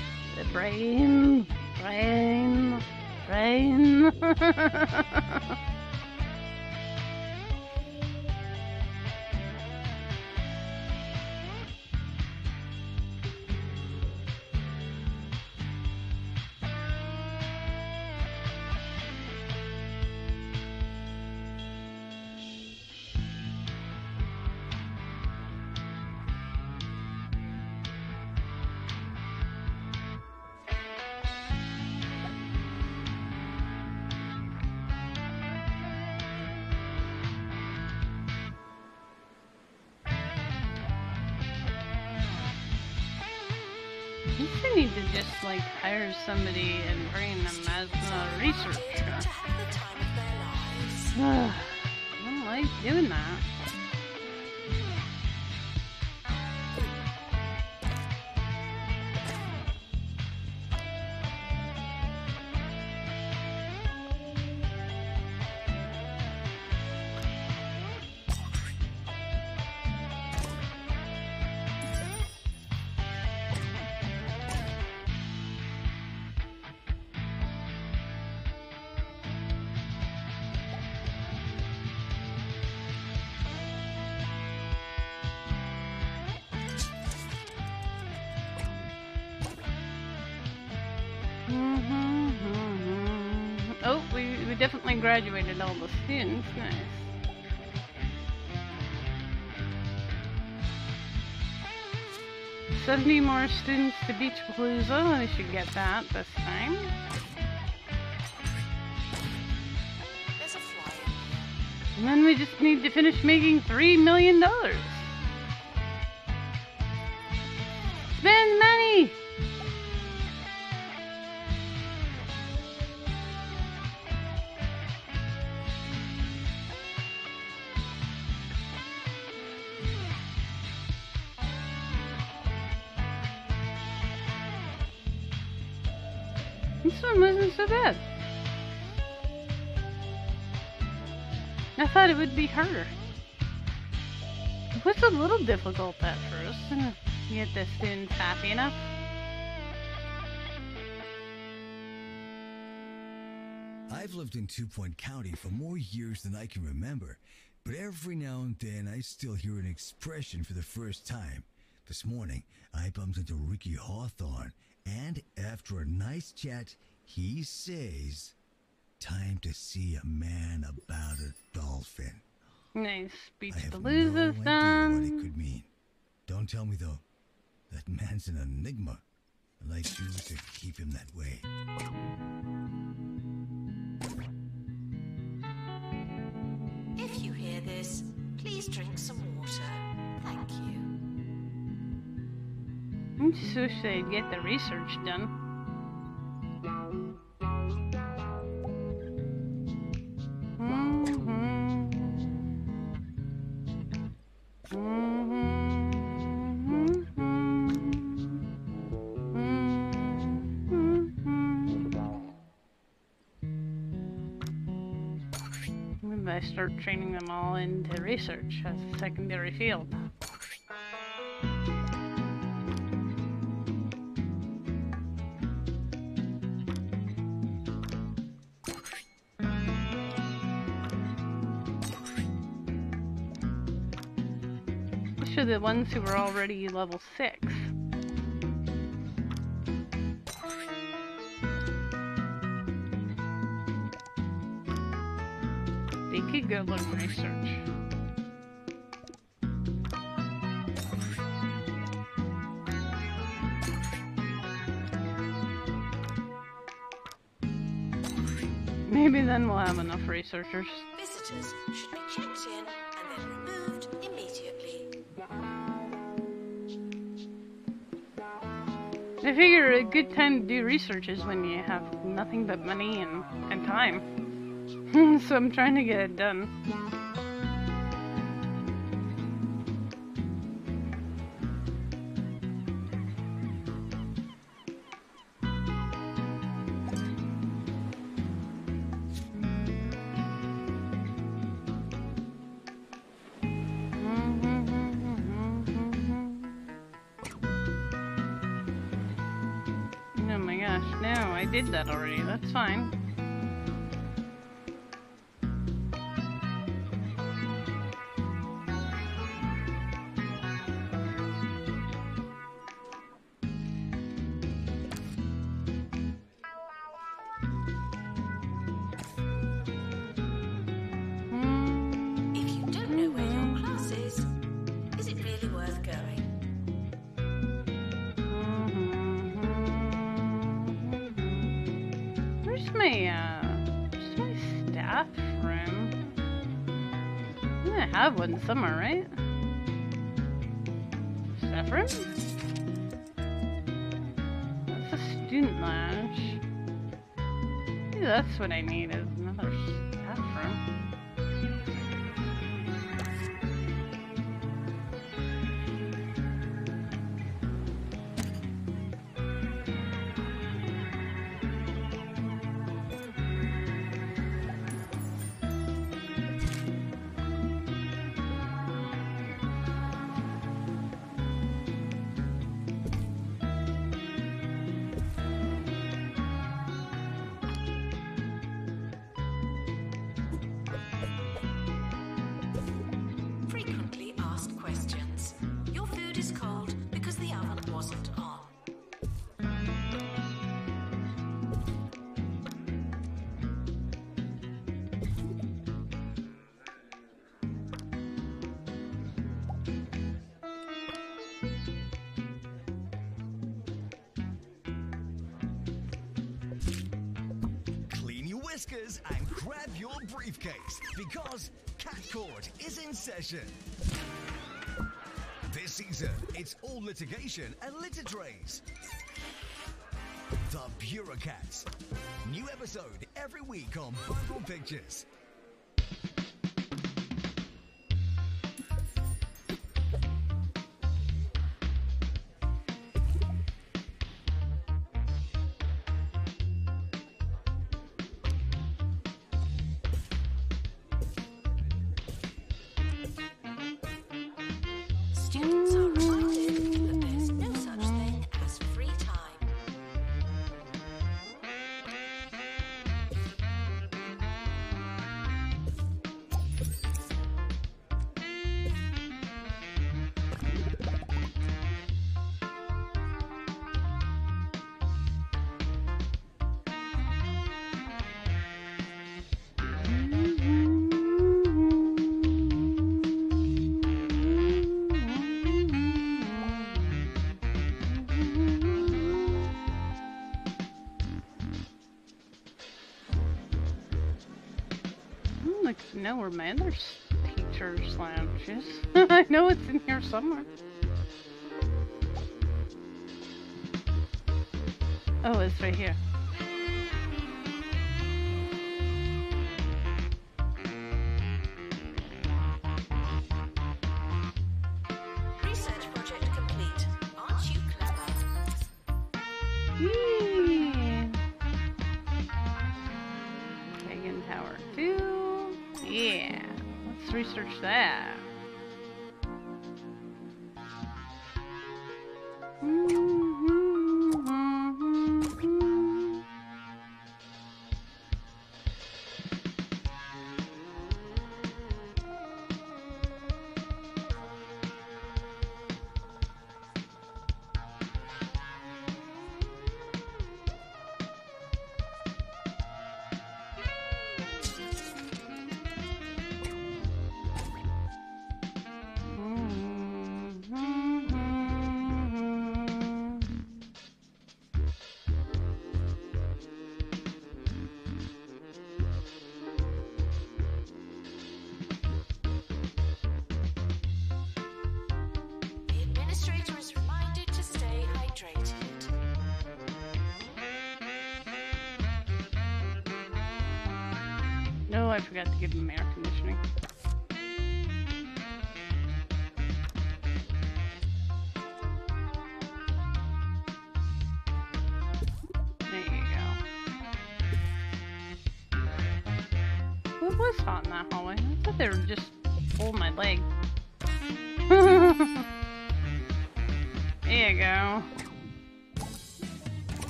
brain, brain, brain. <laughs> all the students. Nice. Seventy more students to Beach Palooza. We should get that this time. There's a fly. And then we just need to finish making three million dollars. Be harder. It was a little difficult at first to get the students happy enough. I've lived in Two Point County for more years than I can remember, but every now and then I still hear an expression for the first time. This morning, I bumped into Ricky Hawthorne, and after a nice chat, he says, Time to see a man about a dolphin. Nice. Beach I have no Palooza's idea what it could mean. Don't tell me, though. That man's an enigma, and I choose to keep him that way. If you hear this, please drink some water. Thank you. I just wish they'd get the research done. Training them all into research as a secondary field. These are the ones who were already level 6. Research. Maybe then we'll have enough researchers. Visitors should be checked in and then removed immediately. I figure a good time to do research is when you have nothing but money and, and time. <laughs> so I'm trying to get it done. <laughs> Oh my gosh, no, I did that already, that's fine. and litter trays. The Bureaucrats. New episode every week on Bible Pictures. know where my other teacher's lounge is. I know it's in here somewhere. Oh, it's right here.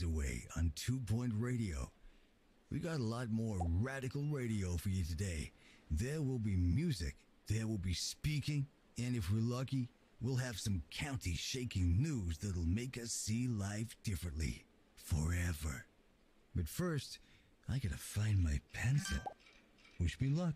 Days away on Two Point Radio. We got a lot more radical radio for you today. There will be music, there will be speaking, and if we're lucky, we'll have some county shaking news that'll make us see life differently. Forever. But first, I gotta find my pencil. Wish me luck.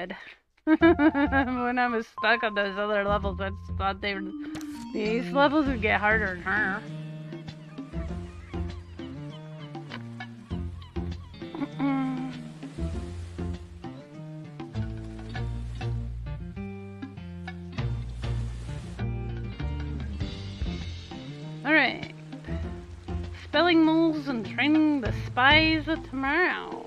Good. <laughs> when I was stuck on those other levels, I just thought they were. These levels would get harder and harder. Alright. Spelling moles and training the spies of tomorrow.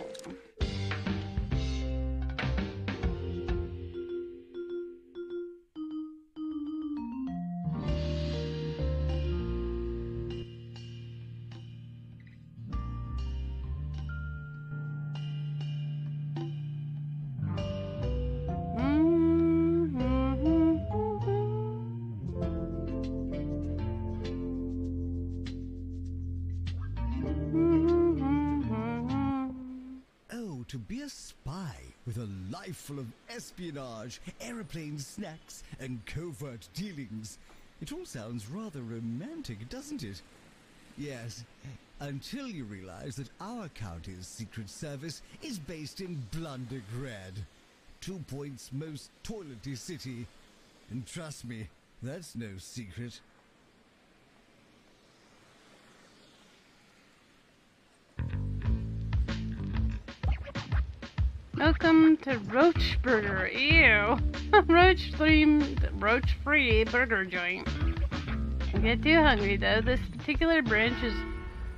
Espionage, aeroplane snacks, and covert dealings. It all sounds rather romantic, doesn't it? Yes, until you realize that our county's secret service is based in Blundergrad, Two Point's most toilety city. And trust me, that's no secret. Welcome to Roach Burger. Ew. <laughs> roach themed, roach free burger joint. Don't get too hungry though. This particular branch is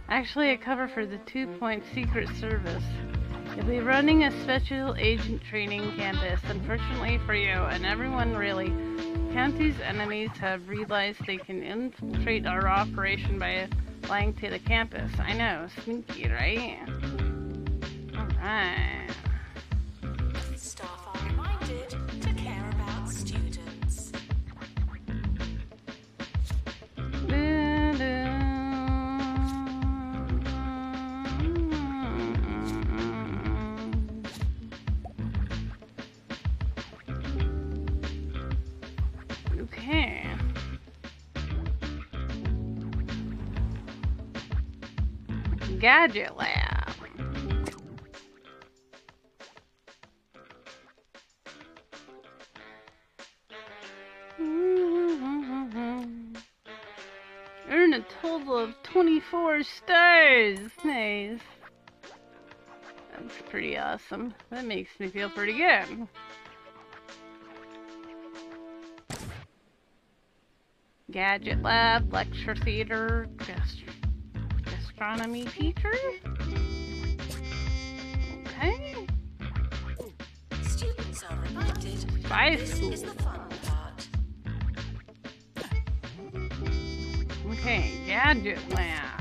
actually a cover for the Two Point Secret Service. You'll be running a special agent training campus. Unfortunately for you, and everyone really, county's enemies have realized they can infiltrate our operation by flying to the campus. I know, sneaky, right? Alright. Gadget Lab. Earn a total of 24 stars. Nice. That's pretty awesome. That makes me feel pretty good. Gadget lab, lecture theater, gast- gastronomy teacher. Okay. Students are reminded Spy this is the fun part. Okay, gadget lab.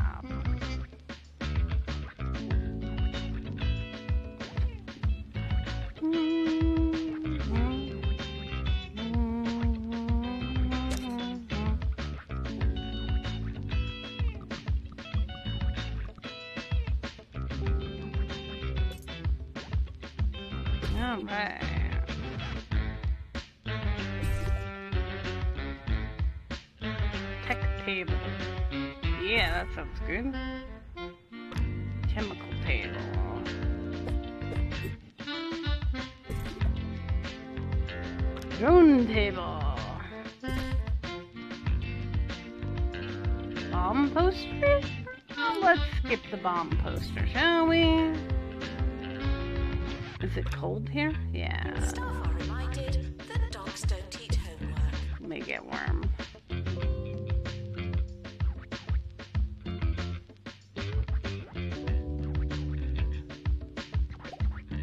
Is it cold here? Yeah. Staff are reminded that dogs don't eat homework. Let me get warm.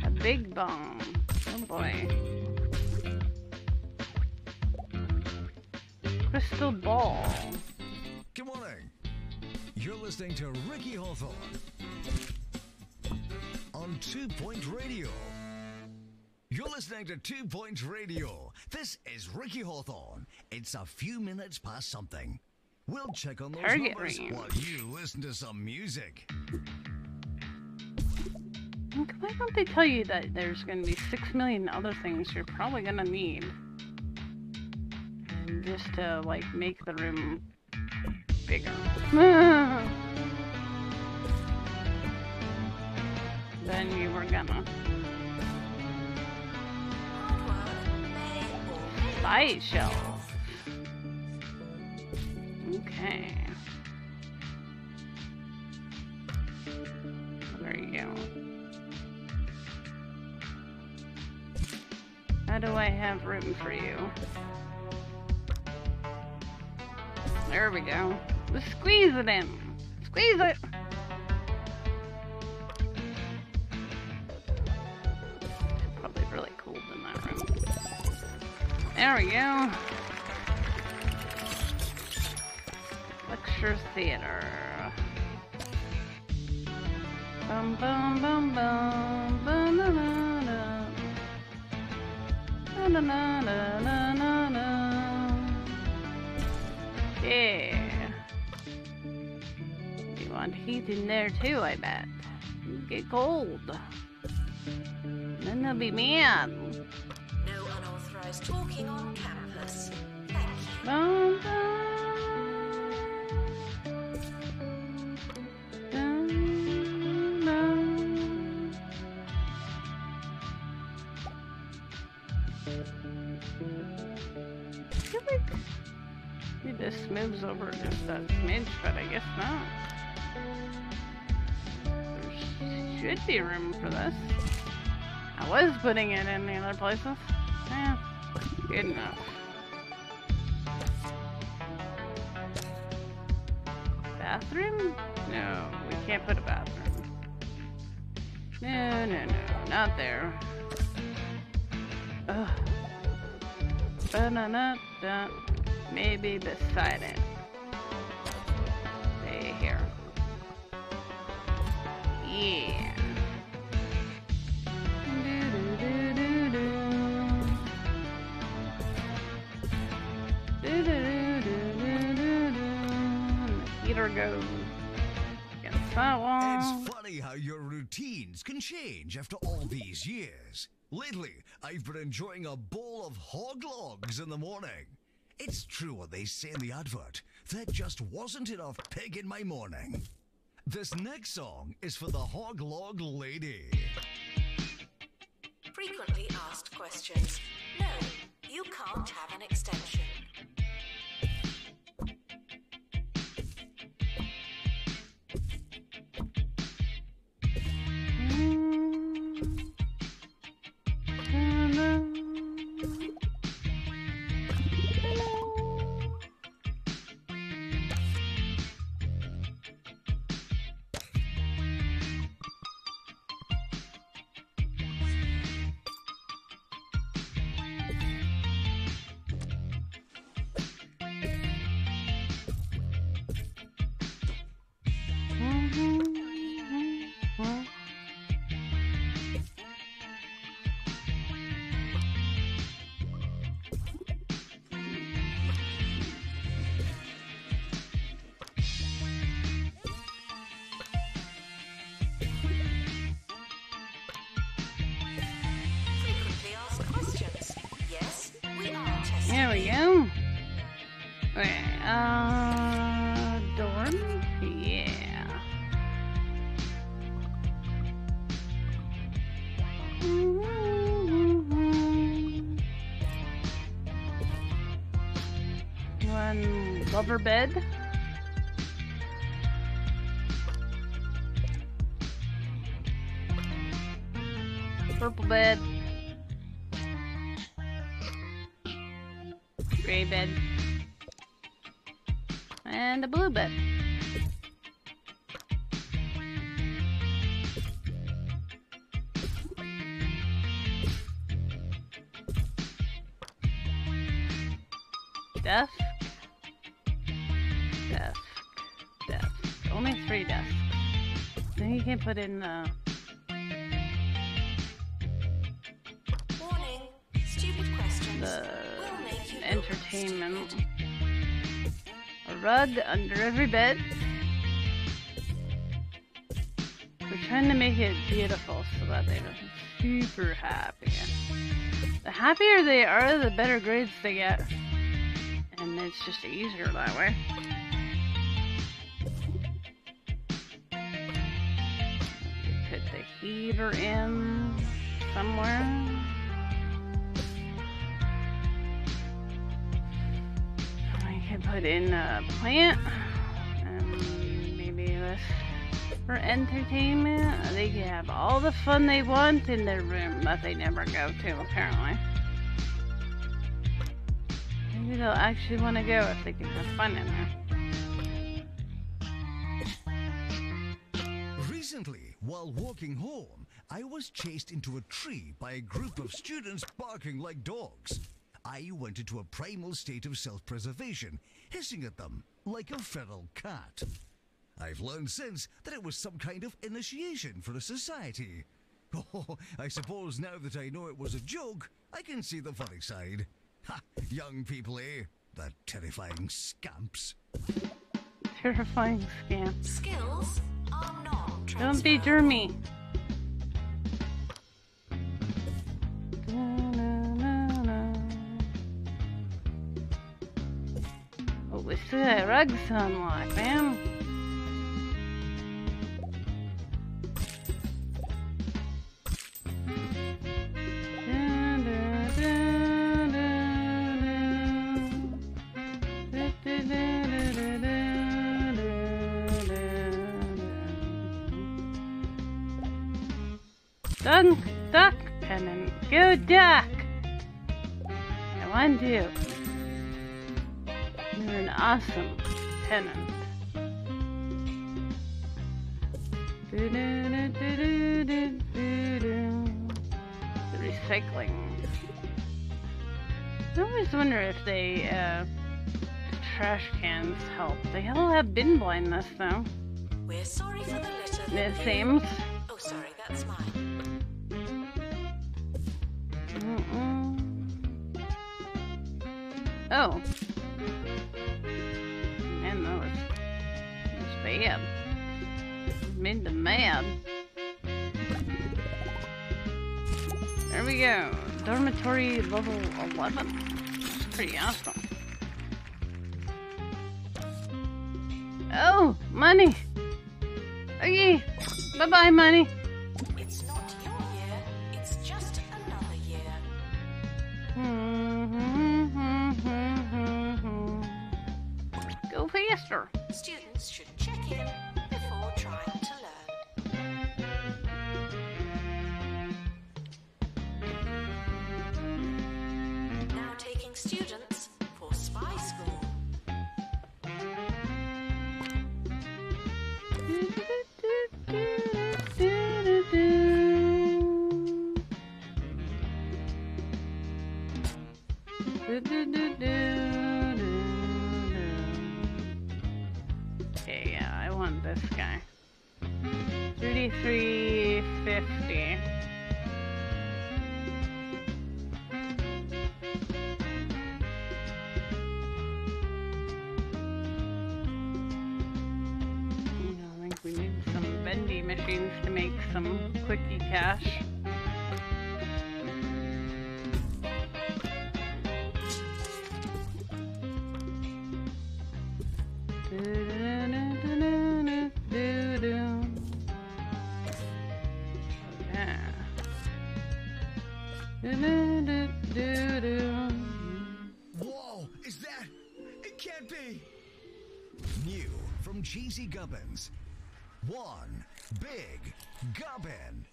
A big bomb. Oh boy. Crystal ball. Good morning. You're listening to Ricky Hawthorne on Two Point Radio. To Two Point Radio. This is Ricky Hawthorne. It's a few minutes past something. We'll check on those Target numbers range. while you listen to some music. Why don't they tell you that there's going to be six million other things you're probably going to need? And just to, like, make the room bigger. <laughs> then you were gonna. Light shelf. Okay. There you go. How do I have room for you? There we go. Let's squeeze it in. Squeeze it. There we go. Lecture theater. Bum bum bum bum bum na na na. Na na na na na. Yeah. You want heat in there too, I bet. You get cold. Then they'll be mad. Unauthorized talking on campus. Thank you. Bum, bum. I feel like over just a smidge, but I guess not. There should be room for this. I was putting it in the other places. Yeah, good enough. Bathroom? No, we can't put a bathroom. No, no, no, not there. Ugh. Ba-na-na-da. Maybe beside it. Stay here. Yeah. Goes against that wall. It's funny how your routines can change after all these years. Lately, I've been enjoying a bowl of hog logs in the morning. It's true what they say in the advert. There just wasn't enough pig in my morning. This next song is for the hog log lady. Frequently asked questions. No, you can't have an extension. Put in the Warning. Stupid questions the will make you look entertainment. A rug under every bed. We're trying to make it beautiful so that they're super happy. The happier they are, the better grades they get. And it's just easier that way. The in somewhere. I could put in a plant and maybe this for entertainment. They can have all the fun they want in their room that they never go to, apparently. Maybe they'll actually want to go if they can have fun in there. Recently, while walking home, I was chased into a tree by a group of students barking like dogs. I went into a primal state of self preservation, hissing at them like a feral cat. I've learned since that it was some kind of initiation for a society. <laughs> Oh, I suppose now that I know it was a joke, I can see the funny side. Ha! Young people, eh? The terrifying scamps. Terrifying scamps. Skills are non Don't be Jeremy. Oh, we still got rugs unlocked, man. Dunk, duck, pennant. Go duck! I want you. You're an awesome pennant. Do-do-do-do-do-do-do. The recycling. I always wonder if they, uh, trash cans help. They all have bin blindness, though. We're sorry for the litter. It they- seems. Oh, sorry, that's mine. Oh. Man, that was, that was bad. Made them mad. There we go. Dormitory level 11. That's pretty awesome. Oh, money. Okay. Bye-bye, money. Big gubbin.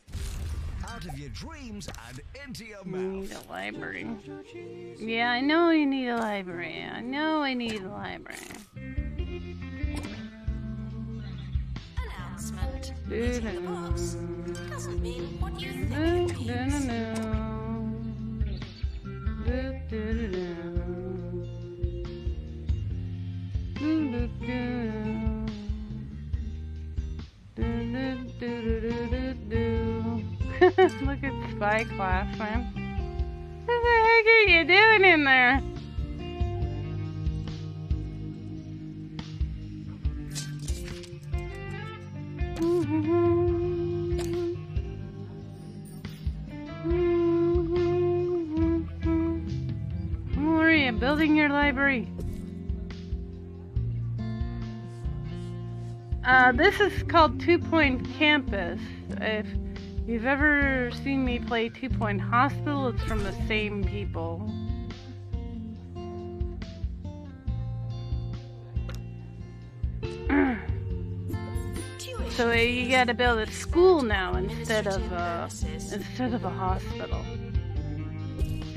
Out of your dreams and into your You mouth. need a library. Yeah, I know you need a library. I know I need a library. Announcement. Meeting the boss doesn't mean what you think it means. <laughs> Look at Spy Class, man. What the heck are you doing in there? Mm-hmm. Mm-hmm. Mm-hmm. Where are you building your library? Uh, this is called Two Point Campus. If you've ever seen me play Two Point Hospital, it's from the same people. So you gotta build a school now instead of uh, instead of a hospital.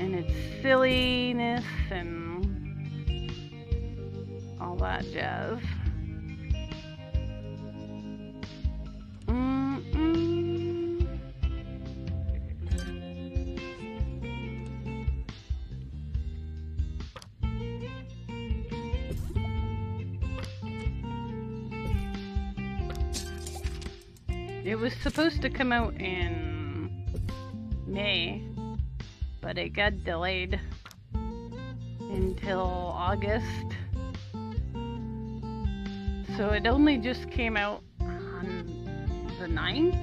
And it's silliness and all that jazz. It was supposed to come out in May, but it got delayed until August. So it only just came out on the 9th.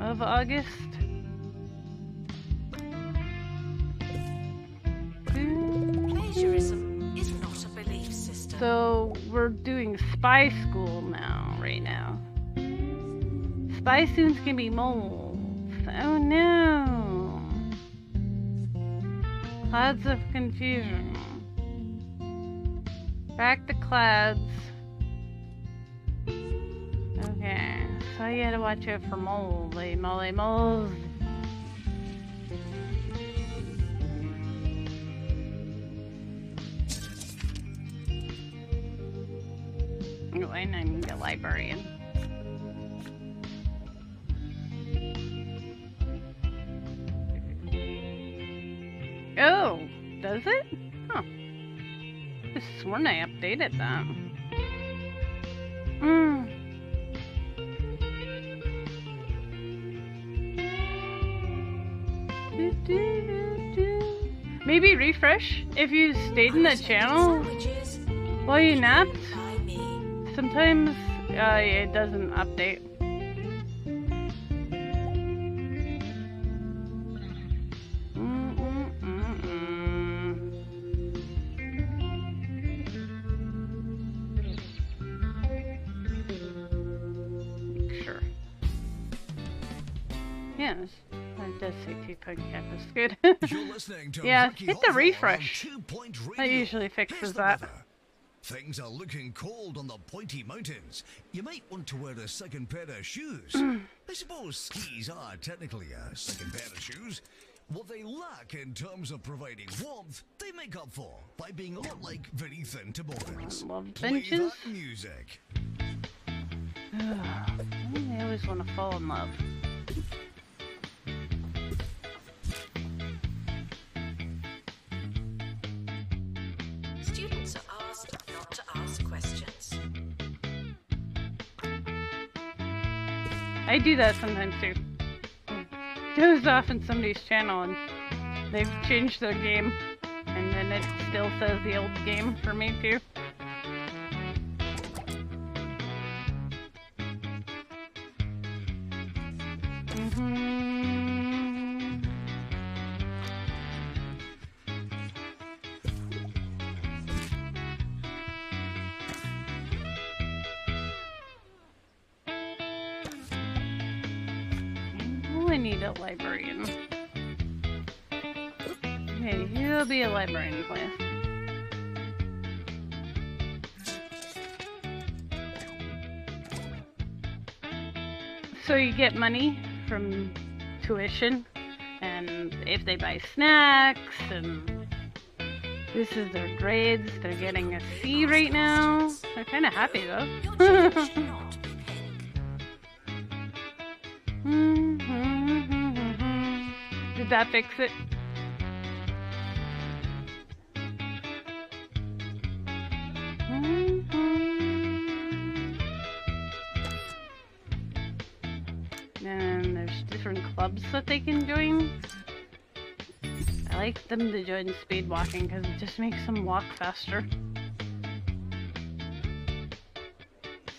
Of August. Plagiarism is not a belief system. So we're doing spy school now, right now. Spy students can be moles. Oh no. Clouds of confusion. Back to clouds. Okay, so you gotta watch out for moles, eh, moly moles. Oh, I need a librarian. Oh, does it? I sworn I updated that. Hmm. Maybe refresh if you stayed in the channel while you napped. Sometimes uh, it doesn't update. Good. <laughs> You're listening to Yeah, hit the refresh. That usually fixes that. Things are looking cold on the pointy mountains. You might want to wear a second pair of shoes. Mm. I suppose skis are technically a second pair of shoes. What they lack in terms of providing warmth, they make up for by being a lot like very thin toboggans. Love benches. music. <sighs> I always want to fall in love. I do that sometimes too. Goes off in somebody's channel and they've changed their game, and then it still says the old game for me too. Money from tuition, and if they buy snacks, and this is their grades, they're getting a C right now. They're kind of happy though. Pink. <laughs> Mm-hmm. Did that fix it? Them to join speed walking because it just makes them walk faster.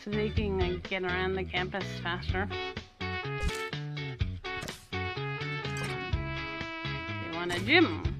So they can like, get around the campus faster. They want a gym.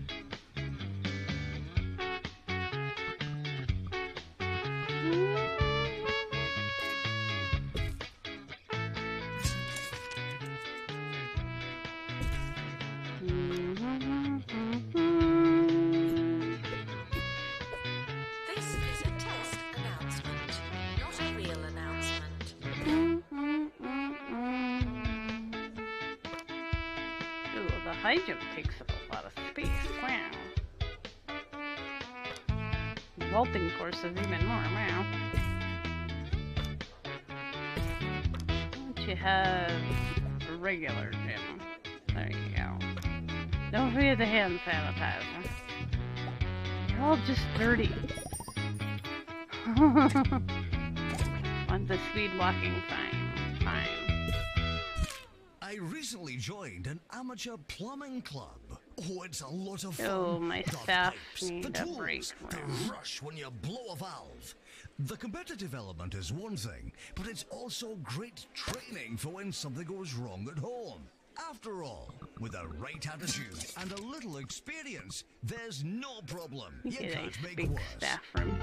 Amateur plumbing club. Oh, it's a lot of oh, fun. Oh, my The staff pipes, need the a tools, break the rush when you blow a valve. The competitive element is one thing, but it's also great training for when something goes wrong at home. After all, with a right attitude and a little experience, there's no problem. You Get a can't make big worse. staff room.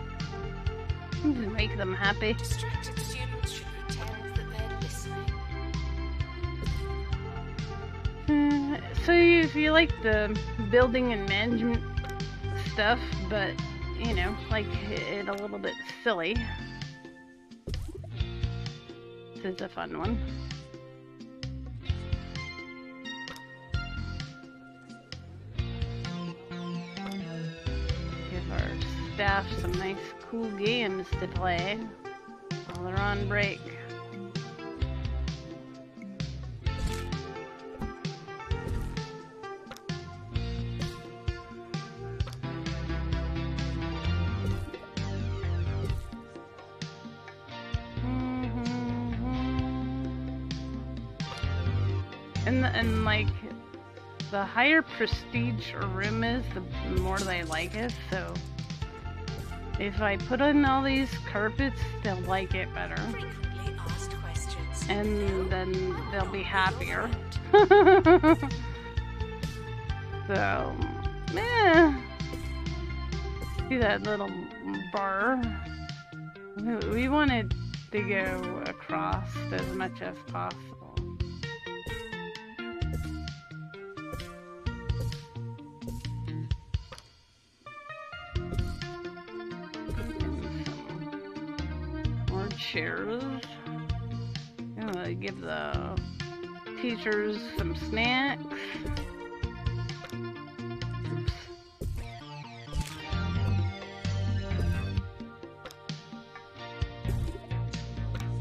Just <laughs> make them happy. Distracted students should pretend that they're listening. Uh, so if you like the building and management stuff, but you know, like it a little bit silly, this is a fun one. Give our staff some nice, cool games to play while they're on break. And like the higher prestige a room is, the more they like it. So if I put in all these carpets, they'll like it better, and then they'll be happier. <laughs> so, eh. See that little bar? We wanted to go across as much as possible. More chairs. Gonna give the teachers some snacks.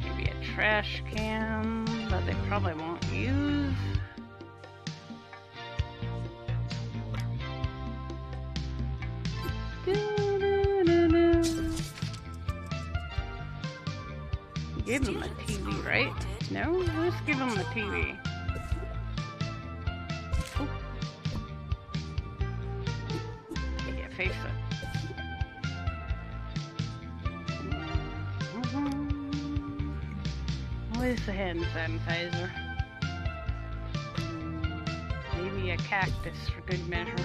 Maybe a trash can that they probably won't Give him a TV, right? No? Let's give him a TV. Oop. Yeah. Where's the hand sanitizer? Maybe a cactus for good measure.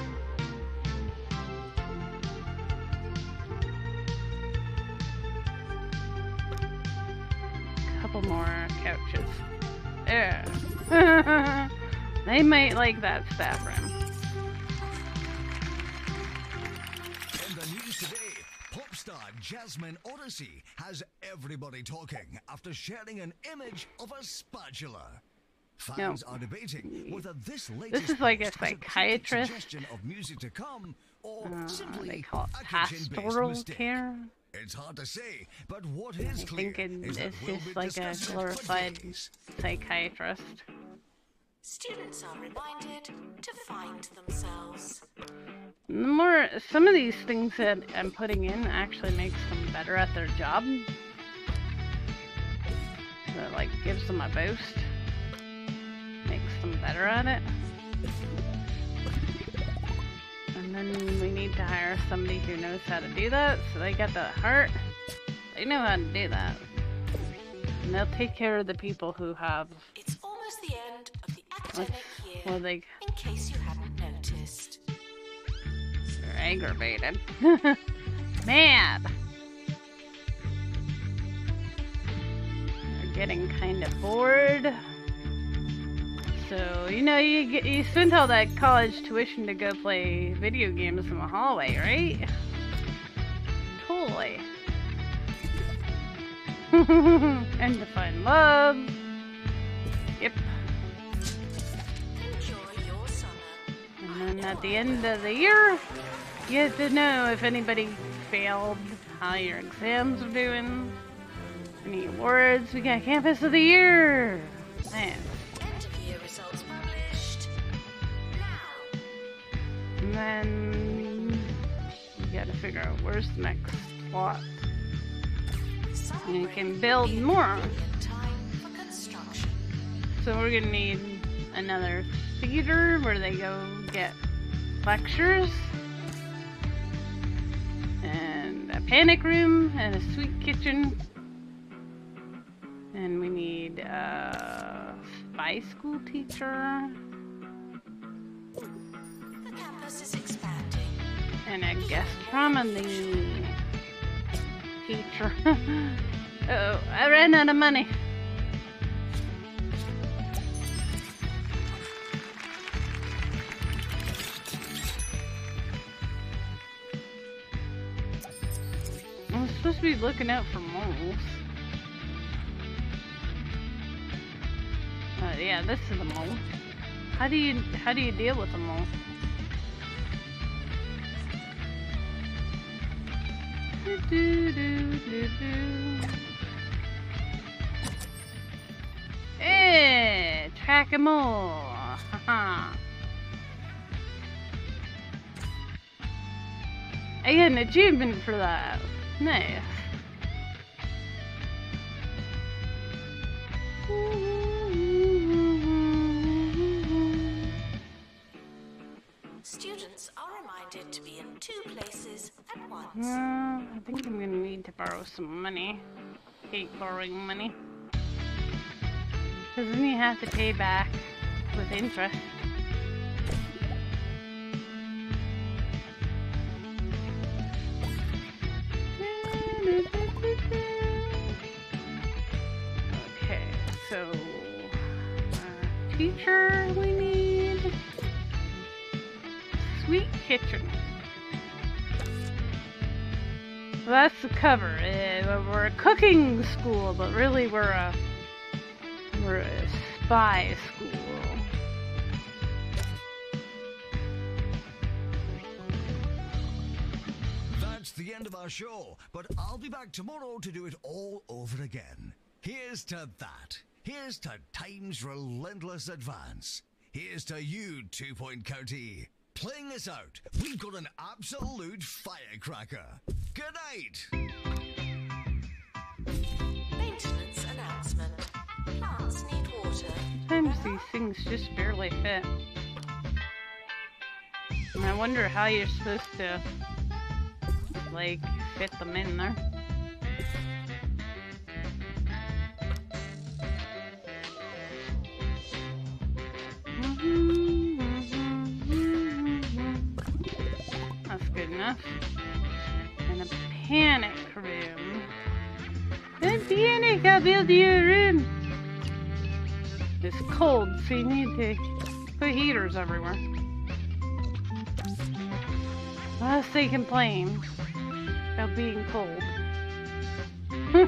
Couple more couches. There. <laughs> They might like that staff room. In the news today, pop star Jasmine Odyssey has everybody talking after sharing an image of a spatula. Fans are debating whether this latest this is like a psychiatrist. suggestion of music to come or Uh, simply they call it a pastoral mistake. Care. It's hard to say, but what is I clear think it, is that it's we'll just be like a discussing glorified psychiatrist. Students are reminded to find themselves. The more some of these things that I'm putting in actually makes them better at their job. That like gives them a boost. Makes them better at it. And then we need to hire somebody who knows how to do that, so they got the heart. They know how to do that. And they'll take care of the people who have It's almost the end of the academic year, well they in case you hadn't noticed. They're aggravated. <laughs> Mad. They're getting kind of bored. So, you know, you get, you spent all that college tuition to go play video games in the hallway, right? Totally. <laughs> and to find love. Yep. And then at the end of the year, you have to know if anybody failed, how your exams are doing, any awards. We got Campus of the Year. Man. And then you gotta figure out where's the next plot. And you can build more. So we're gonna need another theater where they go get lectures. And a panic room and a sweet kitchen. And we need a spy school teacher campus is expanding. and a gastronomy teacher. oh, <laughs> I ran out of money. I'm supposed to be looking out for moles. Uh, yeah, this is a mole. How do you how do you deal with a mole? Do, do, do, do. Eh, track a mole. I get an achievement for that. Nice. Two places at once. Well, I think I'm gonna need to borrow some money. Hate borrowing money. Because then you have to pay back with interest. Okay, so uh, teacher we need sweet kitchen. That's the cover. Uh, we're a cooking school, but really we're a we're a spy school. That's the end of our show, but I'll be back tomorrow to do it all over again. Here's to that. Here's to time's relentless advance. Here's to you, Two Point County. Playing us out, we've got an absolute firecracker. Good night. Maintenance announcement. Plants need water. Sometimes these things just barely fit. And I wonder how you're supposed to like fit them in there. Enough. And a panic room. Don't panic, I'll build you a room. It's cold, so you need to Put heaters everywhere. Unless they complain about being cold. <laughs>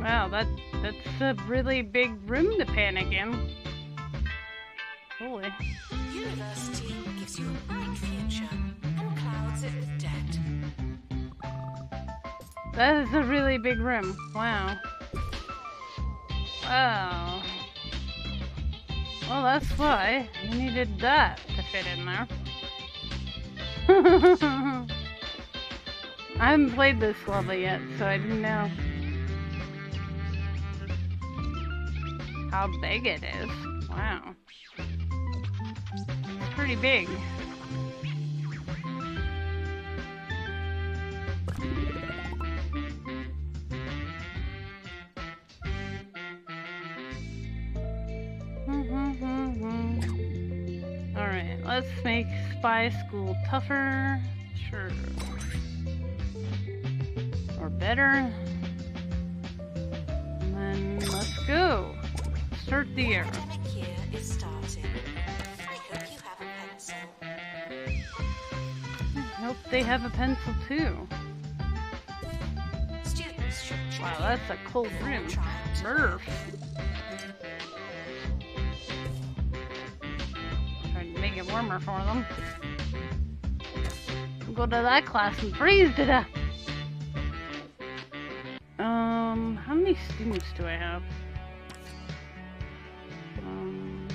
wow, that that's a really big room to panic in. Holy. University gives you a bright future and clouds it with debt. That is a really big room. Wow. Wow. Well, that's why we needed that to fit in there. <laughs> I haven't played this level yet, so I didn't know how big it is. Wow. It's pretty big. Alright, let's make spy school tougher. Sure. Or better. And then let's go. Start the. I hope. Hope they have a pencil too. Wow, that's a cold room. Murph. Trying to make it warmer for them. Go to that class and freeze to death. Um, how many students do I have? Um,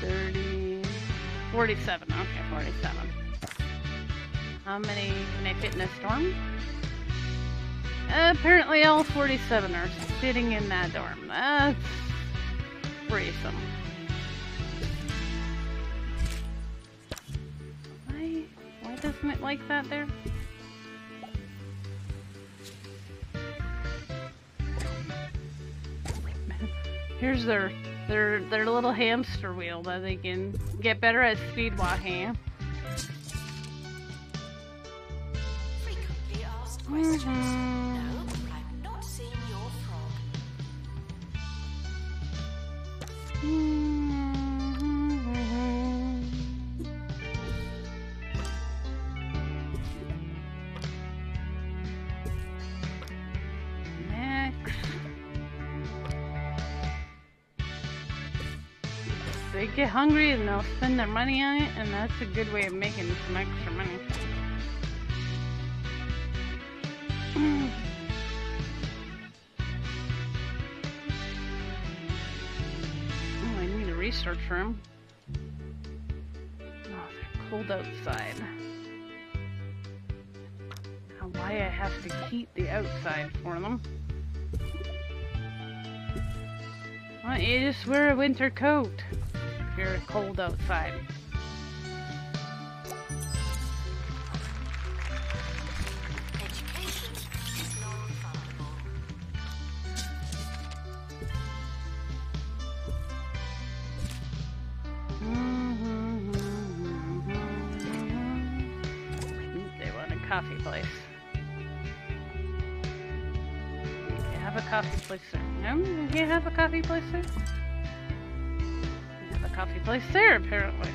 30, 47. Okay, 47. How many can I fit in a storm? Apparently all 47 are sitting in that dorm. That's worrisome. Why, why doesn't it like that there? Here's their their their little hamster wheel that they can get better at speed walking. Frequently asked questions. Mhm. No, I'm not seeing your frog. Next. Get hungry and they'll spend their money on it, and that's a good way of making some extra money. Oh, I need a research room. Oh, they're cold outside. Now, why I have to heat the outside for them? Why don't you just wear a winter coat you're cold outside? Education is. Mm-hmm, mm-hmm, mm-hmm. They want a coffee place. You have a coffee place there. No, you have a coffee place there. A place there, apparently.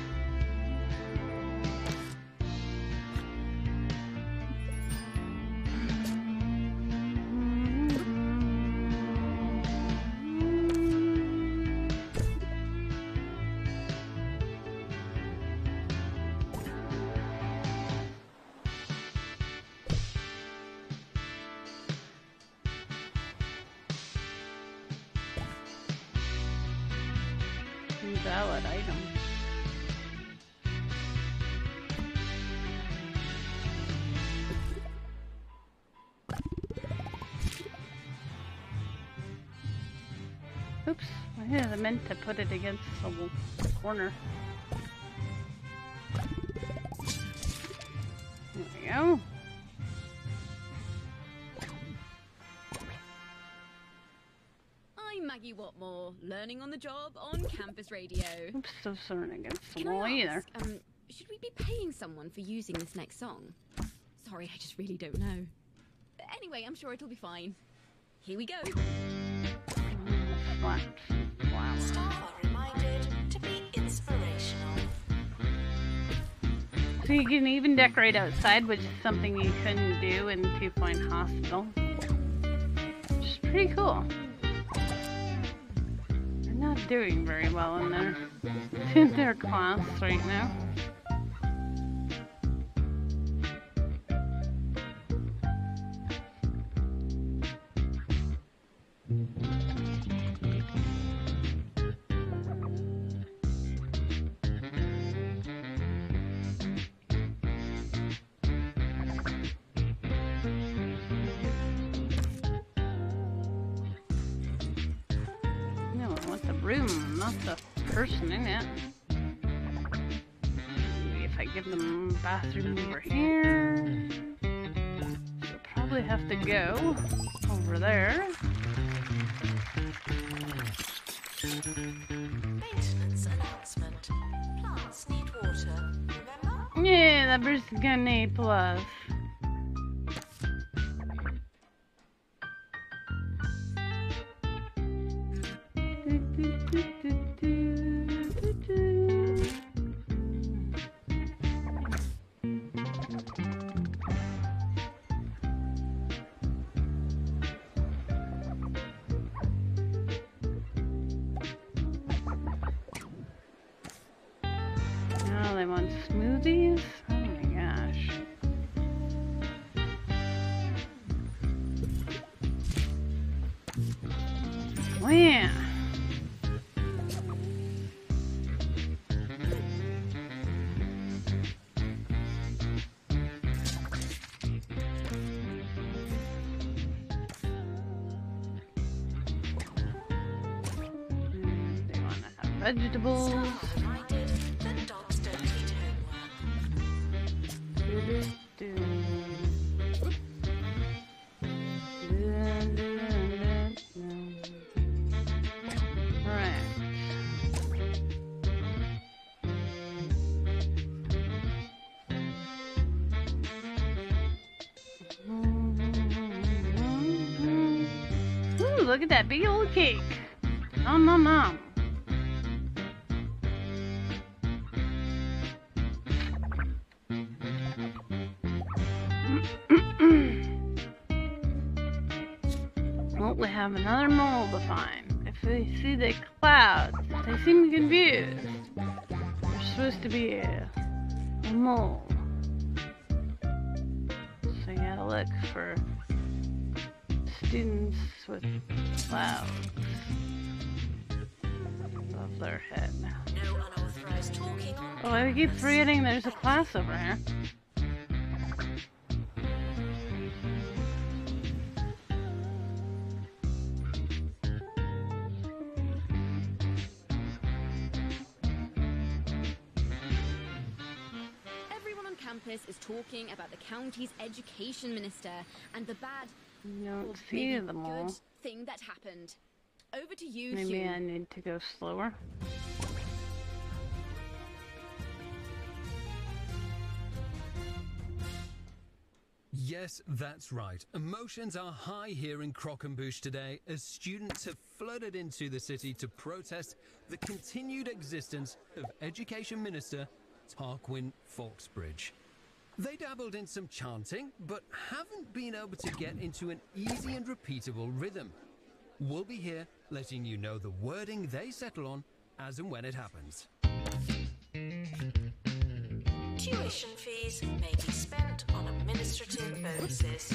Meant to put it against the corner. There we go. I'm Maggie Watmore, learning on the job on campus radio. I'm so sorry against the Can wall I either. um, should we be paying someone for using this next song? Sorry, I just really don't know. Anyway, I'm sure it'll be fine. Here we go. So you can even decorate outside, which is something you couldn't do in Two Point Hospital. Which is pretty cool. They're not doing very well in their <laughs> in their class right now. Ooh, look at that big old cake. Nom nom nom. Keep forgetting there's a class over here. Everyone on campus is talking about the county's education minister and the bad don't see them all. good thing that happened. Over to you, Maybe Hugh. I need to go slower. Yes, that's right. Emotions are high here in Croquembouche today as students have flooded into the city to protest the continued existence of Education Minister Tarquin Foxbridge. They dabbled in some chanting, but haven't been able to get into an easy and repeatable rhythm. We'll be here letting you know the wording they settle on as and when it happens. Tuition fees may be spent on administrative bonuses.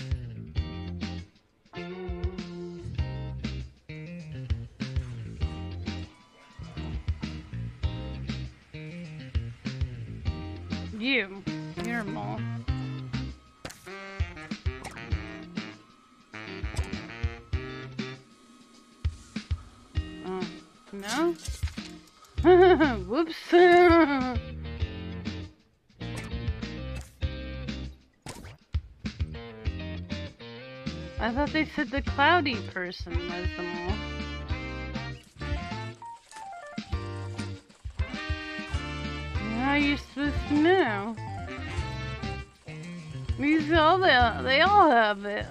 You, you're a mole. Oh, uh, no? <laughs> Whoops. <laughs> I thought they said the cloudy person was the mole. How are you supposed to know? These all they, they all have it.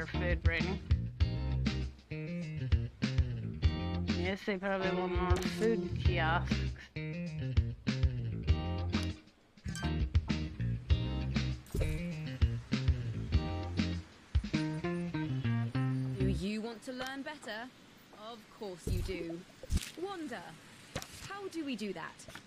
Better food rating. Yes, they probably want more food kiosks. Do you want to learn better? Of course you do. Wonder, how do we do that?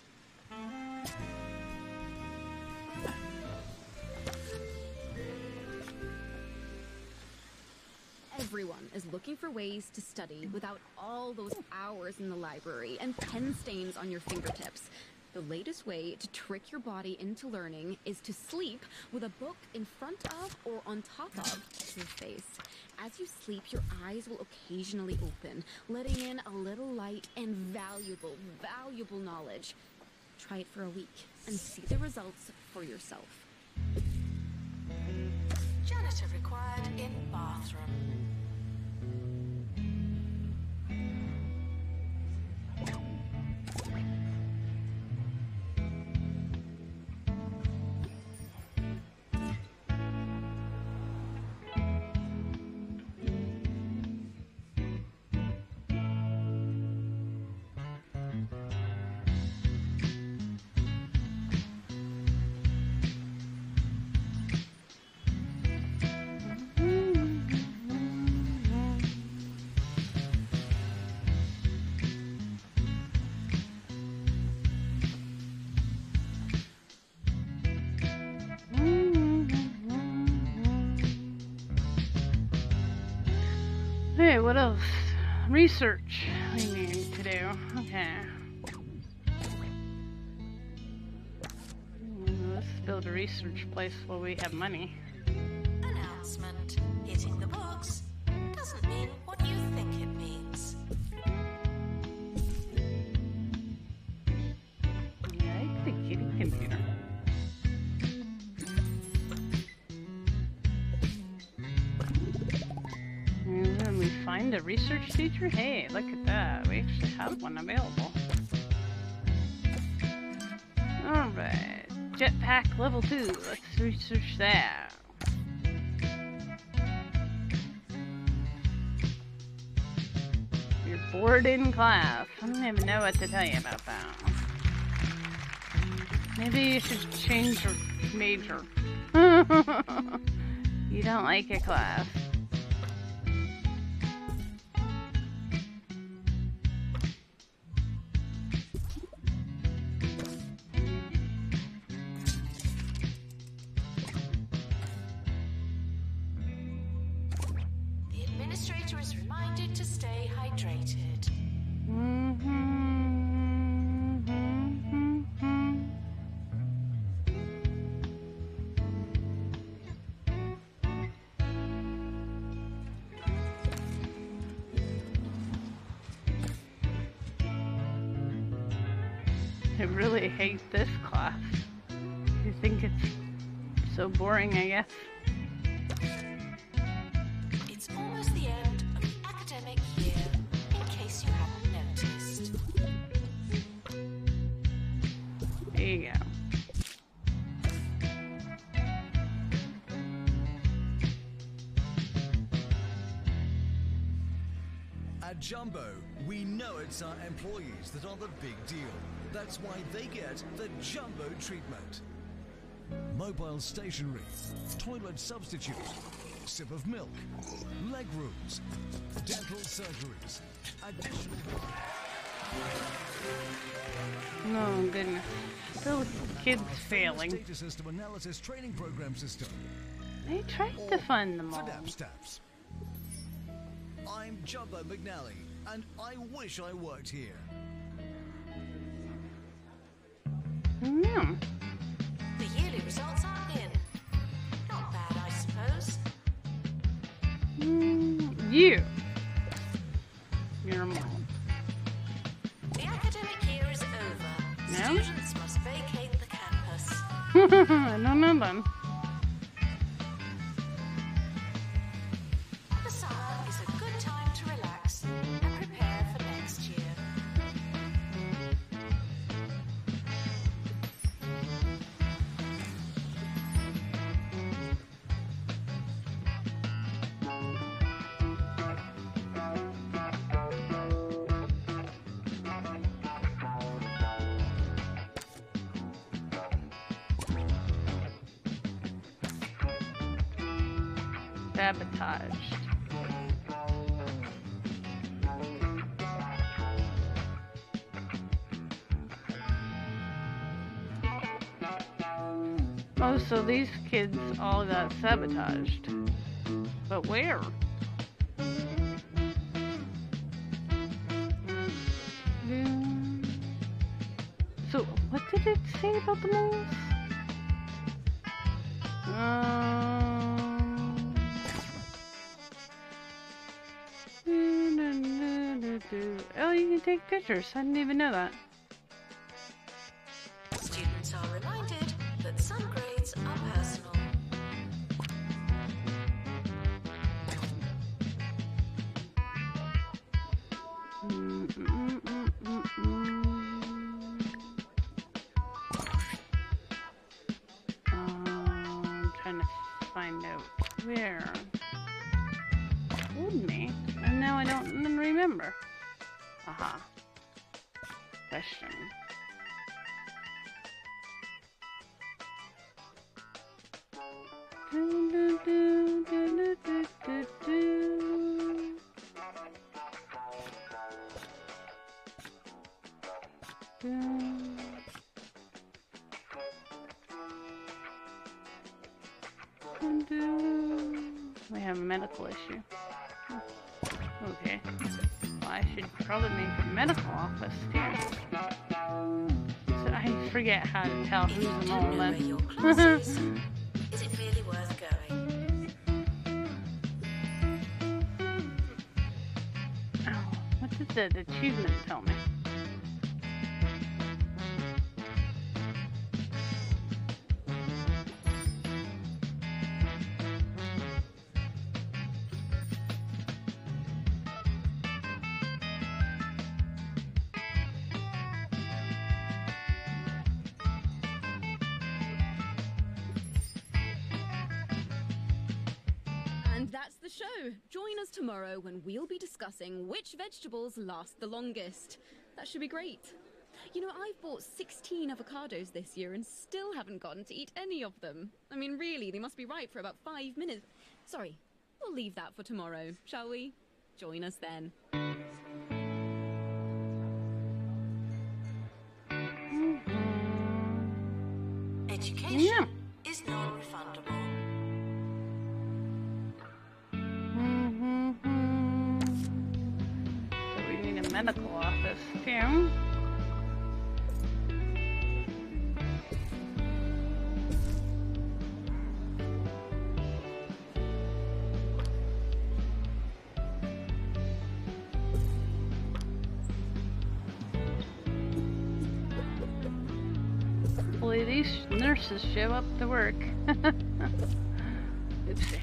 Ways to study without all those hours in the library and pen stains on your fingertips. The latest way to trick your body into learning is to sleep with a book in front of or on top of your face. As you sleep, your eyes will occasionally open, letting in a little light and valuable, valuable knowledge. Try it for a week and see the results for yourself. Janitor required in bathroom. What else? Research we need to do. Okay. Let's build a research place where we have money. Teacher? Hey, look at that. We actually have one available. Alright. Jetpack level 2. Let's research that. You're bored in class. I don't even know what to tell you about that. Maybe you should change your major. <laughs> you don't like your class. That are the big deal. That's why they get the Jumbo treatment. Mobile stationery, toilet substitute, sip of milk, leg rooms, dental surgeries, additional... Oh goodness. Still kids failing. Data system analysis training program system. They tried to fund them all. I'm Jumbo McNally, and I wish I worked here. Hmm. The yearly results are in. Not bad, I suppose. Mm, You. You're a mom. The academic year is over. No? Students must vacate the campus. I don't know sabotaged. But where? So, what did it say about the moles? Um, oh, you can take pictures. I didn't even know that. Discussing which vegetables last the longest. That should be great. You know, I've bought 16 avocados this year and still haven't gotten to eat any of them. I mean, really, they must be ripe for about five minutes. Sorry, we'll leave that for tomorrow, shall we? Join us then. Education Yeah. is non-refundable. and the too. Hopefully these nurses show up to work. <laughs> Oopsie.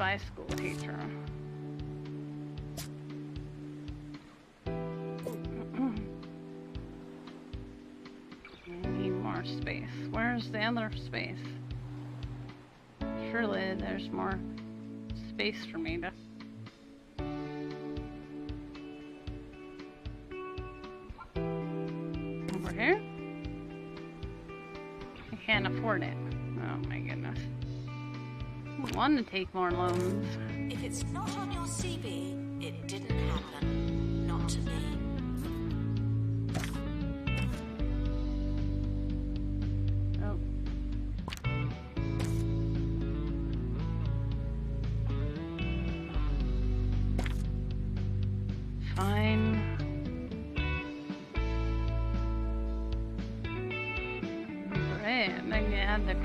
my school teacher. need more space. Where's the other space? Surely there's more space for me to want to take more loans. If it's not on your CV, it didn't happen. Not to me.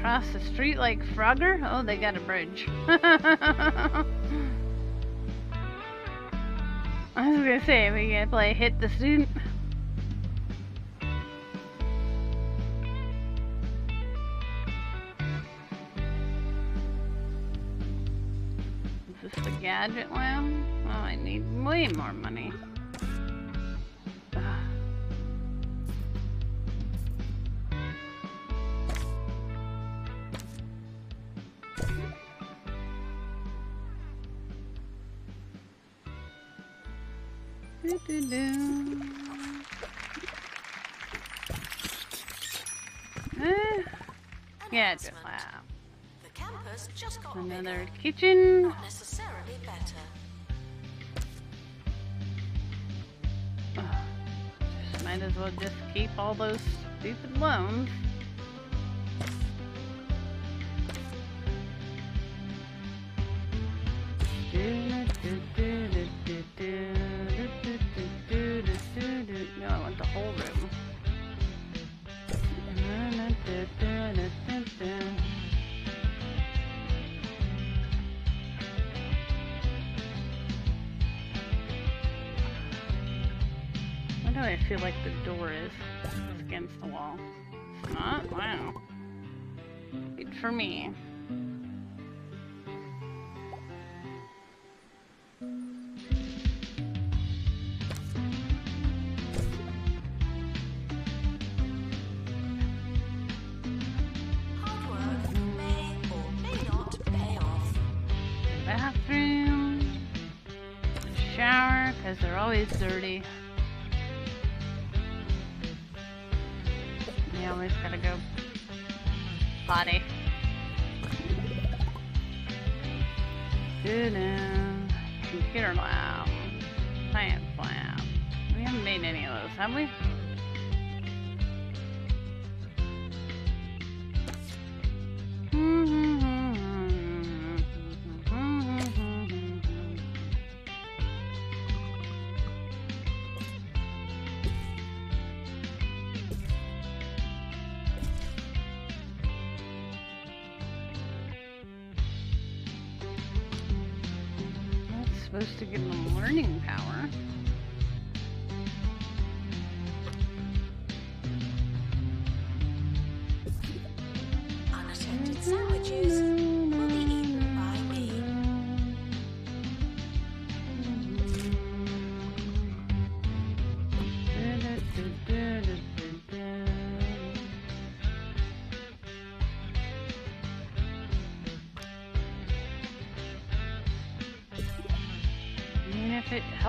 Across the street like Frogger? Oh, they got a bridge. <laughs> I was gonna say, we gonna play hit the student?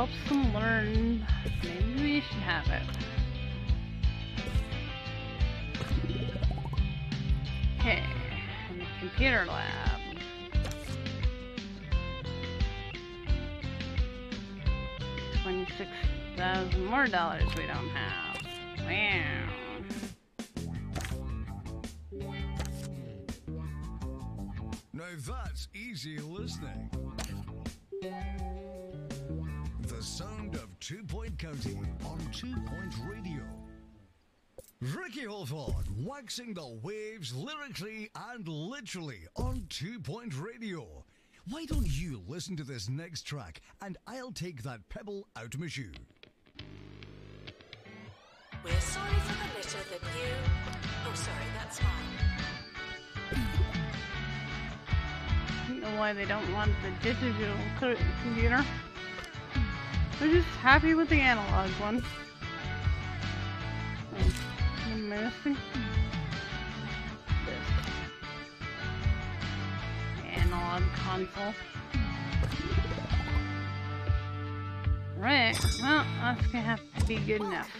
Helps them learn, maybe we should have it. Okay, in the computer lab. Twenty-six thousand more dollars we Ricky Hawthorne waxing the waves lyrically and literally on Two Point Radio. Why don't you listen to this next track and I'll take that pebble out of my shoe? We're sorry for the litter that you. Oh, sorry, that's mine. I don't know why they don't want the digital computer. They're just happy with the analog one. Oh, This. <laughs> Analog console. Right, well, that's gonna have to be good enough.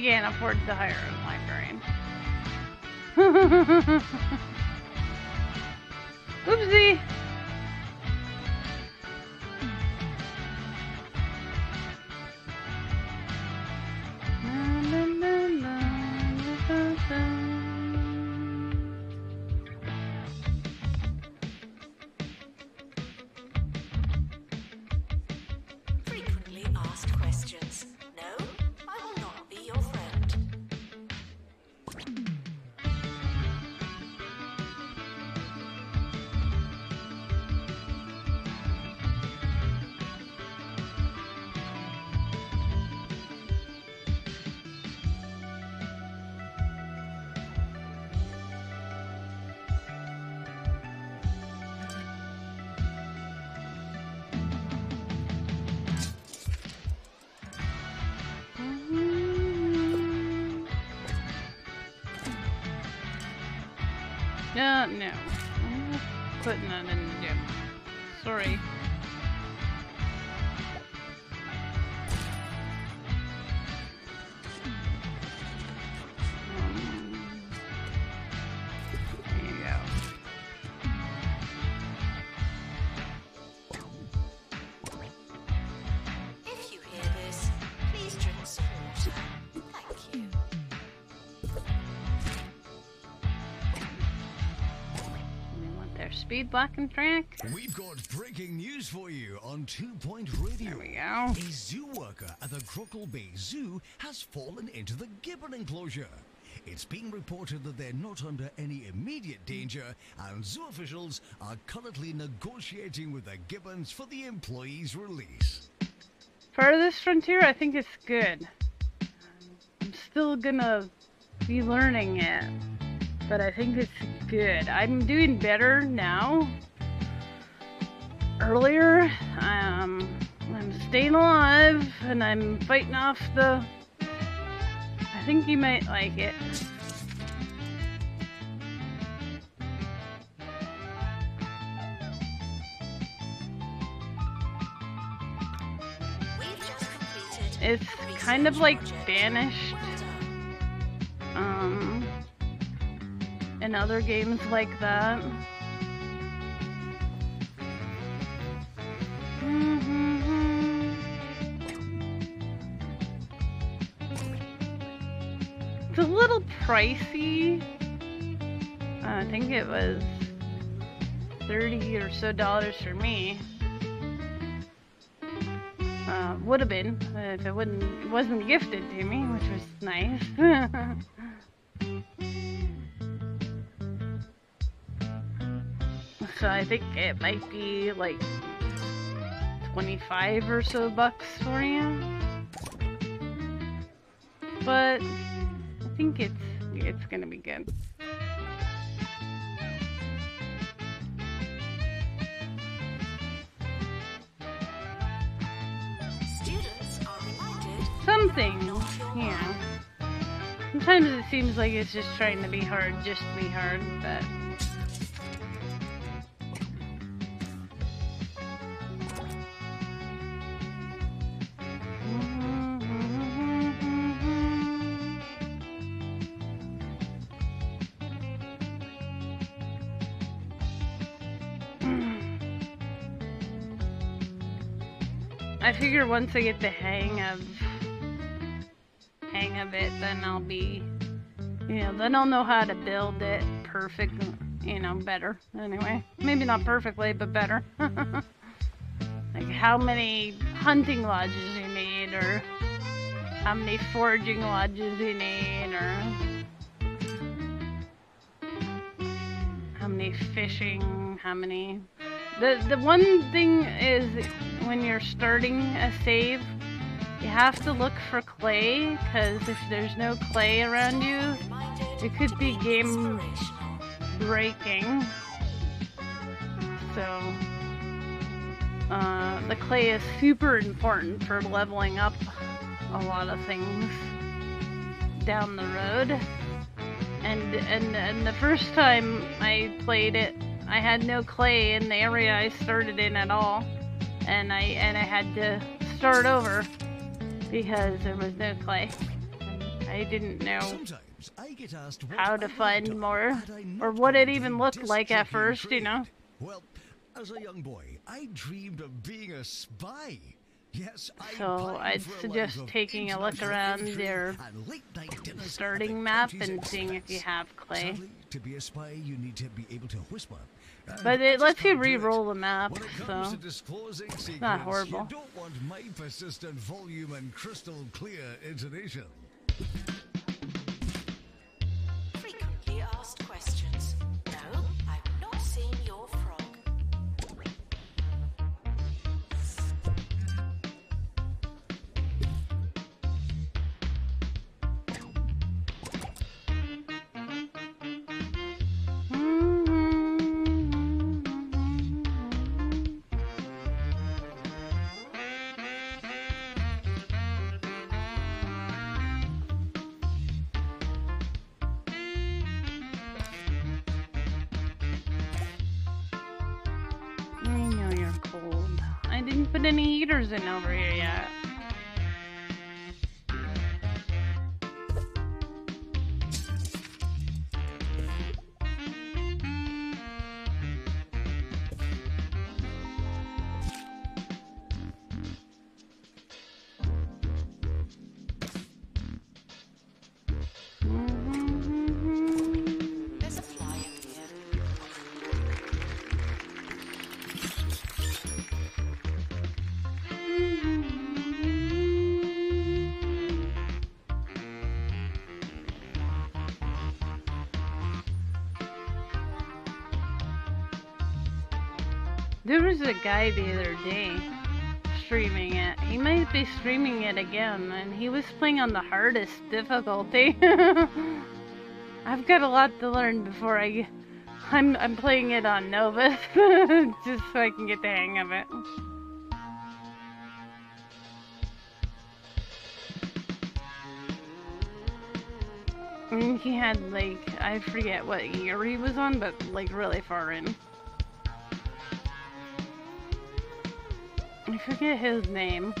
I can't afford to hire a librarian. <laughs> Oopsie! Speed track. We've got breaking news for you on Two Point Radio. There we go. A zoo worker at the Crockle Bay Zoo has fallen into the gibbon enclosure. It's being reported that they're not under any immediate danger, and zoo officials are currently negotiating with the gibbons for the employee's release. Farthest Frontier, I think it's good. I'm still gonna be learning it, but I think it's good. I'm doing better now. Earlier, um, I'm staying alive and I'm fighting off the. I think you might like it. We've just completed It's kind of like banished. Um, and other games like that. Pricey. Uh, I think it was 30 or so dollars for me. Uh, would have been if it wouldn't wasn't gifted to me, which was nice. <laughs> so I think it might be like 25 or so bucks for you. But I think it's it's gonna be good. Students are Something, yeah. Sometimes it seems like it's just trying to be hard, just to be hard, but. Figure once I get the hang of hang of it, then I'll be, you know, then I'll know how to build it perfect, you know, better. Anyway, maybe not perfectly, but better. <laughs> like how many hunting lodges you need, or how many foraging lodges you need, or how many fishing, how many. The the one thing is when you're starting a save, you have to look for clay because if there's no clay around you, it could be game breaking. So, uh, the clay is super important for leveling up a lot of things down the road. And and and the first time I played it, I had no clay in the area I started in at all, and I and I had to start over because there was no clay. I didn't know I get asked how to find more, or what it even looked like at first, you know. Well, as a young boy, I dreamed of being a spy. Yes, I So I'd suggest taking a look around their and late-night dinners at the starting map and seeing if you have clay. Sadly, to be a spy, you need to be able to whisper. But it lets you re-roll the map, so secrets, not horrible. You don't want my persistent volume and crystal clear intonation. A guy the other day streaming it. He might be streaming it again, and he was playing on the hardest difficulty. <laughs> I've got a lot to learn before I. I'm I'm playing it on Novus <laughs> just so I can get the hang of it. And he had like I forget what year he was on, but like really far in. I forget his name.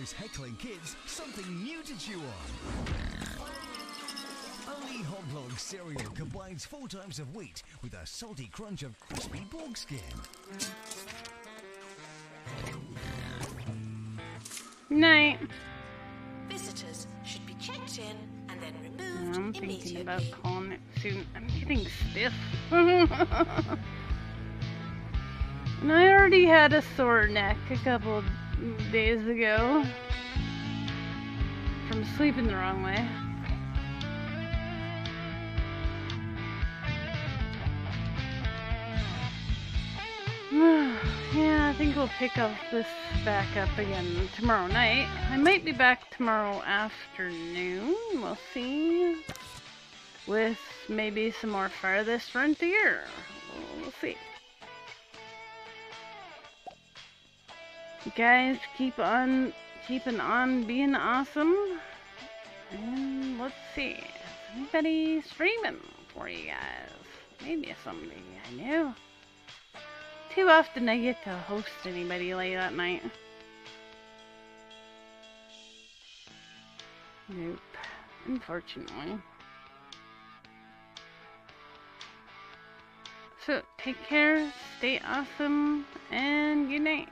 Give those heckling kids something new to chew on. Only Hoglog cereal combines four times of wheat with a salty crunch of crispy pork skin. Night. Visitors should be checked in and then removed I'm thinking immediately. about calling it soon. I'm getting stiff. <laughs> and I already had a sore neck a couple days ago from sleeping the wrong way. <sighs> yeah, I think we'll pick up this back up again tomorrow night. I might be back tomorrow afternoon. We'll see. With maybe some more Farthest Frontier. We'll see. Guys keep on keeping on being awesome. And let's see. Anybody streaming for you guys? Maybe somebody I know. Too often I get to host anybody late at night. Nope. Unfortunately. So, take care, stay awesome, and good night.